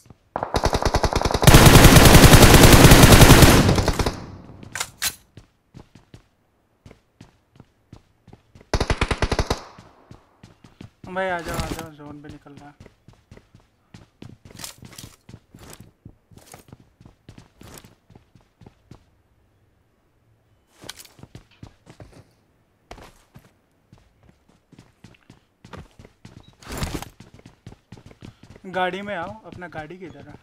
भाई आ जाओ आ जाओ जोन पे निकल रहा है गाड़ी में आओ अपना गाड़ी किधर है?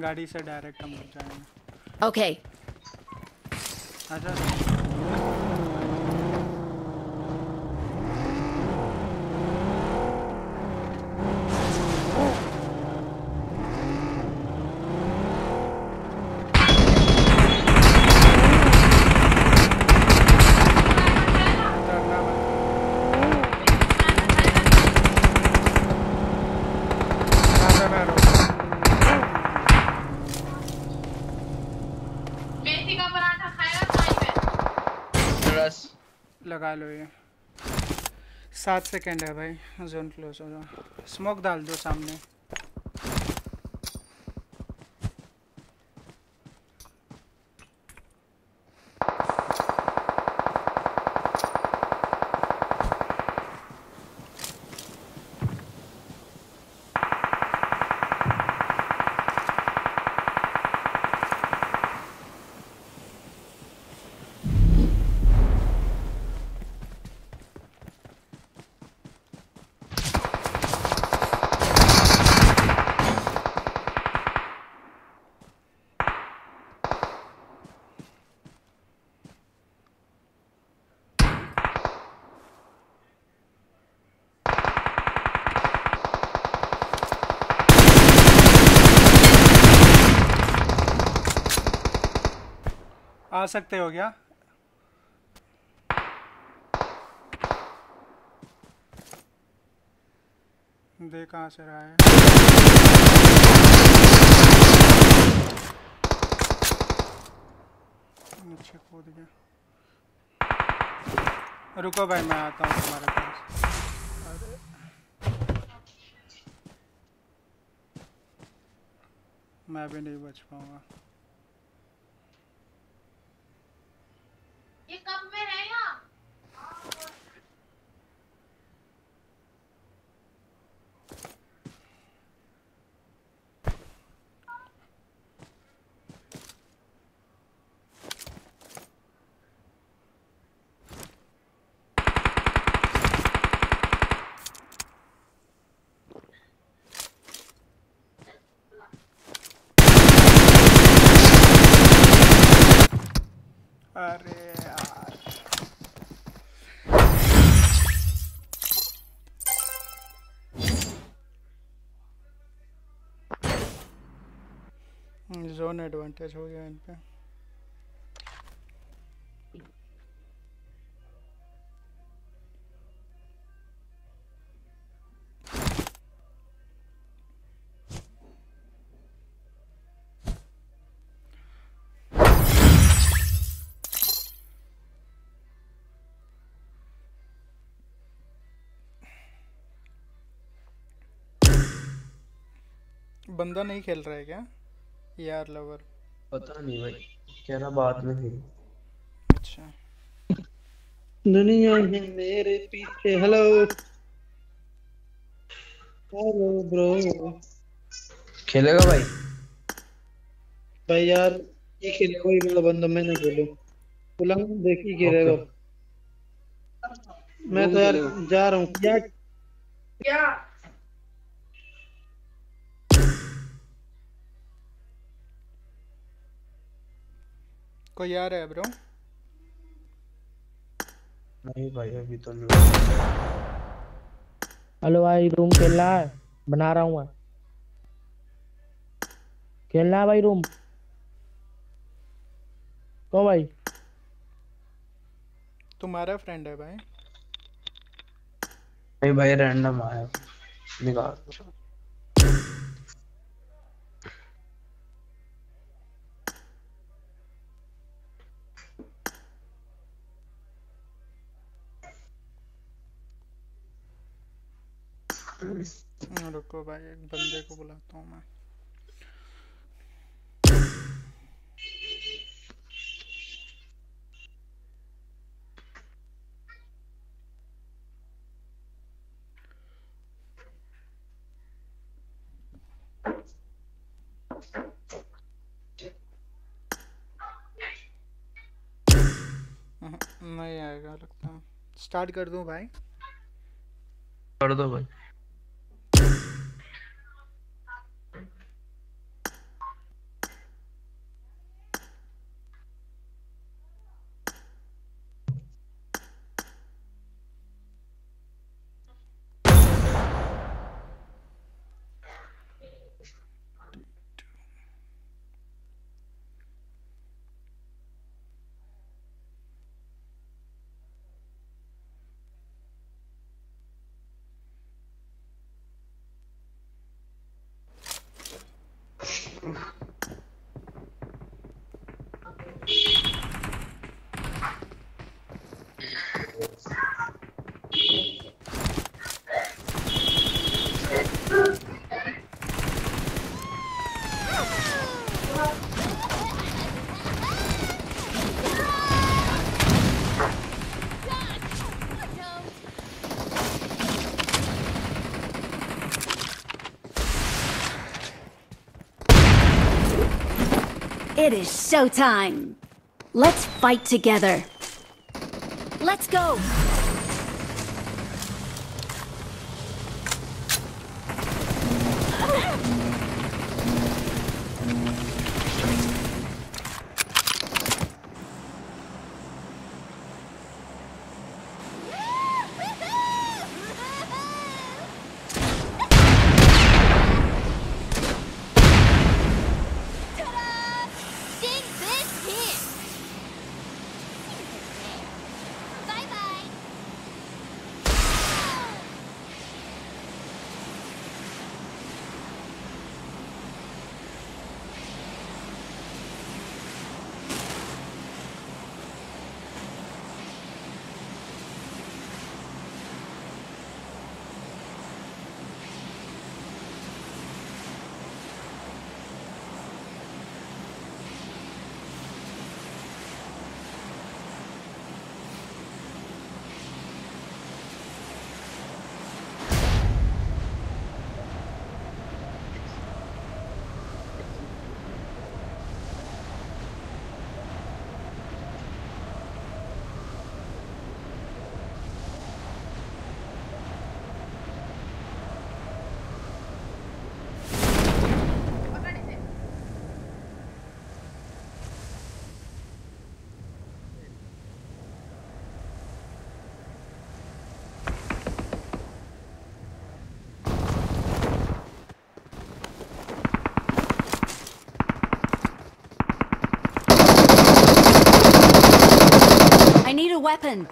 गाड़ी से डायरेक्ट हम जाएँगे। Okay. आ लगा लो ये। सात सेकेंड है भाई, जोन क्लोज हो जाओ। स्मोक डाल दो सामने। आ सकते हो क्या? देख से रहा है। नीचे कूद गया। रुको भाई, मैं आता हूँ तुम्हारे पास। मैं भी नहीं बच पाऊँगा ये कब में रहेगा अरे यार जोन एडवांटेज हो गया इन पे। बंदा नहीं खेल रहा है क्या? यार लवर पता नहीं भाई कह रहा बाद में खेल अच्छा। दुनिया है मेरे पीछे हेलो हेलो ब्रो खेलेगा भाई? भाई यार ये खेलेगा ये मेरा बंदा मैं नहीं खेलूं। उलंग देख ही? खेलेगा मैं तो यार जा रहा हूँ। क्या क्या कोई आ रहा है ब्रो? नहीं भाई अभी तो नहीं। हेलो भाई रूम खेल रहा है? बना रहा हूँ मैं। खेल रहा है भाई रूम? कौन भाई? तुम्हारा फ्रेंड है भाई। भाई भाई रैंडम आया। निकाल रुको भाई, एक बंदे को बुलाता हूँ मैं। नहीं आएगा, लगता स्टार्ट कर दूँ भाई? कर दो भाई। It is showtime. Let's fight together. Let's go. Weapon.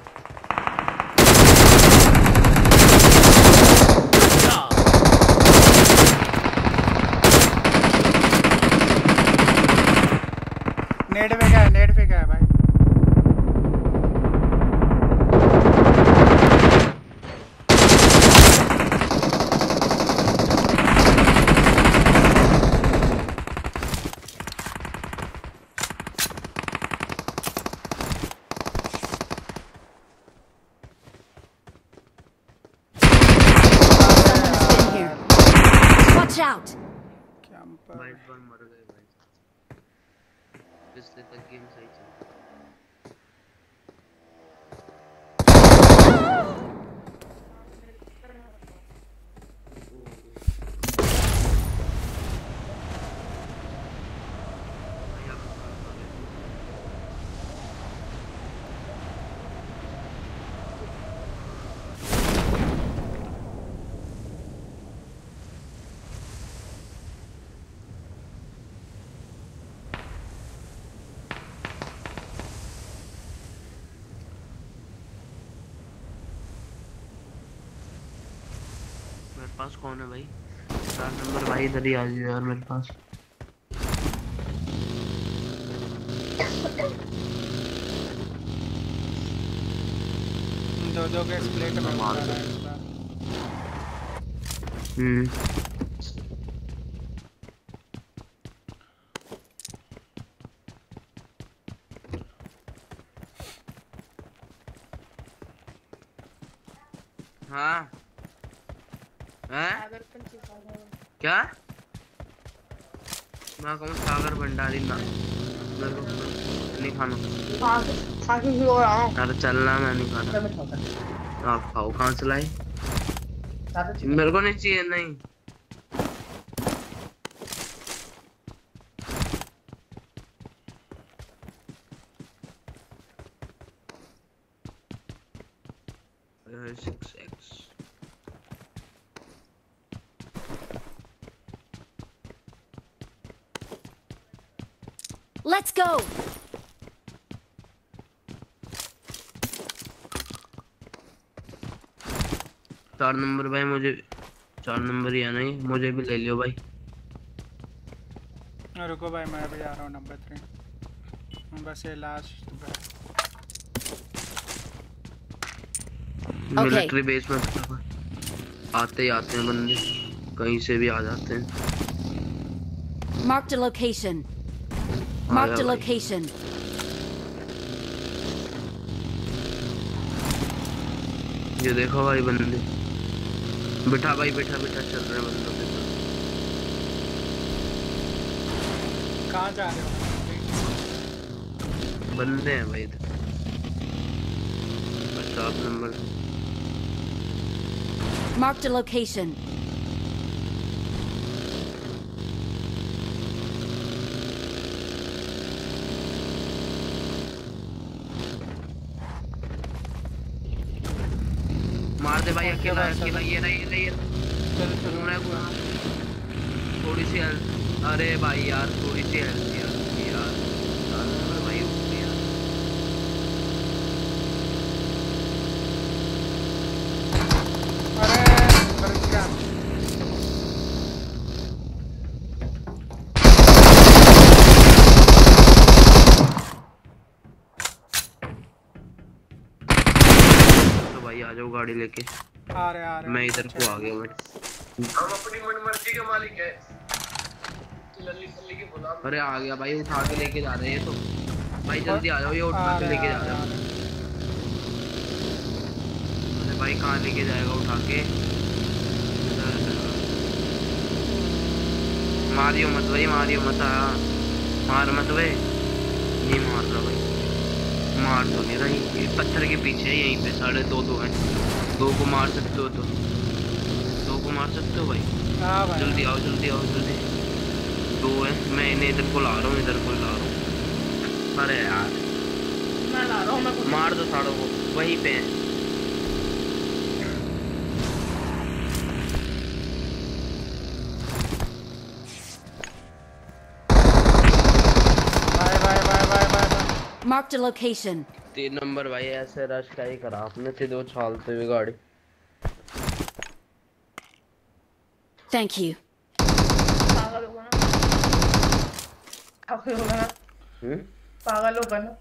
Net पे है नेट पे है भाई Someone's been here. Watch out. भाई इस बार मर गए भाई पिछले तक गेम सही चल मेरे पास कौन है भाई? चार नंबर भाई इधर ही आ जाओ यार मेरे पास। दो दो के स्प्लिट में मार रहा है हम्म हाँ हैं क्या मैं कहूँ सागर भंडारी ना। मेरे को नहीं खाना। अरे चलना मैं नहीं खाना। आप खाओ कहाँ मेरे को नहीं चाहिए नहीं सिक्स एक्स Let's go. चार नंबर भाई मुझे चार नंबर ही आना ही मुझे भी ले लियो भाई। रुको भाई मैं भी आ रहा हूँ नंबर थ्री बस ये लास्ट मिलिट्री बेस में आते ही आते हैं बंदे। कहीं से भी आ जाते हैं. आ Marked a गया भाई। location. ये देखो भाई बंदे। बिठा भाई बैठा बैठा चल रहे हैं बंदों के साथ। कहाँ जा रहे हो? बंदे हैं भाई। इधर नंबर मार्क द भाई अकेला अकेला ये रही ये रही घूम रहा है। घूम थोड़ी सी हेल्प अरे भाई यार, थोड़ी सी हेल्प यार यार। तो गाड़ी लेके। आ रहे आ रहे। मैं इधर को आ गया मैं हम अपनी मनमर्जी के मालिक है। लल्ली सल्ली के गुलाम। अरे आ गया भाई उठा के लेके जा रहे हैं ये तो। भाई जल्दी आ जाओ ये उठा के लेके जा रहे हैं अरे भाई कहाँ लेके जाएगा उठा के? मारियो मत भाई मारियो मत आ। मार मत वे नहीं मार रहा भाई। मार तो नहीं रहा पत्थर के पीछे यहीं पे साढ़े दो दो हैं दो को मार सकते हो तो। दो को मार सकते हो भाई? हाँ भाई। जल्दी आओ जल्दी आओ जल्दी। दो है। मैं इन्हें इधर को ला रहा हूँ इधर को ला रहा हूँ। अरे यार। मैं ला रहा हूँ मैं मार दो साड़ों को। वहीं पे है। Marked a location. तीन नंबर भाई ऐसे रश का ही करा। आपने थी दो छालते हुए गाड़ी। थैंक यू पागल होगा ना? पागल होगा ना? हम्म? पागल होगा ना?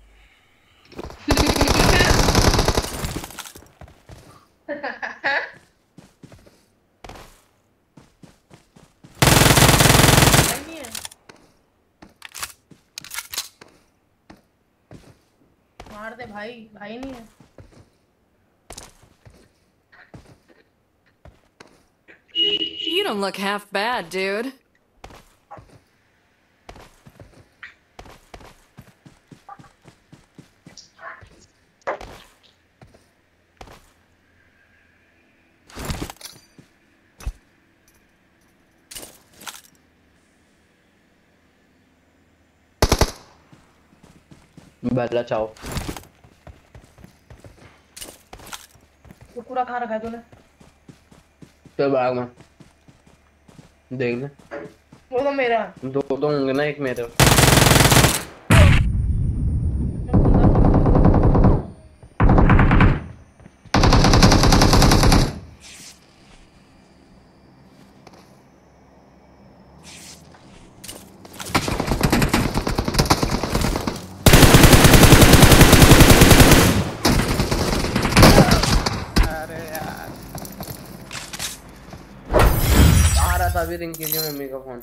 नहीं <laughs> <laughs> है। मार दे भाई भाई नहीं है You don't look half bad, dude. बेला चाओ पूरा खा रखा है तूने? चल बैग में। देख ले। वो तो मेरा दो तो होंगे ना एक मेरे अरे यार अभी रिंग कीजिए मम्मी का फ़ोन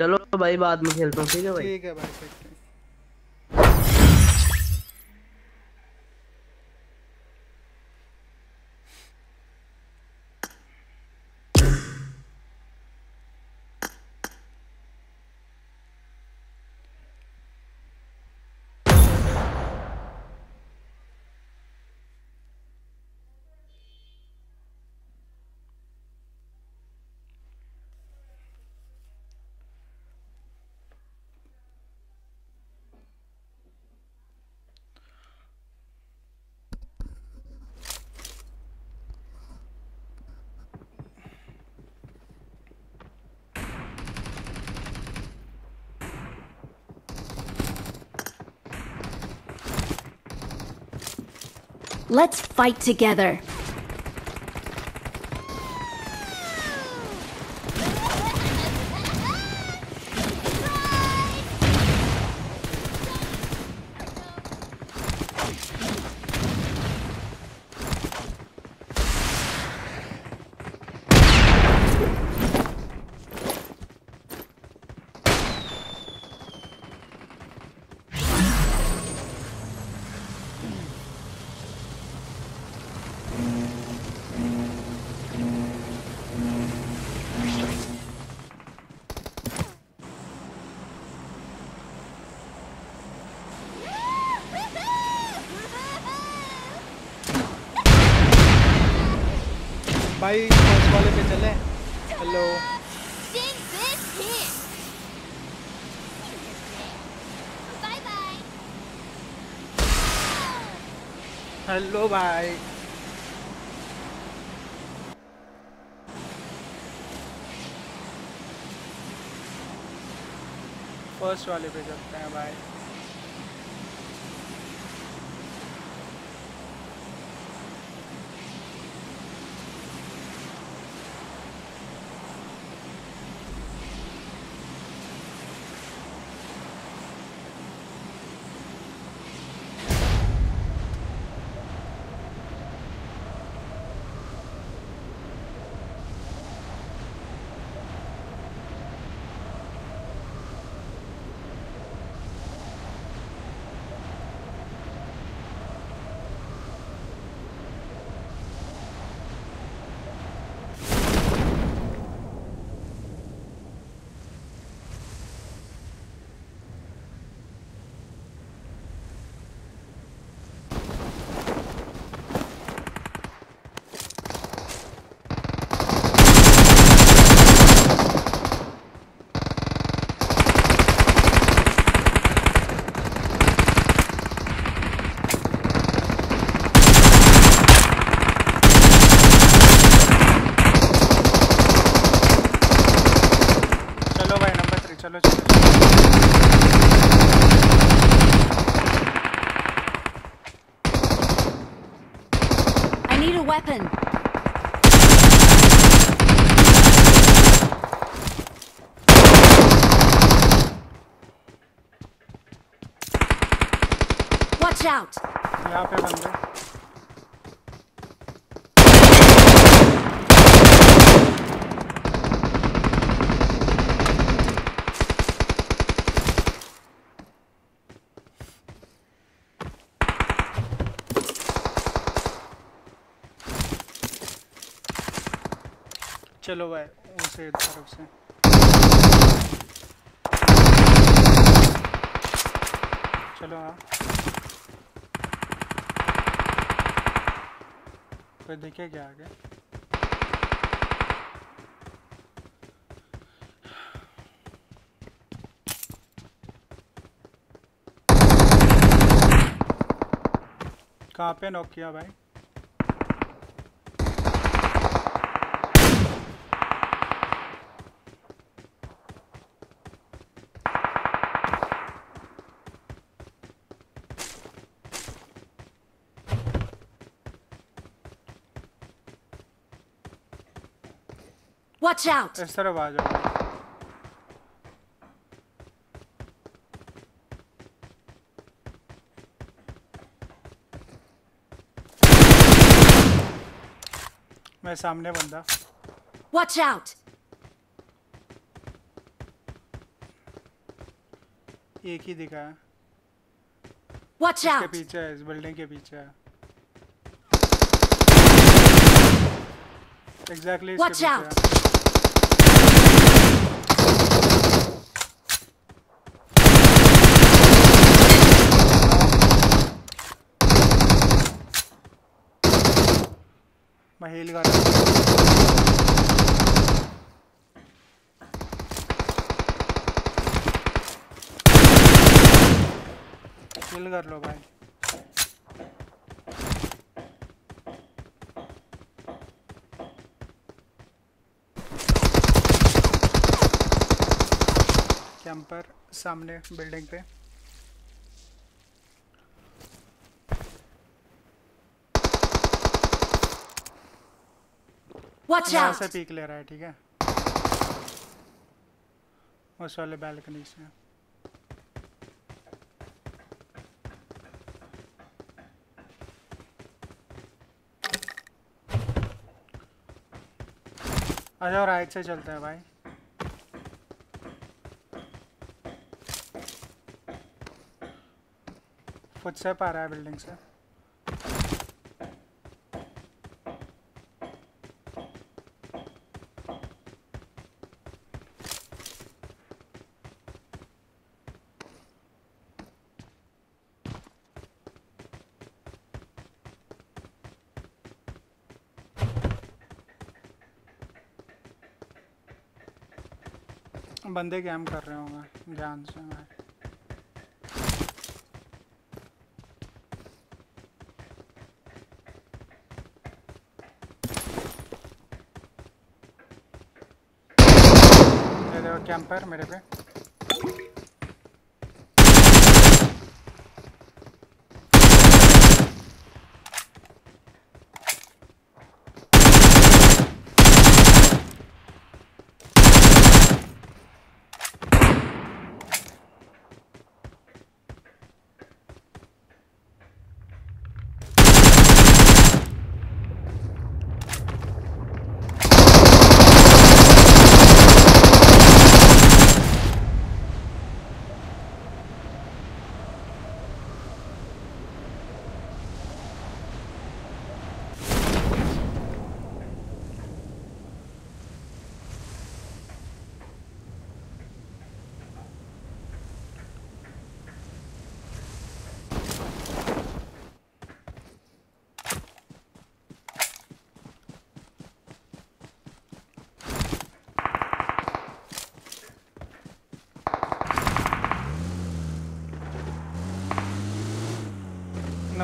चलो भाई बाद में खेलता हूँ ठीक है भाई? ठीक है भाई Let's fight together. भाई फ़र्स्ट वाले पे चले। हेलो. हेलो भाई। फ़र्स्ट वाले पे चलते हैं भाई चलो भाई नंबर थ्री चलो चलो I need a weapon. Watch out! चलो भाई उसे तरफ़ से चलो हाँ। कोई दिखे क्या आगे? कहाँ पे नॉक किया भाई? Watch out! इस तरफ़ आ जाओ मैं सामने बंदा Watch out! एक ही दिखा है Watch इसके पीछे है इस बिल्डिंग के पीछे है एग्जैक्टली इसके Watch पीछे out! मैं हील कर हील कर लो भाई। कैंपर सामने बिल्डिंग पे। Watch out! से पीक ले रहा है ठीक है? उस वाले बैल्कनी से। जाओ राइट से चलते हैं भाई। फुटस्टेप आ रहा है बिल्डिंग से। बंदे गेम कर रहे होंगे ध्यान से मैं। कैंपर मेरे पे।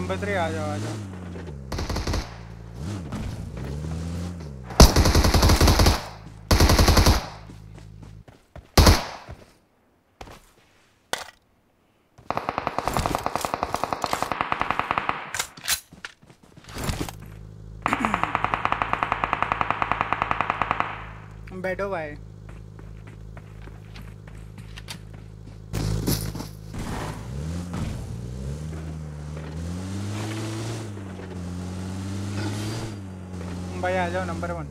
नंबर थ्री आ जाओ आ जाओ। बैठो भाई। आ जाओ number one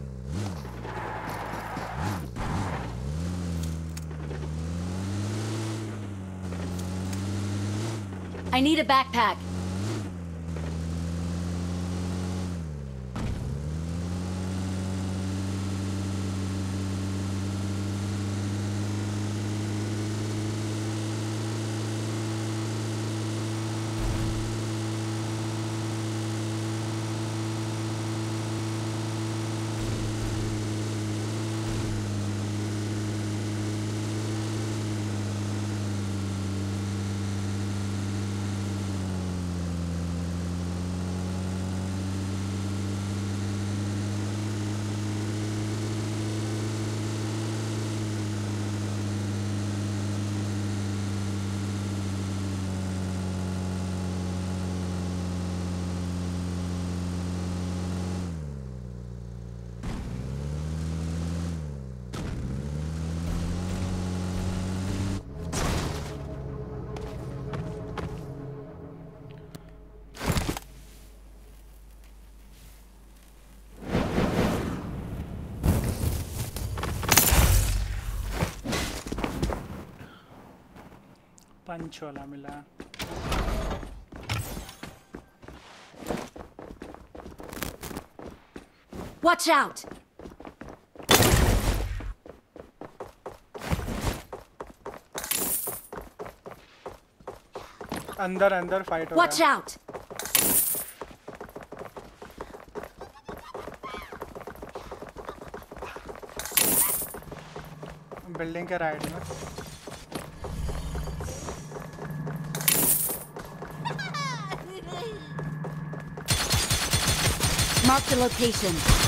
I need a backpack. Punch वाला मिला Watch out! अंदर अंदर फाइट हो Watch रहा out! है बिल्डिंग के राइट में Mark the location.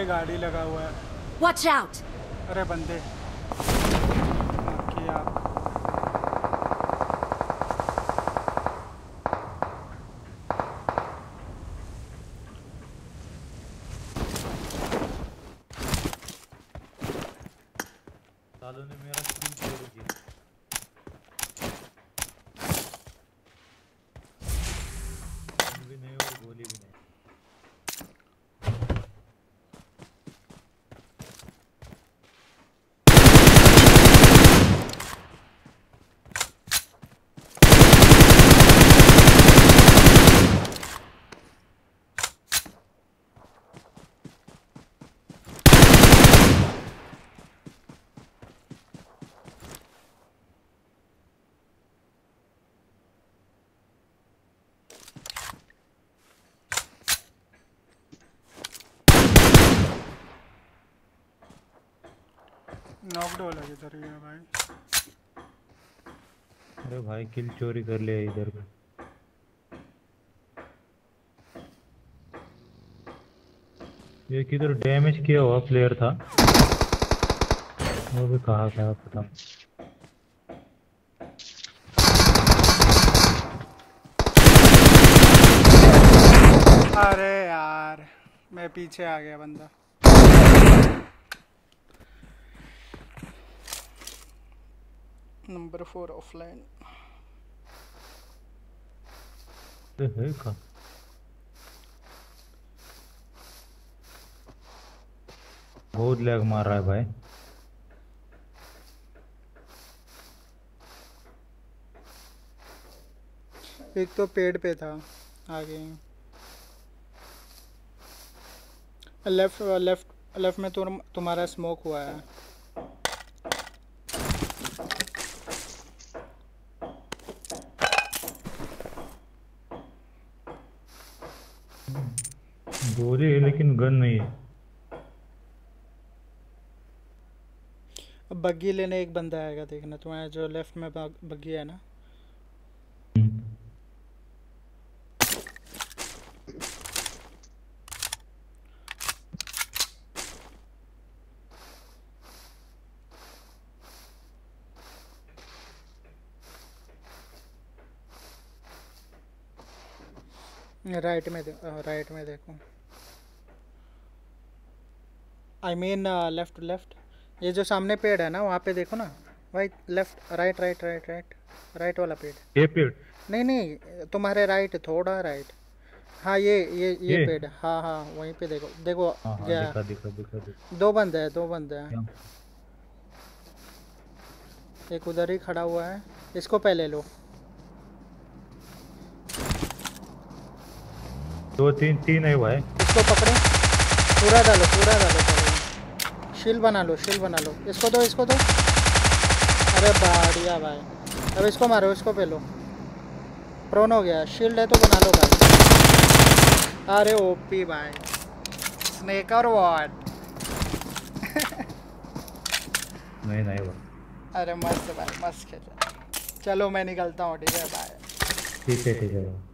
पे गाड़ी लगा हुआ है Watch out! अरे बंदे कि आप सालों ने मेरा स्किल चोरी किया गन भी नहीं और गोली भी नहीं नॉकड वाला किधर गया भाई। अरे भाई किल चोरी कर लिया इधर पे ये किधर डैमेज किया हुआ प्लेयर था? वो भी कहा गया पता अरे यार मैं पीछे आ गया बंदा। नंबर फोर ऑफलाइन बहुत लैग मार रहा है भाई। एक तो पेड़ पे था आगे। लेफ़्ट लेफ़्ट लेफ़्ट में तुम तुम्हारा स्मोक हुआ है। गोली है, लेकिन गन नहीं है। अब बग्गी लेने एक बंदा आएगा देखना तुम्हारे जो लेफ़्ट में बग्गी है ना? राइट में राइट में देखो। आई मीन लेफ़्ट लेफ़्ट ये जो सामने पेड़ है ना वहाँ पे देखो ना। Right left right right right right right वाला पेड़। ये पेड़? नहीं नहीं तुम्हारे राइट थोड़ा राइट हाँ ये ये ये ये? पेड़। हाँ हाँ वहीं पे देखो। देखो हाँ हाँ गया दिखा दिखा दिखा दिखा। दो बंदे हैं दो बंदे हैं। एक उधर ही खड़ा हुआ है। इसको पहले लो। दो तीन तीन है है इसको पकड़ो। पूरा डालो पूरा डालो। शील बना लो शील बना लो इसको दो इसको दो। अरे बढ़िया भाई। अब इसको मारो इसको पे लो प्रोन हो गया। शील्ड है तो बना लो भाई। अरे ओपी भाई। स्नेक और वॉट नहीं नहीं हुआ। अरे मस्त भाई मस्त खेला चलो मैं निकलता हूँ ठीक है? बाय ठीक है ठीक है।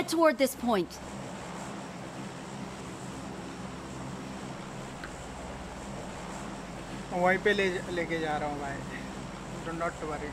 Head toward this point. वहीं पे ले लेके जा रहा हूँ भाई डो नॉट वरी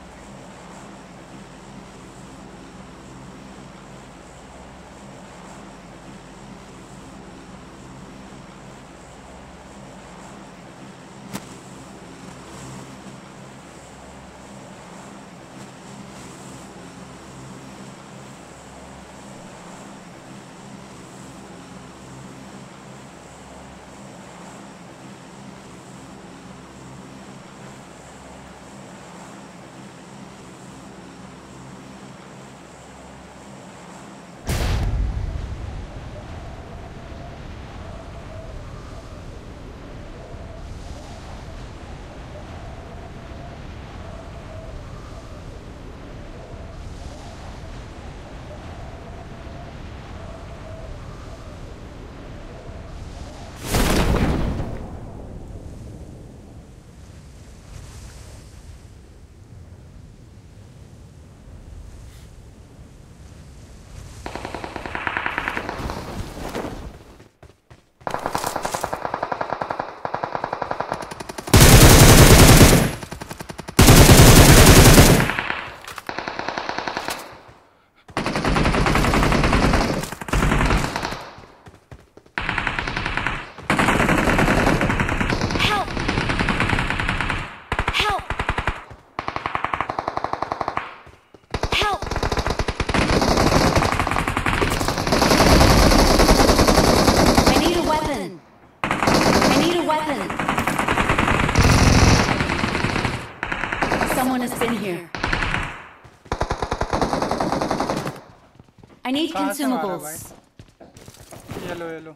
need कहाँ से मारा consumables. भाई ये लो ये लो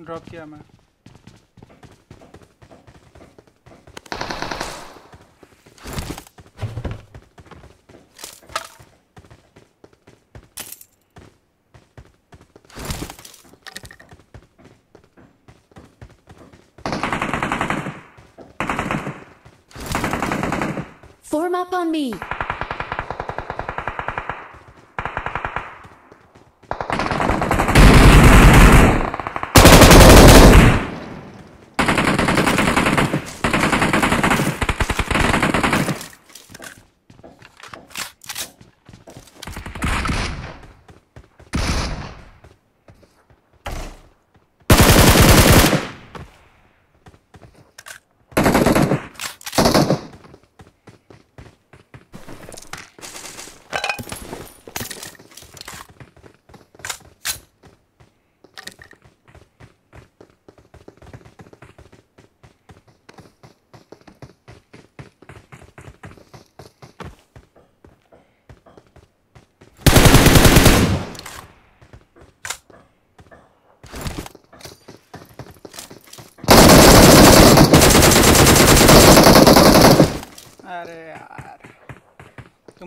ड्रॉप किया मैं Form up on me.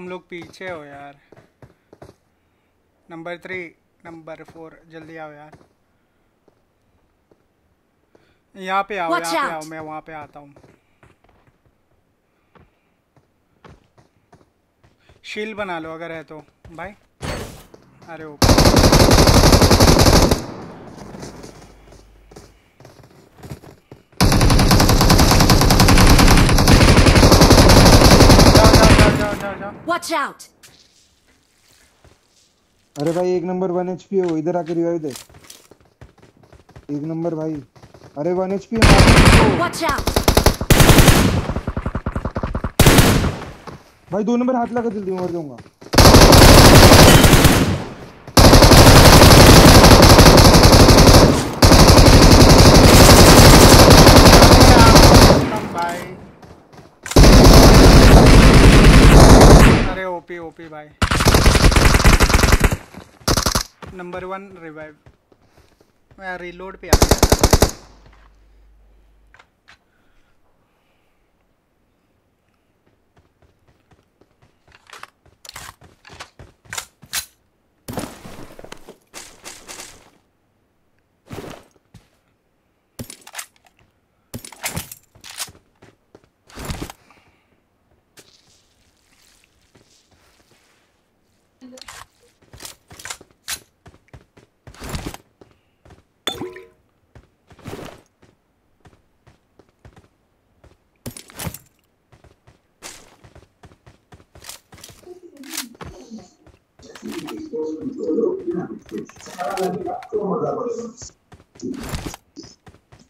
तुम लोग पीछे हो यार। नंबर थ्री नंबर फोर जल्दी आओ यार। यहाँ पे आओ यहाँ पे आओ मैं वहाँ पे आता हूँ। शील बना लो अगर है तो। भाई? अरे ऊपर जाओ जाओ जाओ Watch out! अरे भाई एक नंबर वन एच पी हो इधर आके रिवाइव दे एक नंबर भाई। अरे वन एच पी भाई दो नंबर हाथ लगा जल्दी मर जाऊँगा भाई अरे ओपी ओपी भाई। नंबर वन रिवाइव मैं रिलोड पे आ गया।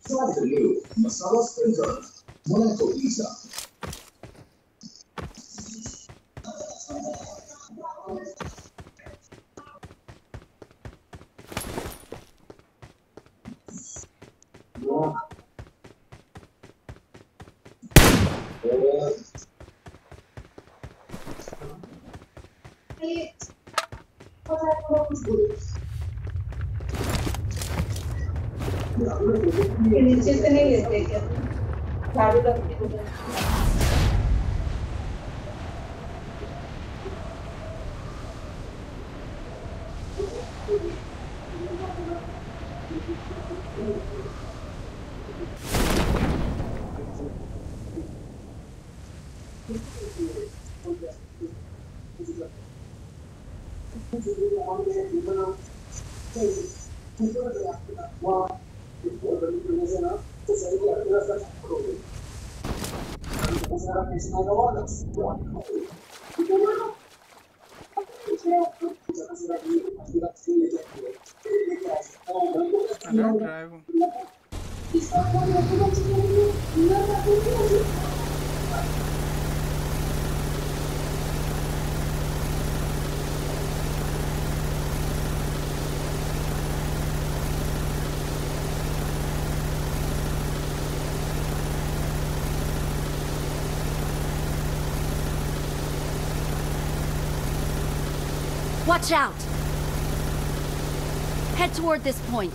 Brasileiro, nas salas Pentão, Monaco Pisa, hello Watch out! Head toward this point.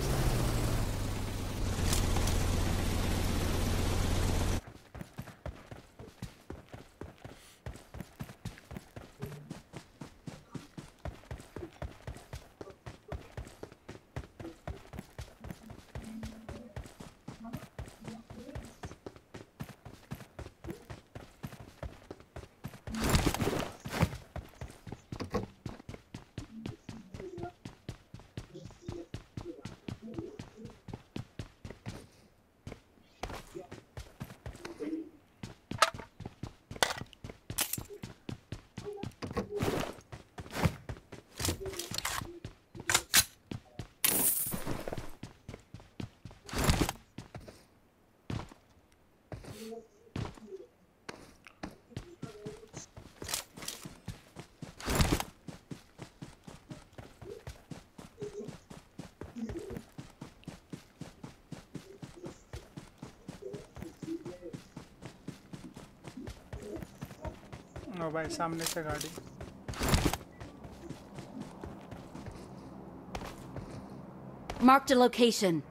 ओ भाई सामने से गाड़ी Marked a location.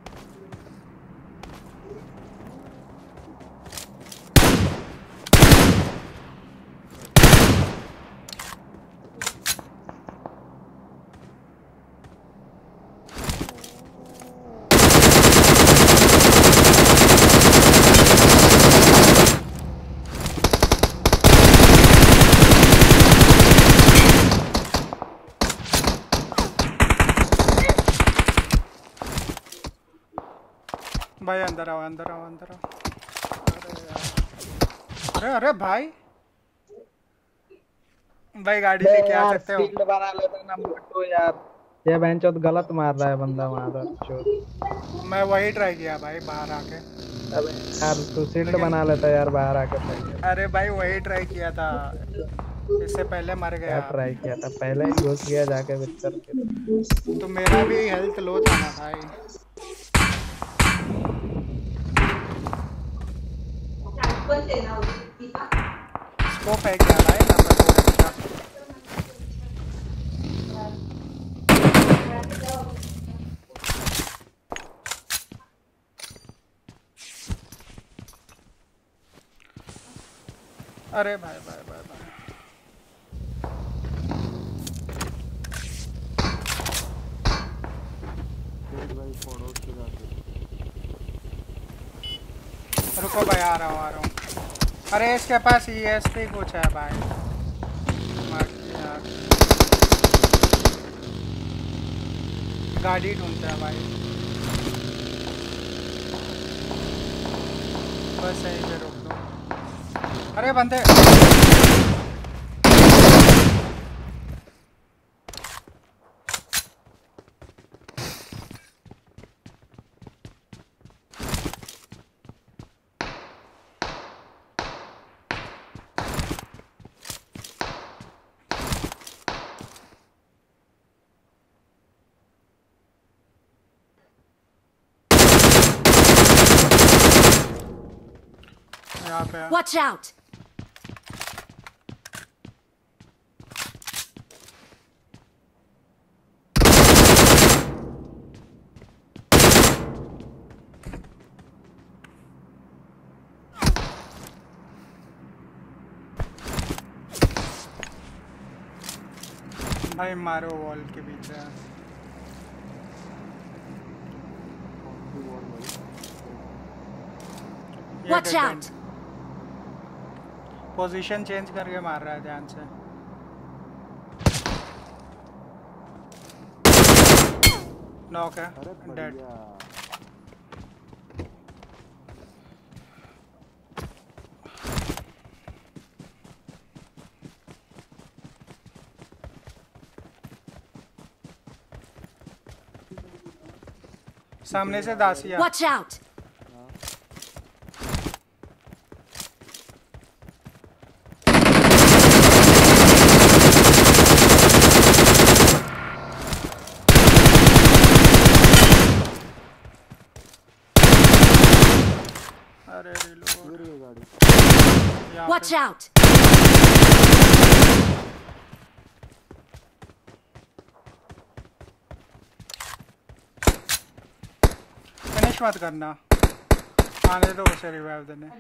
अंदर आओ अंदर आओ अंदर आओ। अरे अरे भाई। भाई गाड़ी लेके आ सकते हो। फ़ील्ड बना लेता नंबर टू यार। ये बेंचोद गलत मार रहा है बंदा मार चोट मैं वही ट्राई किया भाई बाहर आके। अबे यार तू सील्ड बना लेता यार बाहर आके अरे भाई वही ट्राई किया था। इससे पहले मर गया। ट्राई किया था? पहले ही घुस गया जाके भीतर के तो मेरा भी हेल्थ लो था ना भाई। स्कोप है? क्या भाई नंबर टू है अरे भाई भाई भाई। रुको भाई, आ रहा हूँ, आ रहा हूँ। अरे, इसके पास ई एस पी कुछ है भाई। गाड़ी ढूंढते हैं भाई। बस यही पे रोक दो अरे, बंदे। यहाँ पे है। Watch out! भाई मारो वॉल के पीछे ये Watch dead out! Position change करके मार रहा है ध्यान से। नॉक है। डेड सामने से दासिया Watch out! अरे reload। यहाँ Watch out! रश मत करना। आने दो उसे रिवाइव देने।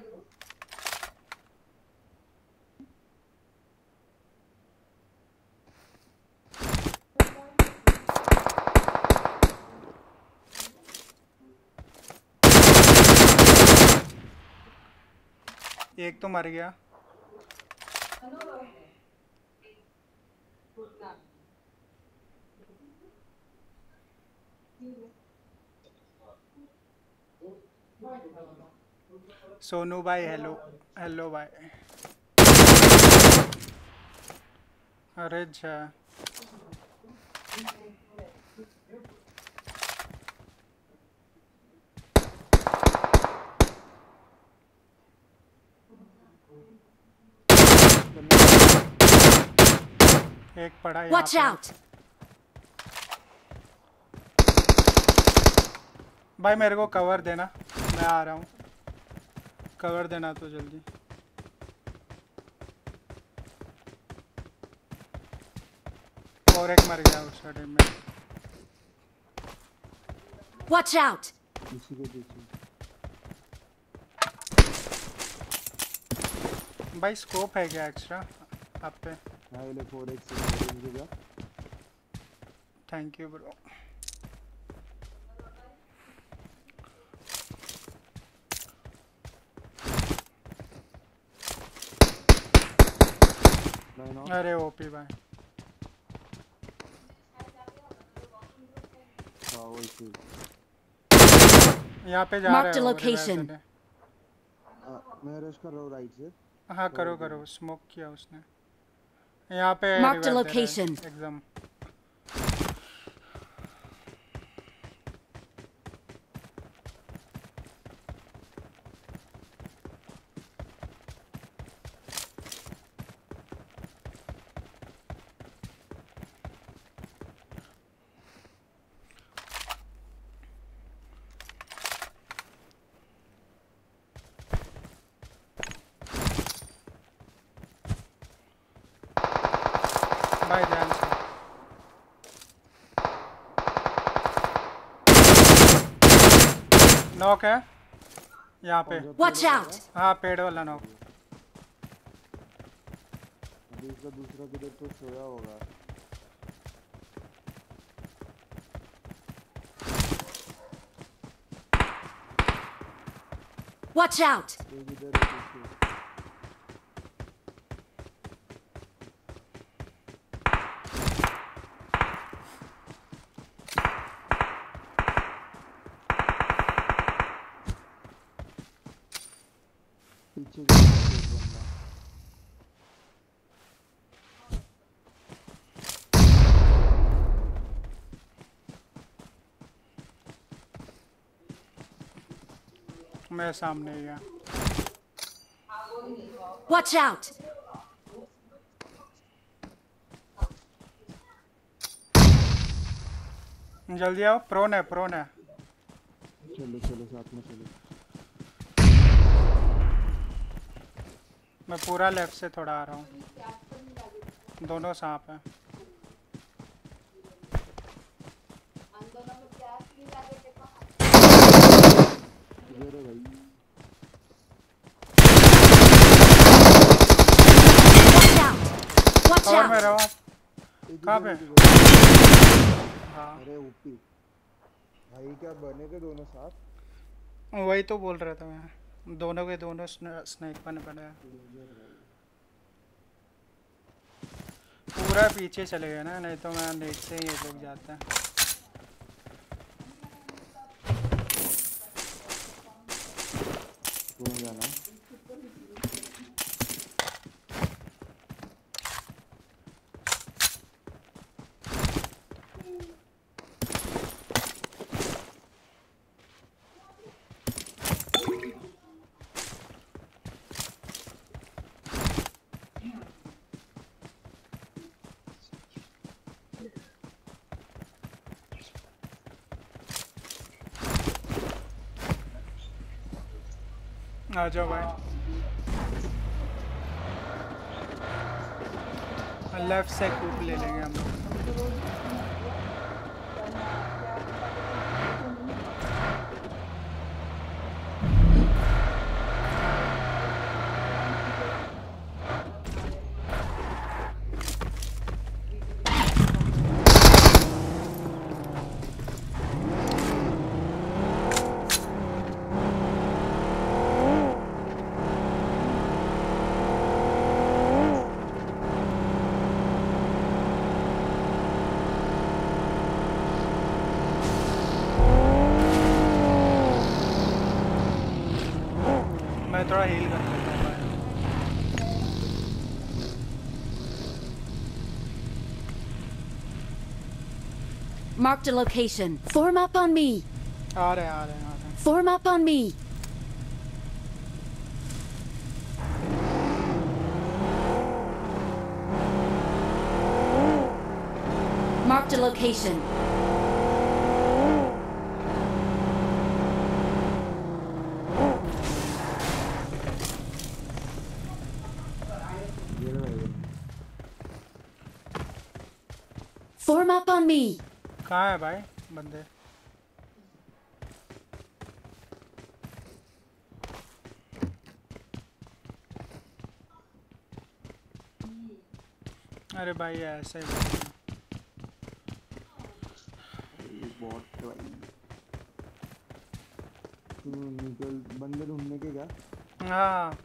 एक तो मर गया। सोनू भाई हेलो हेलो भाई। अरे अच्छा एक पड़ा Watch out! भाई मेरे को कवर देना मैं आ रहा हूँ। कवर देना तो जल्दी। और एक मर गया उस टाइम में। Watch out! इसी के पीछे। भाई स्कोप है क्या एक्स्ट्रा आप पे। हाँ ये ले फोर एक्स रेंज का थैंक यू ब्रो ऑफ़ अरे ओपी भाई। हाँ यहाँ पे जा रहे हैं हो location. revive हाँ, मैं रश कर रहा हूँ राइट से। हाँ करो करो स्मोक किया उसने। यहाँ पे मार्क द लोकेशन. एकदम भाई ध्यान से नॉक है। यहाँ पे। वॉच आउट हाँ पेड़ वाला नॉक। दूसरा दूसरा किधर तो सोया होगा Watch out! एक इधर एक पीछे पीछे की तरफ़ एक बंदा मैं सामने ही गया Watch out! जल्दी आओ प्रोन है प्रोन है। चलो चलो साथ में चलो। मैं पूरा लेफ़्ट से थोड़ा आ रहा हूँ। दोनों सांप हैं इधर है भाई Watch out! Watch कवर में out! रहो एक कहाँ पे। हाँ। अरे ऊपी। भाई क्या बने थे दोनों साथ? वही तो बोल रहा था मैं। दोनों के दोनों स्नैक बने पड़े हैं। पूरा पीछे चले गए ना नहीं तो मैं नेट से ही ये लोग जाते हैं। जाना आ जाओ भाई लेफ़्ट से कूप ले लेंगे हम लोग। Marked a location. Form up on me. आ रहे हैं आ रहे हैं आ रहे हैं Form up on me. Marked a location. कहाँ है भाई बंदे? अरे भाई ऐसे ही बोल। बॉट भाई तू निकल बंदे ढूँढने के क्या हाँ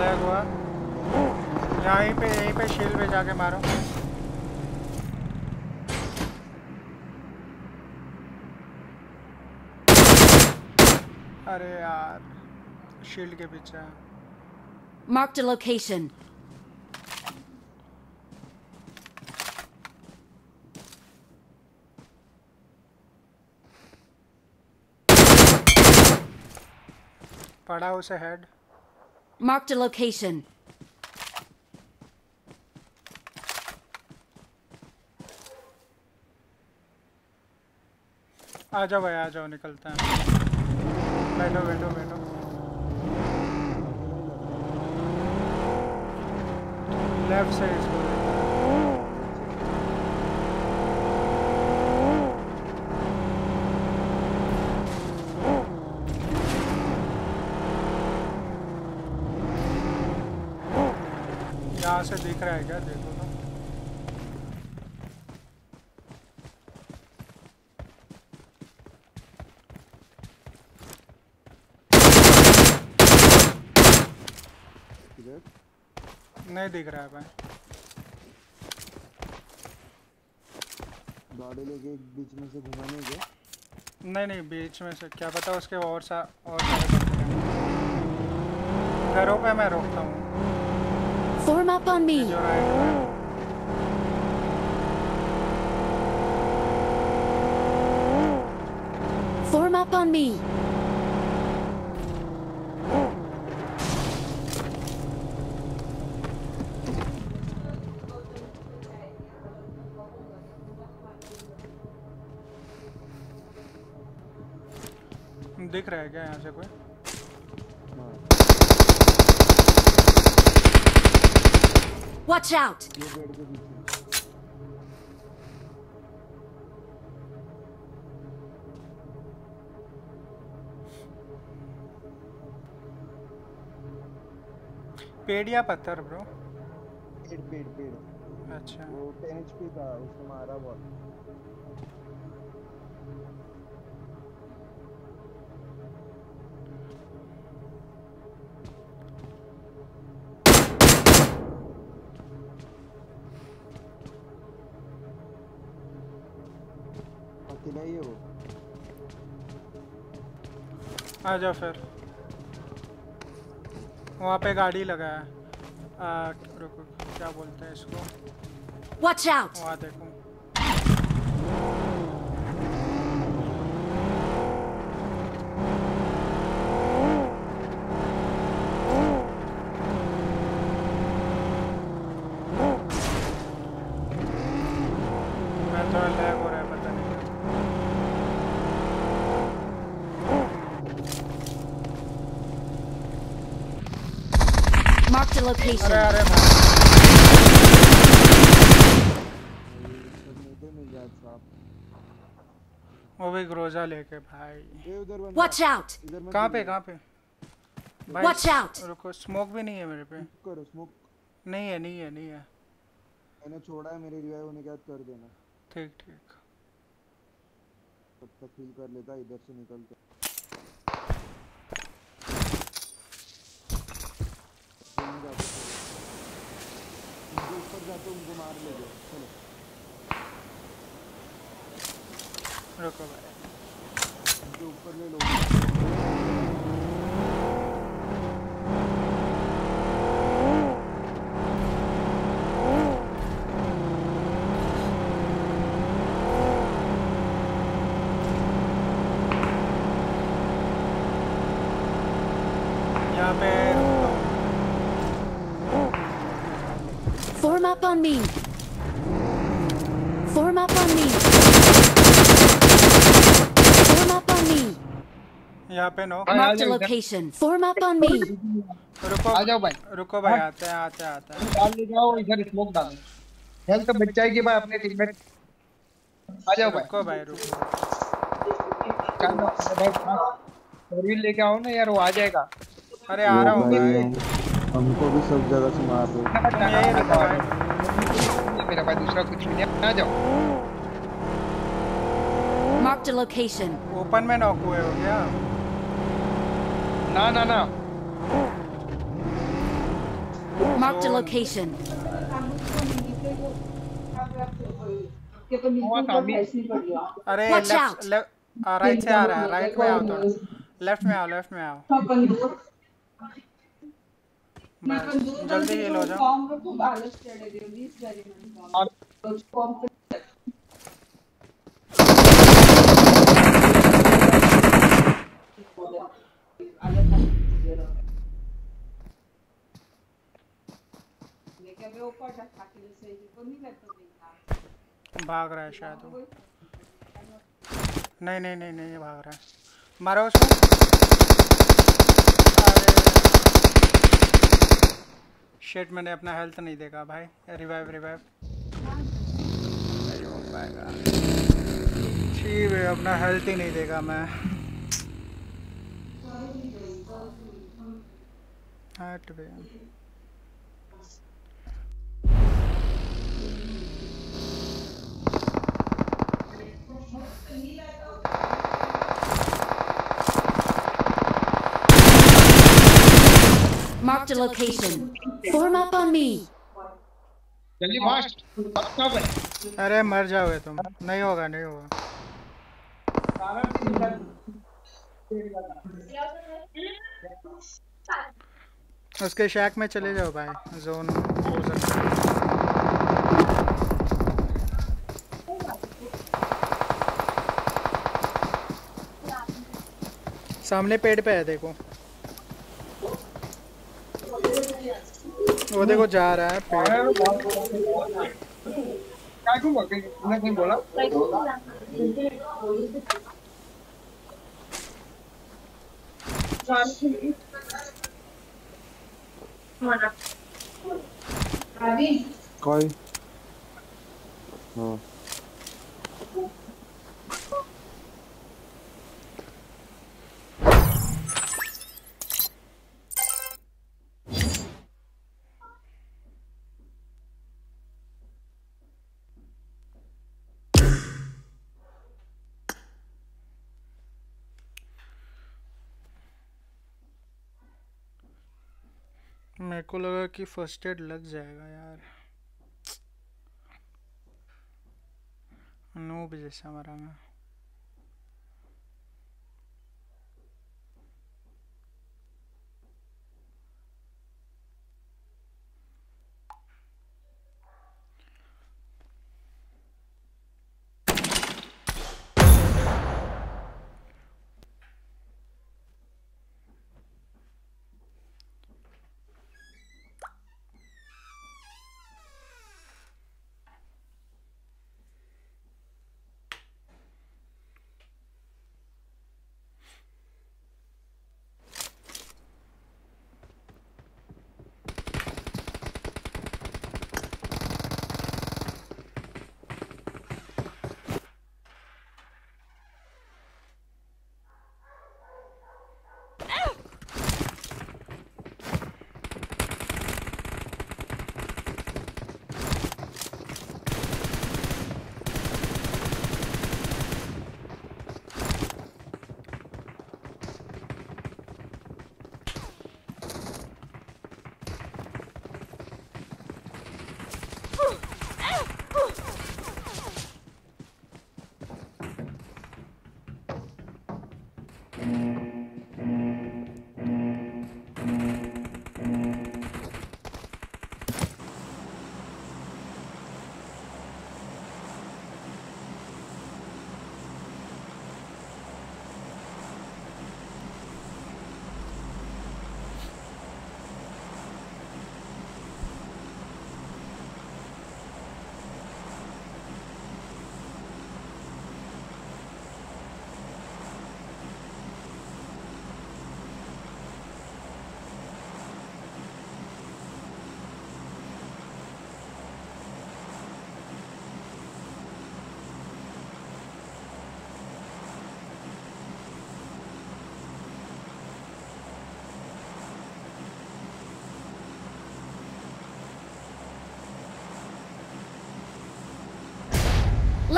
लैग हुआ यहीं पे यहीं पे शील पे जाके मारो अरे यार शील्ड के पीछे है। Marked a location. पड़ा उसे हेड Marked a location. आ जाओ भाई, आ जाओ, निकलते हैं। बैठो बैठो बैठो। लेफ़्ट से इसको यहाँ से दिख रहा है क्या? देखो तो किधर नहीं दिख रहा है भाई। गाड़ी लेके बीच में से घुमाने के नहीं नहीं बीच में से। क्या पता उसके और सा और घरों पे मैं रोकता हूँ। Form up on me. जो राइट में Form up on me. दिख रहा है क्या यहाँ से कोई। Watch out. पेड़ के या पत्थर ब्रो पेड़ पेड़ पेड़। अच्छा। वो टेन एचपी था उसने मारा बहुत। ही है वो? आ जाओ फिर। वहाँ पे गाड़ी लगाया है। रुको क्या बोलते हैं इसको? Watch out. वहाँ देखो मैं थोड़ा लैग हो रहा है पता नहीं क्यों। A location. अरे वो भी ग्रोजा लेके भाई Watch out. कहाँ पे। कहाँ पे Watch out. रुको स्मोक भी नहीं है मेरे पे करो स्मोक नहीं है नहीं है नहीं है मैंने छोड़ा है मेरे रिवाइव होने के बाद कर देना ठीक ठीक तब तक हील कर लेता इधर से निकल के जाते उनके ऊपर जाते उनको मार ले जाओ चलो रुको भाई। उनके ऊपर ले लो यहाँ पे रुकता हूँ Form up on me. Form up on me. Form up on me. यहाँ पे no Marked a location. Form up on me. रुको आ जाओ भाई। रुको भाई आते हैं आते हैं आते। हैं डाल ले जाओ इधर स्मोक डालो। हेल्थ बच जाएगी भाई अपने टीममेट आ जाओ भाई। रुको भाई रुको। फोर व्हील लेके आओ ना यार वो आ जाएगा। अरे आ रहा हूँ भाई। हमको भी सब जगह से मार भाई मेरा भाई दूसरा कुछ भी नहीं आ जाओ। Marked a location. ओपन में नॉक हुए हो क्या? ना ना ना। Marked a location. अरे लेफ़्ट लेफ़्ट राइट से आ रहा है राइट में आओ थोड़ा लेफ़्ट में आओ लेफ़्ट में आओ। जल्दी हील हो जाओ भाग रहा है शायद वो। नहीं नहीं नहीं नहीं भाग रहा है। मारो उसको। अरे। शेट मैंने अपना हेल्थ नहीं देखा भाई। रिवाइव रिवाइव ठीक है अपना हेल्थ ही नहीं देखा मैं। हट बे Marked a location. Form up on me. जल्दी फास्ट आओ भाई अरे मर जाओगे तुम। नहीं होगा नहीं होगा। उसके शैक में चले जाओ भाई। जोन हो सकता है। सामने पेड़ पे है देखो। वो देखो जा रहा है पेड़। क्या क्यों बोल? रही कहीं बोला? कोई। हाँ। मेरे को लगा कि फ़र्स्ट एड लग जाएगा यार। नूब जैसा मरा मैं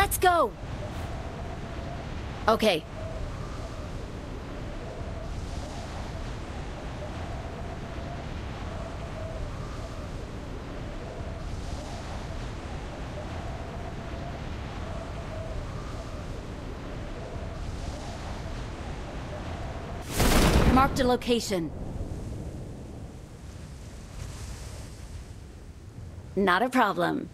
Let's go. Okay. Marked a location. Not a problem.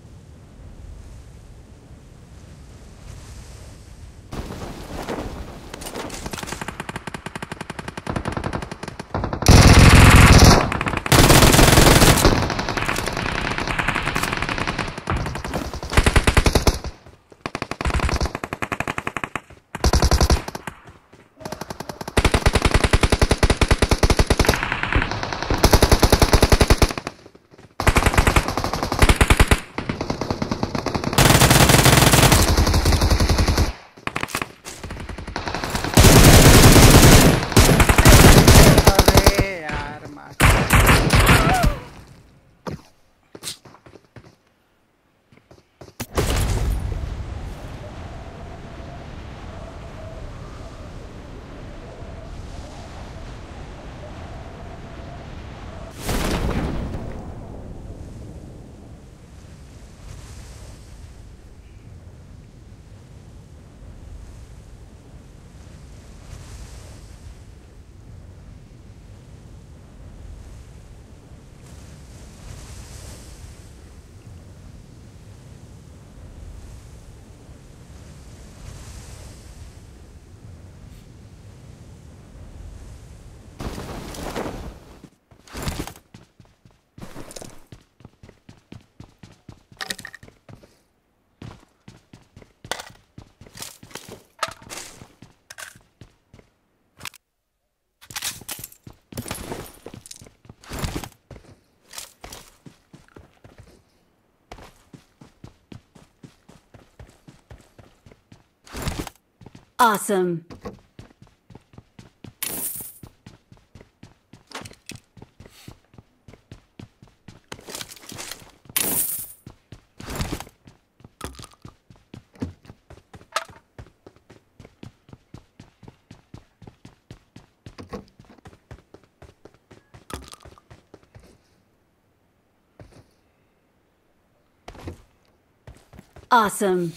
Awesome. Awesome.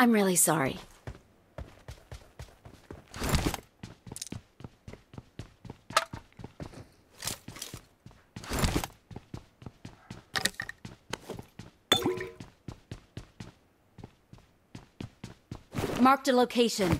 I'm really sorry. Marked a location.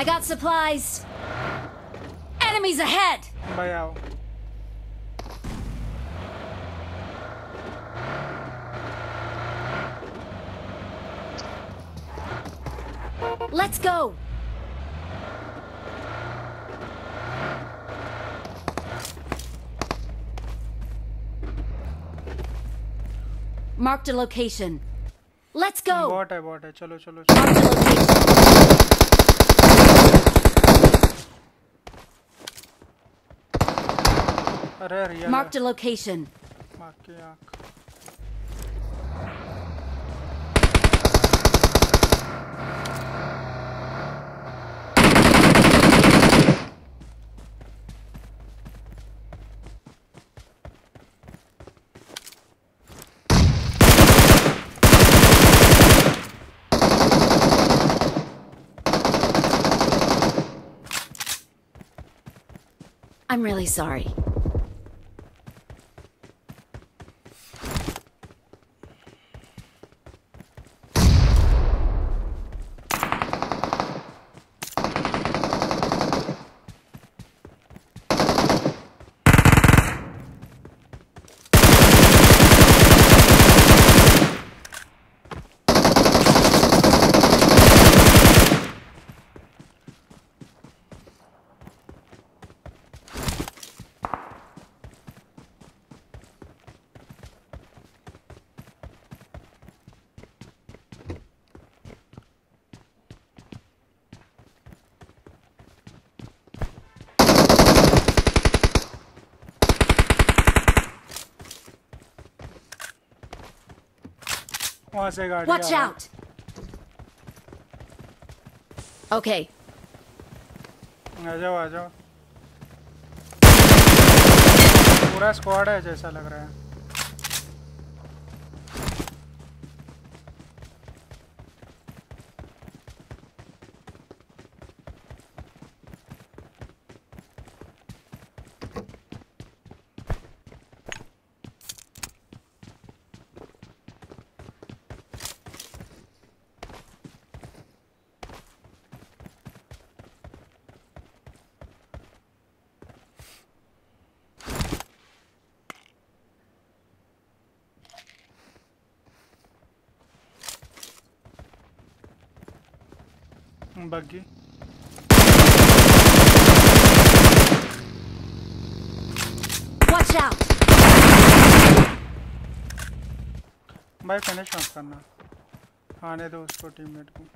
I got supplies. Enemies ahead! Bayaw. Let's go! Marked a location. Let's go! Chalo, chalo, chalo. Marked a location. I'm really sorry. से गाड़ी Watch out. Okay. आ जाओ आ जाओ पूरा squad है जैसा लग रहा है बग्गी Watch out. भाई फिनिश मत करना। आने दो उसको टीममेट को।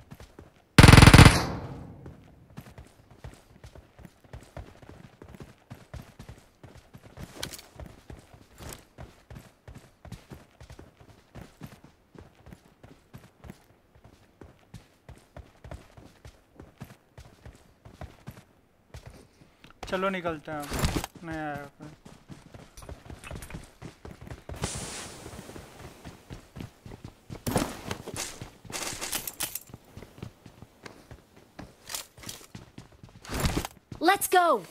चलो निकलते हैं अब नहीं आया कोई Let's go.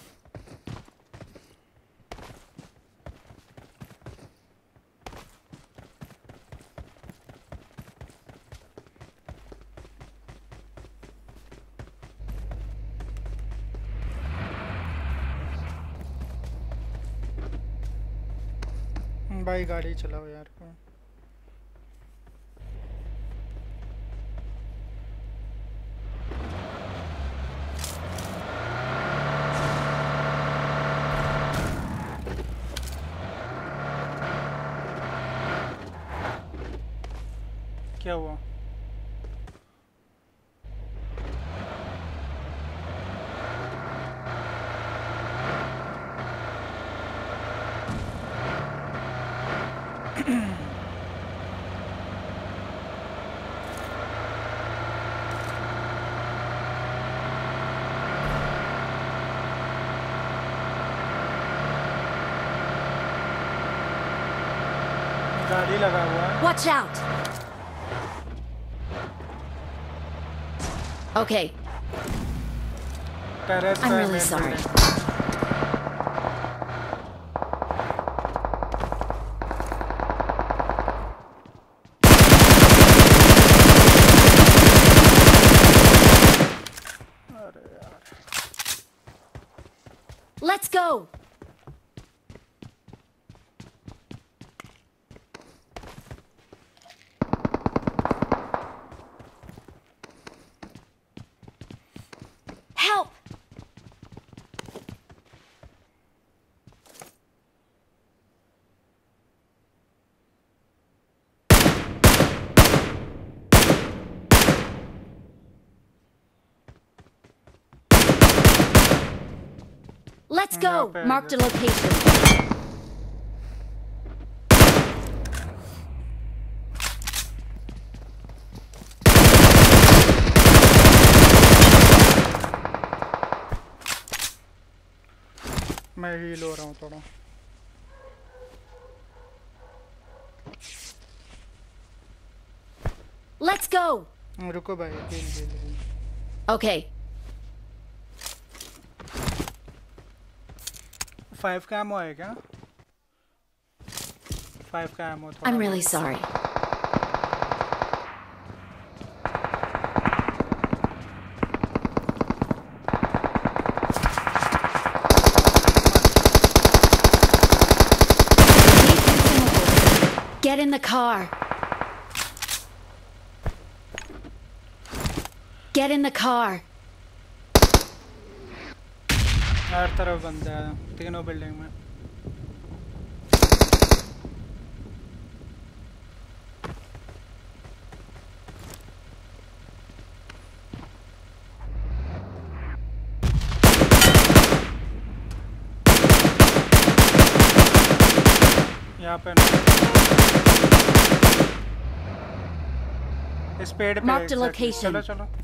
भाई गाड़ी चलाओ Watch out! Okay. I'm really sorry. Let's go! Marked a location. मैं हील हो रहा हूँ थोड़ा Let's go! हम्म, रुको भाई heal heal heal Okay, five का एमओ है क्या फाइव का एमओ थोड़ा I'm really sorry. Get in the car. Get in the car. हर तरफ़ बंदा है तीनों बिल्डिंग में यहाँ पे इस पेड़ पे. चलो चलो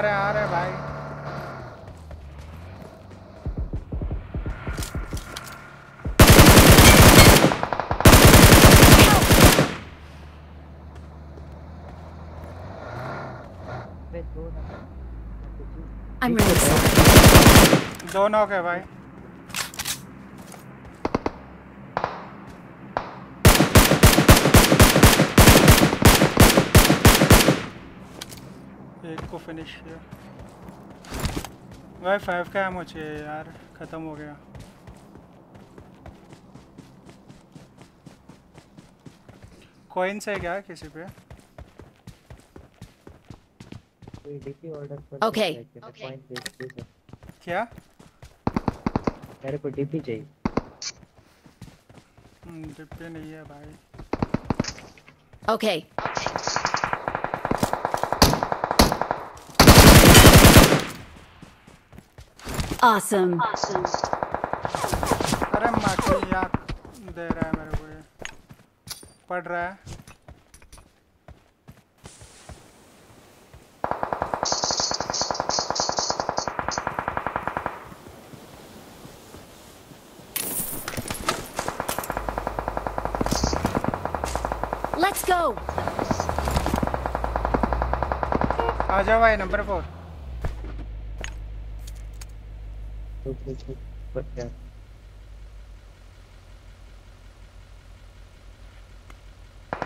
रहे आ रहे भाई I'm really sorry. दो नॉक भाई एक को फिनिश किया भाई फाइव का एमो चाहिए यार ख़त्म हो गया कॉइन्स है क्या किसी पे डीपी ऑर्डर Okay. क्या मेरे को डीपी चाहिए। हम्म, डिब्बे नहीं है भाई। Okay Okay. Awesome. अरे माँ की याद दे रहा है मेरे को ये पढ़ रहा है Let's go. आ जाओ भाई नंबर फोर पर क्या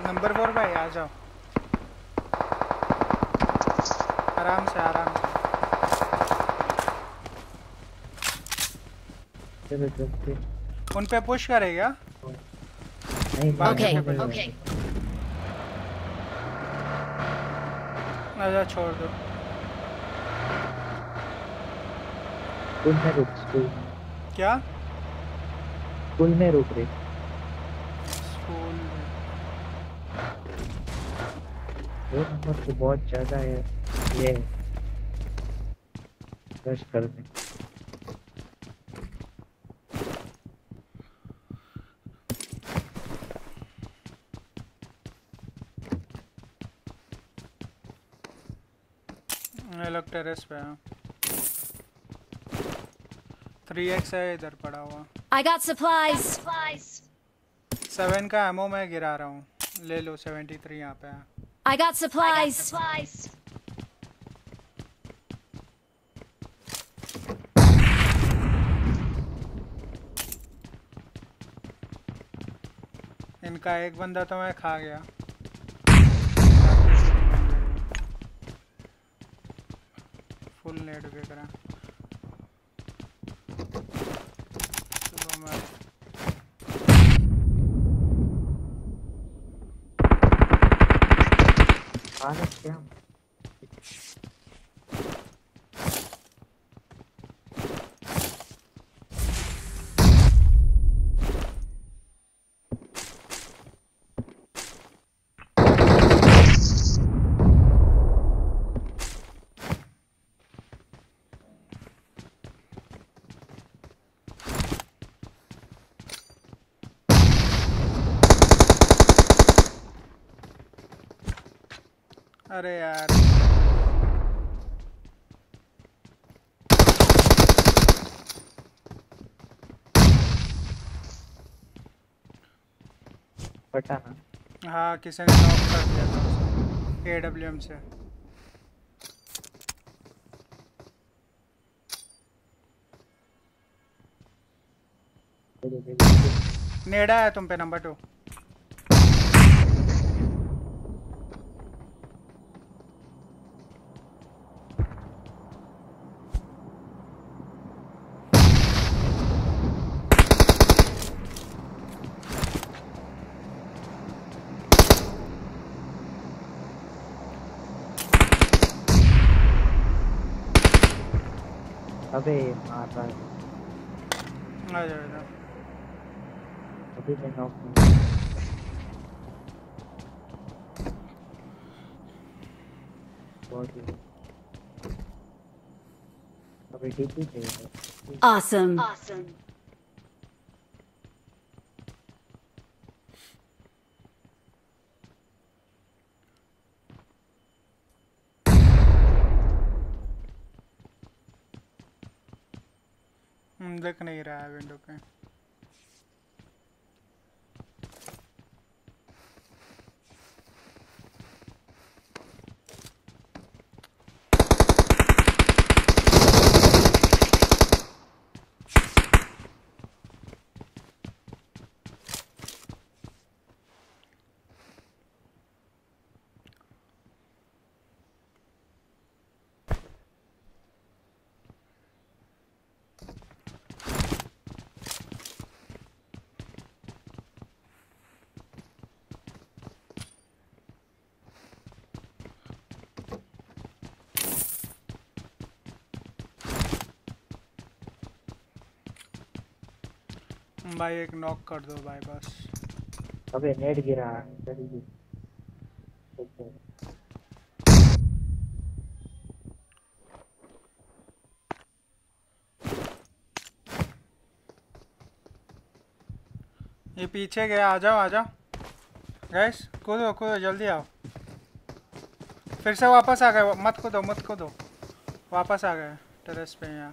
नंबर फोर भाई आ जाओ। आराम से आराम से। चलो चलते उन पे पुश करेगा push- नहीं। अच्छा छोड़ दो। स्कूल। क्या? स्कूल में रुक रहे। स्कूल दो नंबर तो बहुत ज़्यादा है। ये रश करने ये लोग टेरेस पे हैं। थ्री एक्स है इधर पड़ा हुआ। I got supplies. सेवन का एमओ मैं गिरा रहा हूँ। ले लो सेवेंटी थ्री यहाँ पे है। I got supplies. इनका एक बंदा तो मैं खा गया। फुल नेट पे करा चलो मैं हालत क्या? अरे यार। ना हाँ किसी ने नॉक कर दिया था उसे एडब्ल्यूएम से। नेड़ा है तुम पे नंबर टू अबे मार रहा है। आ जाओ इधर अभी मैं नॉक नहीं बहुत ही अभी डीपी चाहिए। Awesome. Awesome. हम्म, दिख नहीं रहा है विंडो पे भाई एक नॉक कर दो भाई बस। अबे नेट गिरा ये पीछे गया आ जाओ आ जाओ। गैस कूदो कूदो जल्दी आओ। फिर से वापस आ गए मत कूदो मत कूदो। वापस आ गए टेरेस पे यहाँ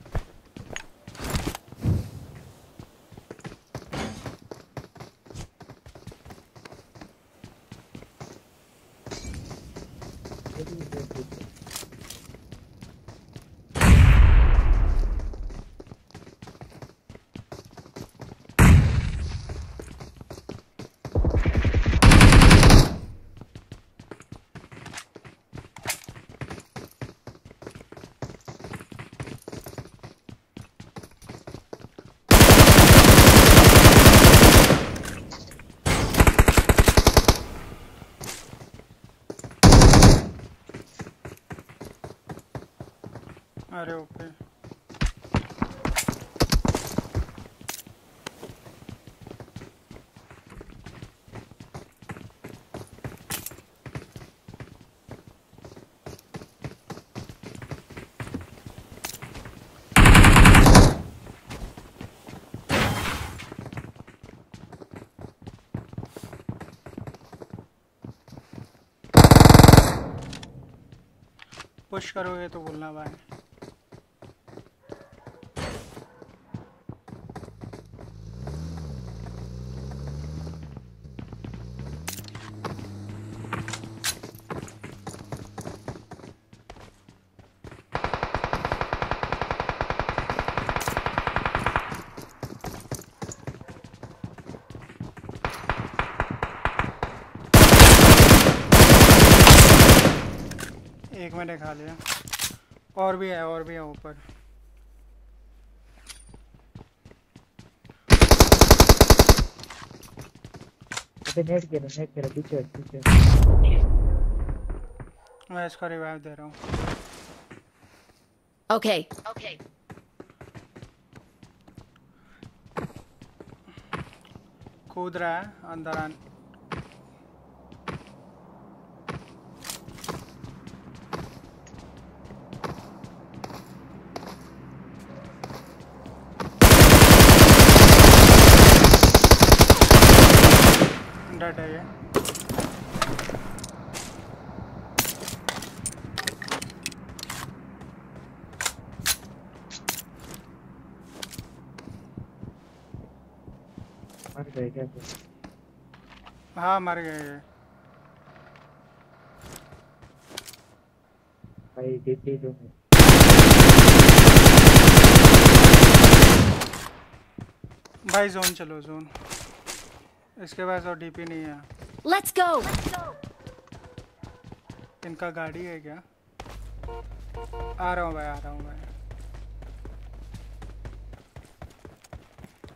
करोगे तो बोलना भाई। मैंने खा लिया। और भी है और भी है ऊपर। नेट गिरा नेट गिरा पीछे पीछे। मैं इसको रिवाइव दे रहा हूँ। Okay. Okay. कूद रहा है अंदर आन डेड है ये मर गए क्या तू? हाँ मर गए। ये भाई डीपी दो भाई जोन चलो जोन। इसके पास और डीपी नहीं है। Let's go. इनका गाड़ी है क्या? आ रहा हूँ भाई आ रहा हूँ भाई।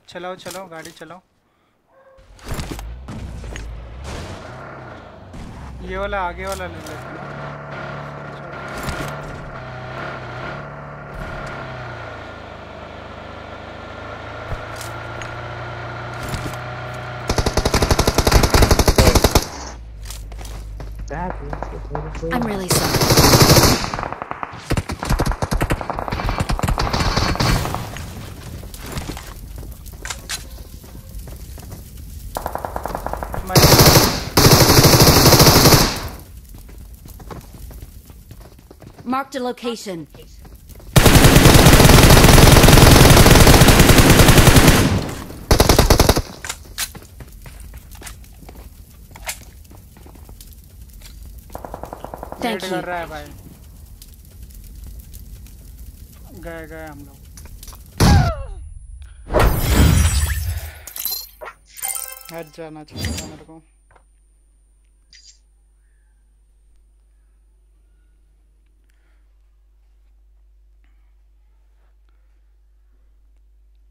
चलाओ चलाओ गाड़ी चलाओ। ये वाला आगे वाला ले लेते हैं I'm really sorry. Marked a location. Thank wait you. कर रहा है भाई गए गए हम लोग हट जाना चाहिए था मेरे को